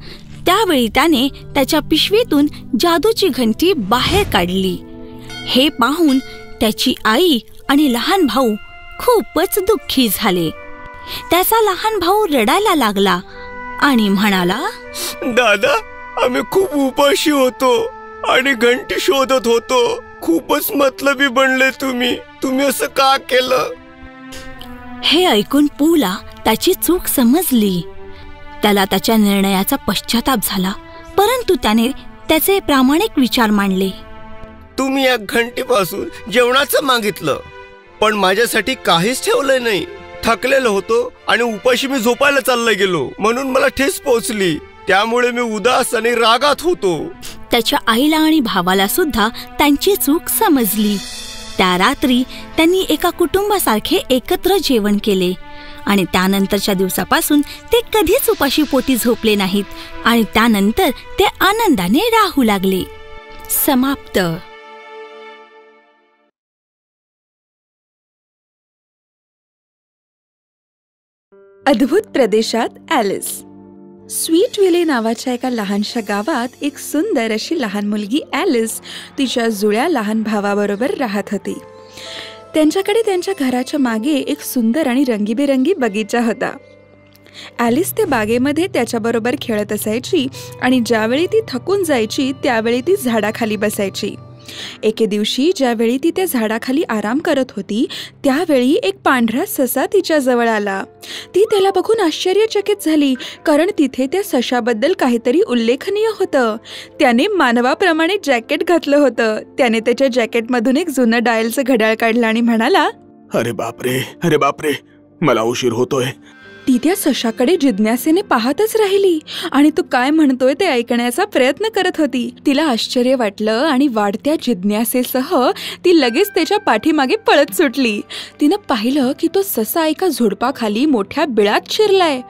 त्यावेळी त्याने त्याच्या पिशवीतून जादूची घंटी बाहेर काढली. हे पाहून त्याची आई आणि लहान भाऊ खूपच दुःखी झाले. त्याचा लहान भाऊ रडायला लागला आणि म्हणाला दादा आम्ही खूप उपाशी होतो आणि घंटी शोधत होतो. खूपच मतलबी बनले तुम्ही. तुम्ही असं का केलं? हे ऐकून पूला त्याची चूक समजली. त्याला त्याच्या निर्णयाचा पश्चाताप झाला परंतु त्याने त्याचे प्रामाणिक विचार मांडले. तुम्ही या घंटीपासून जेवणाचं मागितलं पण माझ्यासाठी काहीच ठेवलं नाही. थकलेलो होतो आणि उपाशी मी झोपायला चालला गेलो म्हणून मला ठेस पोचली त्यामुळे मी उदास आणि रागात होतो. त्याच्या आईला आणि भावाला सुद्धा त्यांची चूक समजली. त्या रात्री त्यांनी एका कुटुंबासारखे एकत्र जेवण केले. आणि त्यानंतरच्या दिवसापासून ते कधीच उपाशी पोटी झोपले नाहीत आणि त्यानंतर ते आनंदाने राहू लागले. समाप्त. अद्भुत प्रदेशात ॲलिस स्वीट विले नावाच्या एका लहानशा गावात एक सुंदर अशी लहान मुलगी ॲलिस तिच्या जुळ्या लहान भावाबरोबर राहत होती. त्यांच्याकडे त्यांच्या घराच्या मागे एक सुंदर आणि रंगीबेरंगी बगीचा होता. ॲलिस ते बागेमध्ये त्याच्याबरोबर खेळत असायची आणि ज्यावेळी ती थकून जायची त्यावेळी ती झाडाखाली बसायची. एके दिवशी ज्यावेळी ती त्या झाडाखाली आराम करत होती त्यावेळी एक पांढरा ससा तिच्या जवळ आला. ती त्याला बघून आश्चर्यचकित झाली कारण तिथे त्या सशाबद्दल काहीतरी उल्लेखनीय होतं. त्याने मानवाप्रमाणे जॅकेट घातलं होतं. त्याने त्याच्या जॅकेटमधून एक जुनं डायलचं घड्याळ काढलं आणि म्हणाला अरे बापरे अरे बापरे मला उशीर होतोय. ती त्या सशाकडे जिज्ञासेने पाहतच राहिली आणि तो काय म्हणतोय ते ऐकण्याचा प्रयत्न करत होती. तिला आश्चर्य वाटलं आणि वाढत्या जिज्ञासेसह ती लगेच त्याच्या पाठीमागे पळत सुटली. तिनं पाहिलं की तो ससा एका झुडपाखाली मोठ्या बिळात शिरलाय.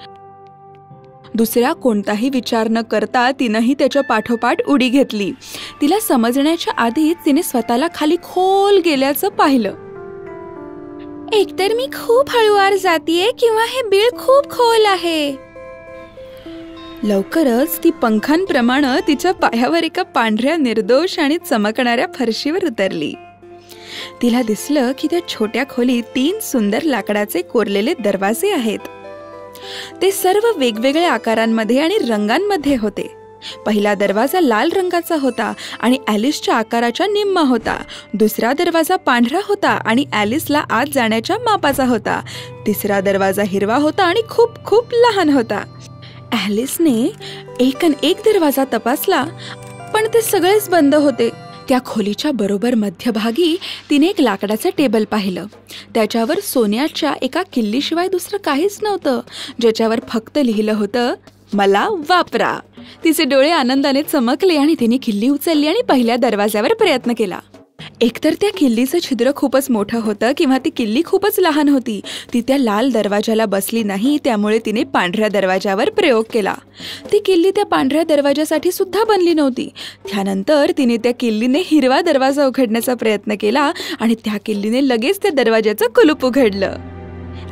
दुसऱ्या कोणताही विचार न करता तिनंही त्याच्या पाठोपाठ उडी घेतली. तिला समजण्याच्या आधीच तिने स्वतःला खाली खोल गेल्याचं पाहिलं. एकतर मी खूप हळुवार जातीये किंवा हे बीळ खूप खोल आहे. लवकरच ती पंखांप्रमाणे तिच्या पायावर एका पांढऱ्या निर्दोष आणि चमकणाऱ्या फरशीवर उतरली. तिला दिसलं की त्या छोट्या खोलीत तीन सुंदर लाकडाचे कोरलेले दरवाजे आहेत. ते सर्व वेगवेगळ्या आकारांमध्ये आणि रंगांमध्ये होते. पहिला दरवाजा लाल रंगाचा होता आणि ॲलिसच्या आकाराच्या निम्मा होता. दुसरा दरवाजा पांढरा होता आणि ॲलिसला आत जाण्याच्या मापाचा होता. तिसरा दरवाजा हिरवा होता आणि खूप खूप लहान होता. ॲलिसने एकन एक दरवाजा तपासला पण ते सगळेच बंद होते. त्या खोलीच्या बरोबर मध्यभागी तिने एक लाकडाचं टेबल पाहिलं. त्याच्यावर सोन्याच्या एका किल्लीशिवाय दुसरं काहीच नव्हतं. ज्याच्यावर फक्त लिहिलं होतं मला वापरा. तिचे डोळे आनंदाने चमकले आणि तिने किल्ली उचलली आणि पहिल्या दरवाज्यावर प्रयत्न केला. एकतर त्या किल्लीचं छिद्र खूपच मोठं होतं किंवा ती किल्ली खूपच लहान होती. ती त्या लाल दरवाजाला बसली नाही त्यामुळे तिने पांढऱ्या दरवाजावर प्रयोग केला. ती किल्ली त्या पांढऱ्या दरवाजासाठी सुद्धा बनली नव्हती. त्यानंतर तिने त्या किल्लीने हिरवा दरवाजा उघडण्याचा प्रयत्न केला आणि त्या किल्लीने लगेच त्या दरवाजाचं कुलूप उघडलं.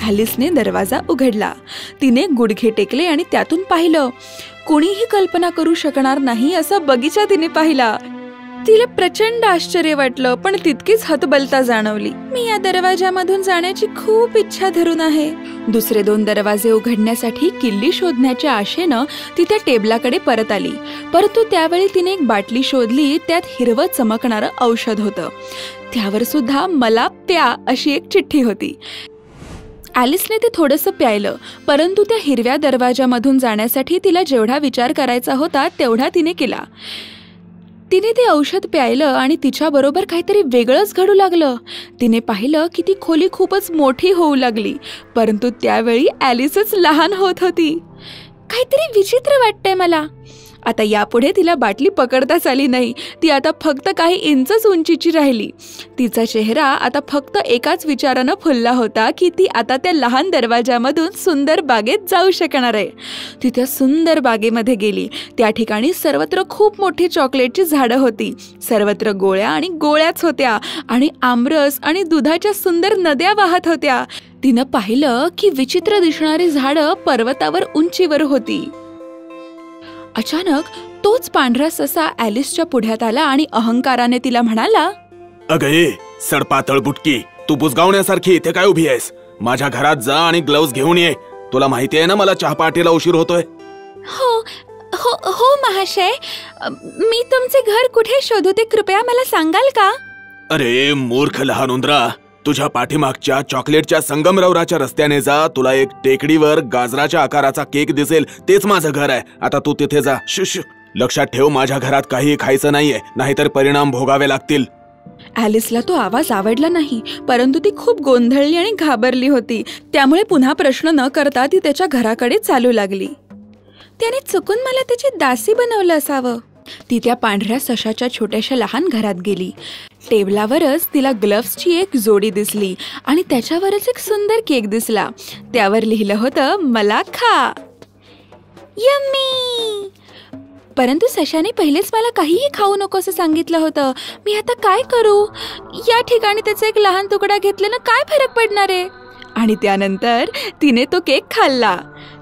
ॲलिसने दरवाजा उघडला. तिने गुडघे टेकले आणि त्यातून पाहिलं. कोणीही कल्पना करू शकणार नाही असा बगीचा तिने पाहिला. तिला प्रचंड आश्चर्य वाटलं पण तितकीच हतबलता जाणवली. मी या दरवाजामधून जाण्याची खूप इच्छा धरून आहे. दुसरे दोन दरवाजे उघडण्यासाठी किल्ली शोधण्याच्या आशेनं ती त्या टेबलाकडे परत आली. परंतु त्यावेळी तिने एक बाटली शोधली त्यात हिरवं चमकणारं औषध होतं. त्यावर सुद्धा मला प्या अशी एक चिठ्ठी होती. ॲलिसने ते थोडंसं प्यायलं परंतु त्या हिरव्या दरवाजामधून जाण्यासाठी तिला जेवढा विचार करायचा होता तेवढा तिने केला. तिने ते औषध प्यायलं आणि तिच्याबरोबर काहीतरी वेगळंच घडू लागलं. तिने पाहिलं की ती खोली खूपच मोठी होऊ लागली परंतु त्यावेळी ॲलिसच लहान होत होती. काहीतरी विचित्र वाटतंय मला. आता यापुढे तिला बाटली पकडताच आली नाही. ती आता फक्त काही इंचच उंचीची राहिली. तिचा चेहरा आता फक्त एकाच विचारानं फुलला होता की ती आता त्या लहान दरवाजामधून सुंदर बागेत जाऊ शकणार आहे. ती त्या सुंदर बागेमध्ये गेली. त्या ठिकाणी सर्वत्र खूप मोठी चॉकलेटची झाडं होती. सर्वत्र गोळ्या आणि गोळ्याच होत्या आणि आमरस आणि दुधाच्या सुंदर नद्या वाहत होत्या. तिनं पाहिलं की विचित्र दिसणारी झाडं पर्वतावर उंचीवर होती. अचानक तोच पांढरा ससा ॲलिसच्या पुढ्यात आला आणि अहंकाराने तिला म्हणाला अगं ए सडपातळ बुटकी. तू बुजगावण्यासारखी इथे काय उभी आहेस? माझ्या घरात जा आणि ग्लव्स घेऊन ये. तुला माहिती आहे ना मला चहापाटीला उशीर होतोय? हो हो हो महाशय. मी तुमचे घर कुठे शोधू ते कृपया मला सांगाल का? अरे मूर्ख लहान उंदरा तुझ्या पाठीमागच्या चॉकलेटच्या संगमरवराच्या रस्त्याने जा. तुला एक टेकडीवर गाजराच्या आकाराचा केक दिसेल. तेच माझं घर आहे. आता तू तिथे जा. शुश लक्षात ठेव माझ्या घरात काही खायचं नाहीये. नाहीतर परिणाम भोगावे लागतील. ॲलिसला तो आवाज आवडला नाही. परंतु ती खूप गोंधळली आणि घाबरली होती. त्यामुळे पुन्हा प्रश्न न करता ती त्याच्या घराकडे चालू लागली. त्याने चुकून मला त्याची दासी बनवलं असावं. ती त्या पांढऱ्या सशाच्या छोट्याशा लहान घरात गेली. टेबलावरच तिला ग्लव्सची एक जोडी दिसली आणि त्याच्यावरच एक सुंदर केक दिसला. त्यावर लिहिलं होतं मला खा. यम्मी. परंतु सशाने पहिलेच मला काहीही खाऊ नको असं सांगितलं होतं. मी आता काय करू? या ठिकाणी त्याचा एक लहान तुकडा घेतल्यानं काय फरक पडणार आहे? आणि त्यानंतर तिने तो केक खाल्ला.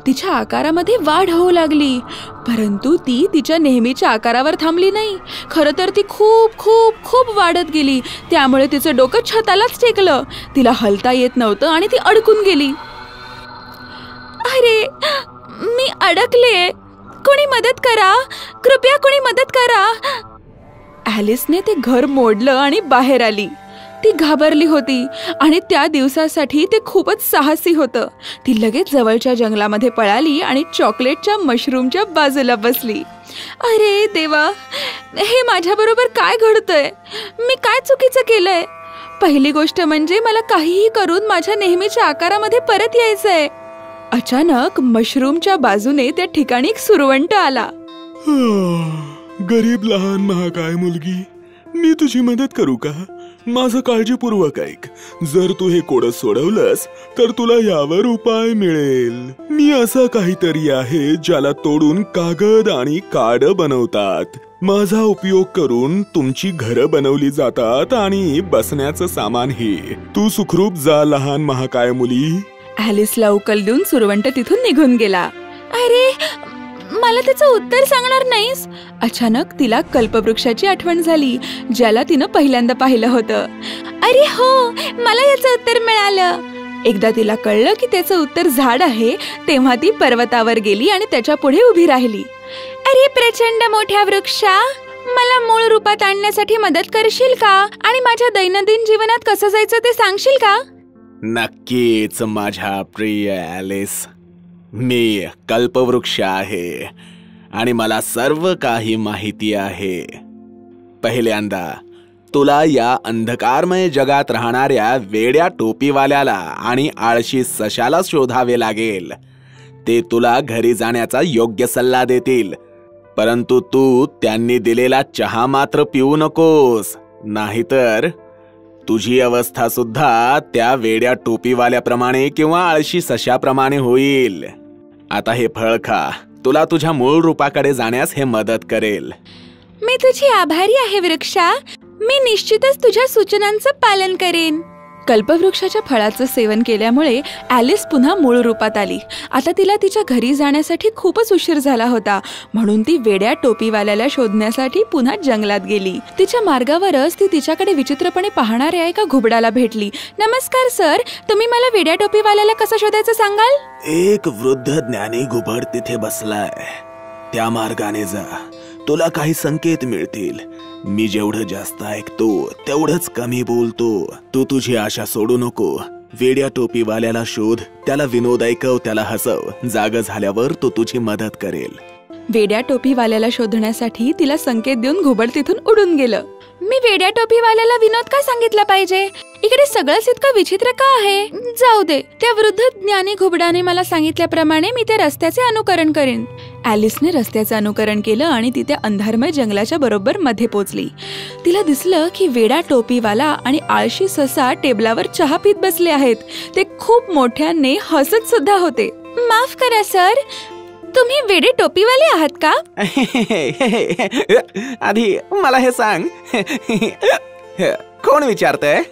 तिच्या आकारामध्ये वाढ होऊ लागली. परंतु ती तिच्या नेहमीच्या आकारावर थांबली नाही. खरं तर ती खूप खूप खूप वाढत गेली. त्यामुळे तिचं डोकं छतालाच टेकलं. तिला हलता येत नव्हतं आणि ती अडकून गेली. अरे मी अडकले. कोणी मदत करा? कृपया कोणी मदत करा. ॲलिसने ते घर मोडलं आणि बाहेर आली. ती घाबरली होती आणि त्या दिवसासाठी ते खूपच साहसी होतं. ती लगेच जवळच्या जंगलामध्ये पळाली आणि चॉकलेटच्या मशरूमच्या बाजूला बसली. अरे देवा हे माझ्याबरोबर काय घडतंय? मी काय चुकीचं केलंय? पहिली गोष्ट म्हणजे मला काहीही करून माझ्या नेहमीच्या आकारामध्ये परत यायचंय. अचानक मशरूमच्या बाजूने त्या ठिकाणी एक सुरवंट आला. गरीब लहान महाकाय मुलगी मी तुझी मदत करू का? माझं काळजीपूर्वक ऐक. जर तू हे कोडं सोडवलंस तर तुला यावर उपाय मिळेल. मी असं काहीतरी आहे ज्याला तोडून कागद आणि काड बनवतात. माझा उपयोग करून तुमची घरं बनवली जातात आणि बसण्याचं सामानही तू सुखरूप जा लहान महाकाय मुली. ऍलिसला उकल देऊन सुरवंट तिथून निघून गेला. अरे मला त्याचं उत्तर सांगणार नाहीस. अचानक तिला कल्पवृक्षाची आठवण झाली ज्याला तिनं पहिल्यांदा पाहिलं होतं. अरे हो मला याचं उत्तर मिळालं. एकदा तिला कळलं की त्याचं उत्तर झाड आहे तेव्हा ती पर्वतावर गेली आणि त्याच्या पुढे उभी राहिली. अरे प्रचंड मोठ्या वृक्षा मला मूळ रूपात आणण्यासाठी मदत करशील का? आणि माझ्या दैनंदिन जीवनात कसं जायचं ते सांगशील का? नक्कीच माझ्या प्रिय ॲलिस. मी कल्पवृक्ष आहे आणि मला सर्व काही माहिती आहे. पहिल्यांदा तुला या अंधकारमय जगात राहणाऱ्या वेड्या टोपीवाल्याला आणि आळशी सशाला शोधावे लागेल. ते तुला घरी जाण्याचा योग्य सल्ला देतील परंतु तू त्यांनी दिलेला चहा मात्र पिऊ नकोस नाहीतर तुझी अवस्था सुद्धा त्या वेड्या टोपीवाल्याप्रमाणे किंवा आळशी सशाप्रमाणे होईल. आता हे फळ खा. तुला तुझ्या मूळ रूपाकडे जाण्यास हे मदत करेल. मी तुझी आभारी आहे वृक्षा. मी निश्चितच तुझ्या सूचनांचं पालन करेन. कल्पवृक्षाच्या फळाचं सेवन केल्यामुळे ॲलिस पुन्हा मूळ रूपात आली. आता तिला तिच्या घरी जाण्यासाठी खूपच उशीर झाला होता म्हणून ती वेड्या टोपीवाल्याला शोधण्यासाठी पुन्हा जंगलात गेली. तिच्या मार्गावरच ती तिच्याकडे विचित्रपणे पाहणाऱ्या एका घुबडाला भेटली. नमस्कार सर. तुम्ही मला वेड्या टोपीवाल्याला कसं शोधायचं सांगाल? एक वृद्ध ज्ञानी घुबड तिथे बसलाय. त्या मार्गाने जा. तुला काही संकेत मिळतील. मी जेवढं जास्त ऐकतो तेवढंच कमी बोलतो. तू तुझी आशा सोडू नको. वेड्या टोपीवाल्याला शोध त्याला विनोद ऐकव त्याला हसव. जाग झाल्यावर तो तुझी मदत करेल. वेड्या टोपीवाल्याला शोधण्यासाठी तिला संकेत देऊन घुबड तिथून उडून गेलं. मी वेड्या टोपीवाल्याला विनोद का सांगितला पाहिजे? इकडे सगळंच इतकं विचित्र का आहे? जाऊ दे. त्या वृद्ध ज्ञानी घुबडाने मला सांगितल्याप्रमाणे मी त्या रस्त्याचे अनुकरण करेन. ॲलिसने रस्त्याचं अनुकरण केलं आणि ती त्या अंधारमय जंगलाच्या बरोबर मध्ये पोचली. तिला दिसलं की वेडा टोपीवाला आणि आळशी ससा टेबलावर चहा पीत बसले आहेत. ते खूप मोठ्याने हसत सुद्धा होते. माफ करा सर. तुम्ही वेडे टोपीवाले आहात का? आधी मला हे सांग. कोण विचारतंय?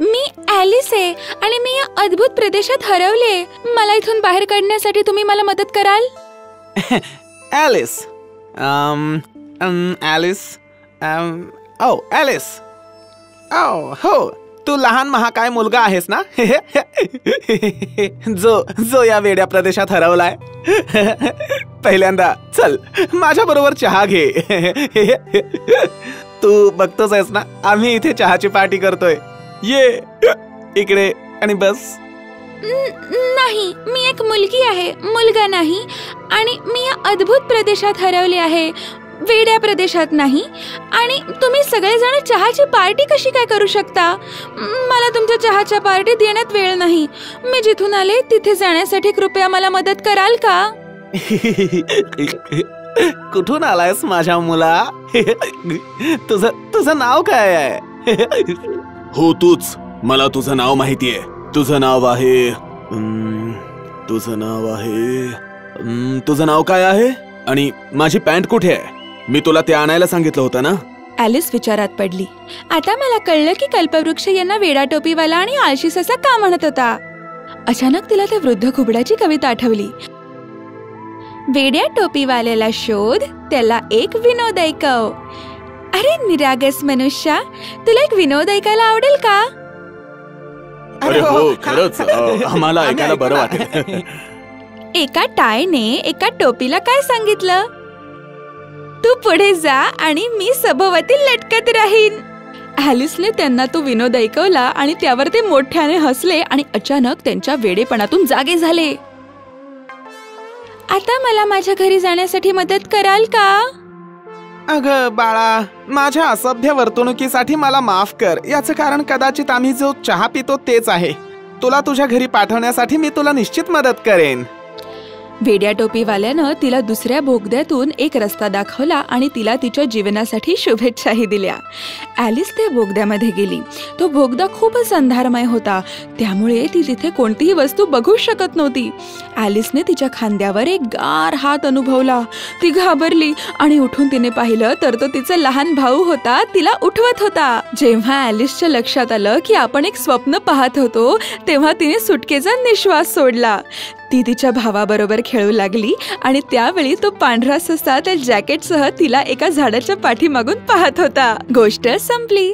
मी ॲलिस आहे आणि मी या अद्भुत प्रदेशात हरवले. मला इथून बाहेर काढण्यासाठी तुम्ही मला मदत कराल? Alice Um, um, Alice Um, oh, Alice Oh, हो तू लहान महाकाय मुलगा आहेस ना? जो जो या वेड्या प्रदेशात हरवलाय. पहिल्यांदा चल माझ्या बरोबर चहा घे. तू बघतोच आहेस ना? आम्ही इथे चहाची पार्टी करतोय. ये इकडे आणि बस. नाही मी एक मुलगी आहे मुलगा नाही आणि मी या अद्भुत प्रदेशात हरवले आहे वेड्या प्रदेशात नाही आणि तुम्ही सगळेजण चहाची पार्टी कशी काय करू शकता? मला तुमच्या चहाच्या पार्टीत येण्यात वेळ नाही मी जिथून आले तिथे जाण्यासाठी कृपया मला मदत कराल का? कुठून आलायस माझ्या मुला? तुझं तुझं नाव काय आहे? हो तूच. मला तुझं नाव माहितीये. तुझं नाव आहे तुझं नाव आहे तुझं नाव काय आहे? आणि माझी पॅन्ट कुठे आहे? मी तुला ते आणायला सांगितलं होतं ना? ॲलिस विचारात पडली. आता मला कळलं की कल्पवृक्ष यांना वेडा टोपीवाला आणि आळशी ससा का म्हणत होता? अचानक तिला त्या वृद्ध घुबडाची कविता आठवली. वेड्या टोपीवाल्याला शोध त्याला एक विनोद ऐकव. अरे निरागस मनुष्या तुला एक विनोद ऐकायला आवडेल का? अरे हो खरंच. अ, आम्हाला ऐकायला बरं वाटेल. एका टायने एका टोपीला काय सांगितलं? तू पुढे जा आणि मी सभोवती लटकत राहीन. ॲलिसने त्यांना तो विनोद ऐकवला आणि त्यावर ते मोठ्याने हसले आणि अचानक त्यांच्या वेडेपणातून जागे झाले. आता मला माझ्या घरी जाण्यासाठी मदत कराल का? अग बाळा माझ्या असभ्य वर्तणुकीसाठी मला माफ कर. याचं कारण कदाचित आम्ही जो चहा पितो तेच आहे. तुला तुझ्या घरी पाठवण्यासाठी मी तुला निश्चित मदत करेन. वेड्या टोपीवाल्यानं तिला दुसऱ्या बोगद्यातून एक रस्ता दाखवला आणि तिला तिच्या जीवनासाठी शुभेच्छाही दिल्या. ॲलिस त्या बोगद्यामध्ये गेली. तो बोगदा खूपच अंधारमय होता. त्यामुळे ती तिथे कोणतीही वस्तू बघू शकत नव्हती. ॲलिसने तिच्या खांद्यावर एक गार हात अनुभवला. ती घाबरली आणि उठून तिने पाहिलं तर तो तिचा लहान भाऊ होता तिला उठवत होता. जेव्हा ॲलिसच्या लक्षात आलं की आपण एक स्वप्न पाहत होतो तेव्हा तिने सुटकेचा निश्वास सोडला. ती तिच्या भावाबरोबर खेळू लागली आणि त्यावेळी तो पांढरा ससा त्या जॅकेटसह तिला एका झाडाच्या पाठीमागून पाहत होता. गोष्ट संपली.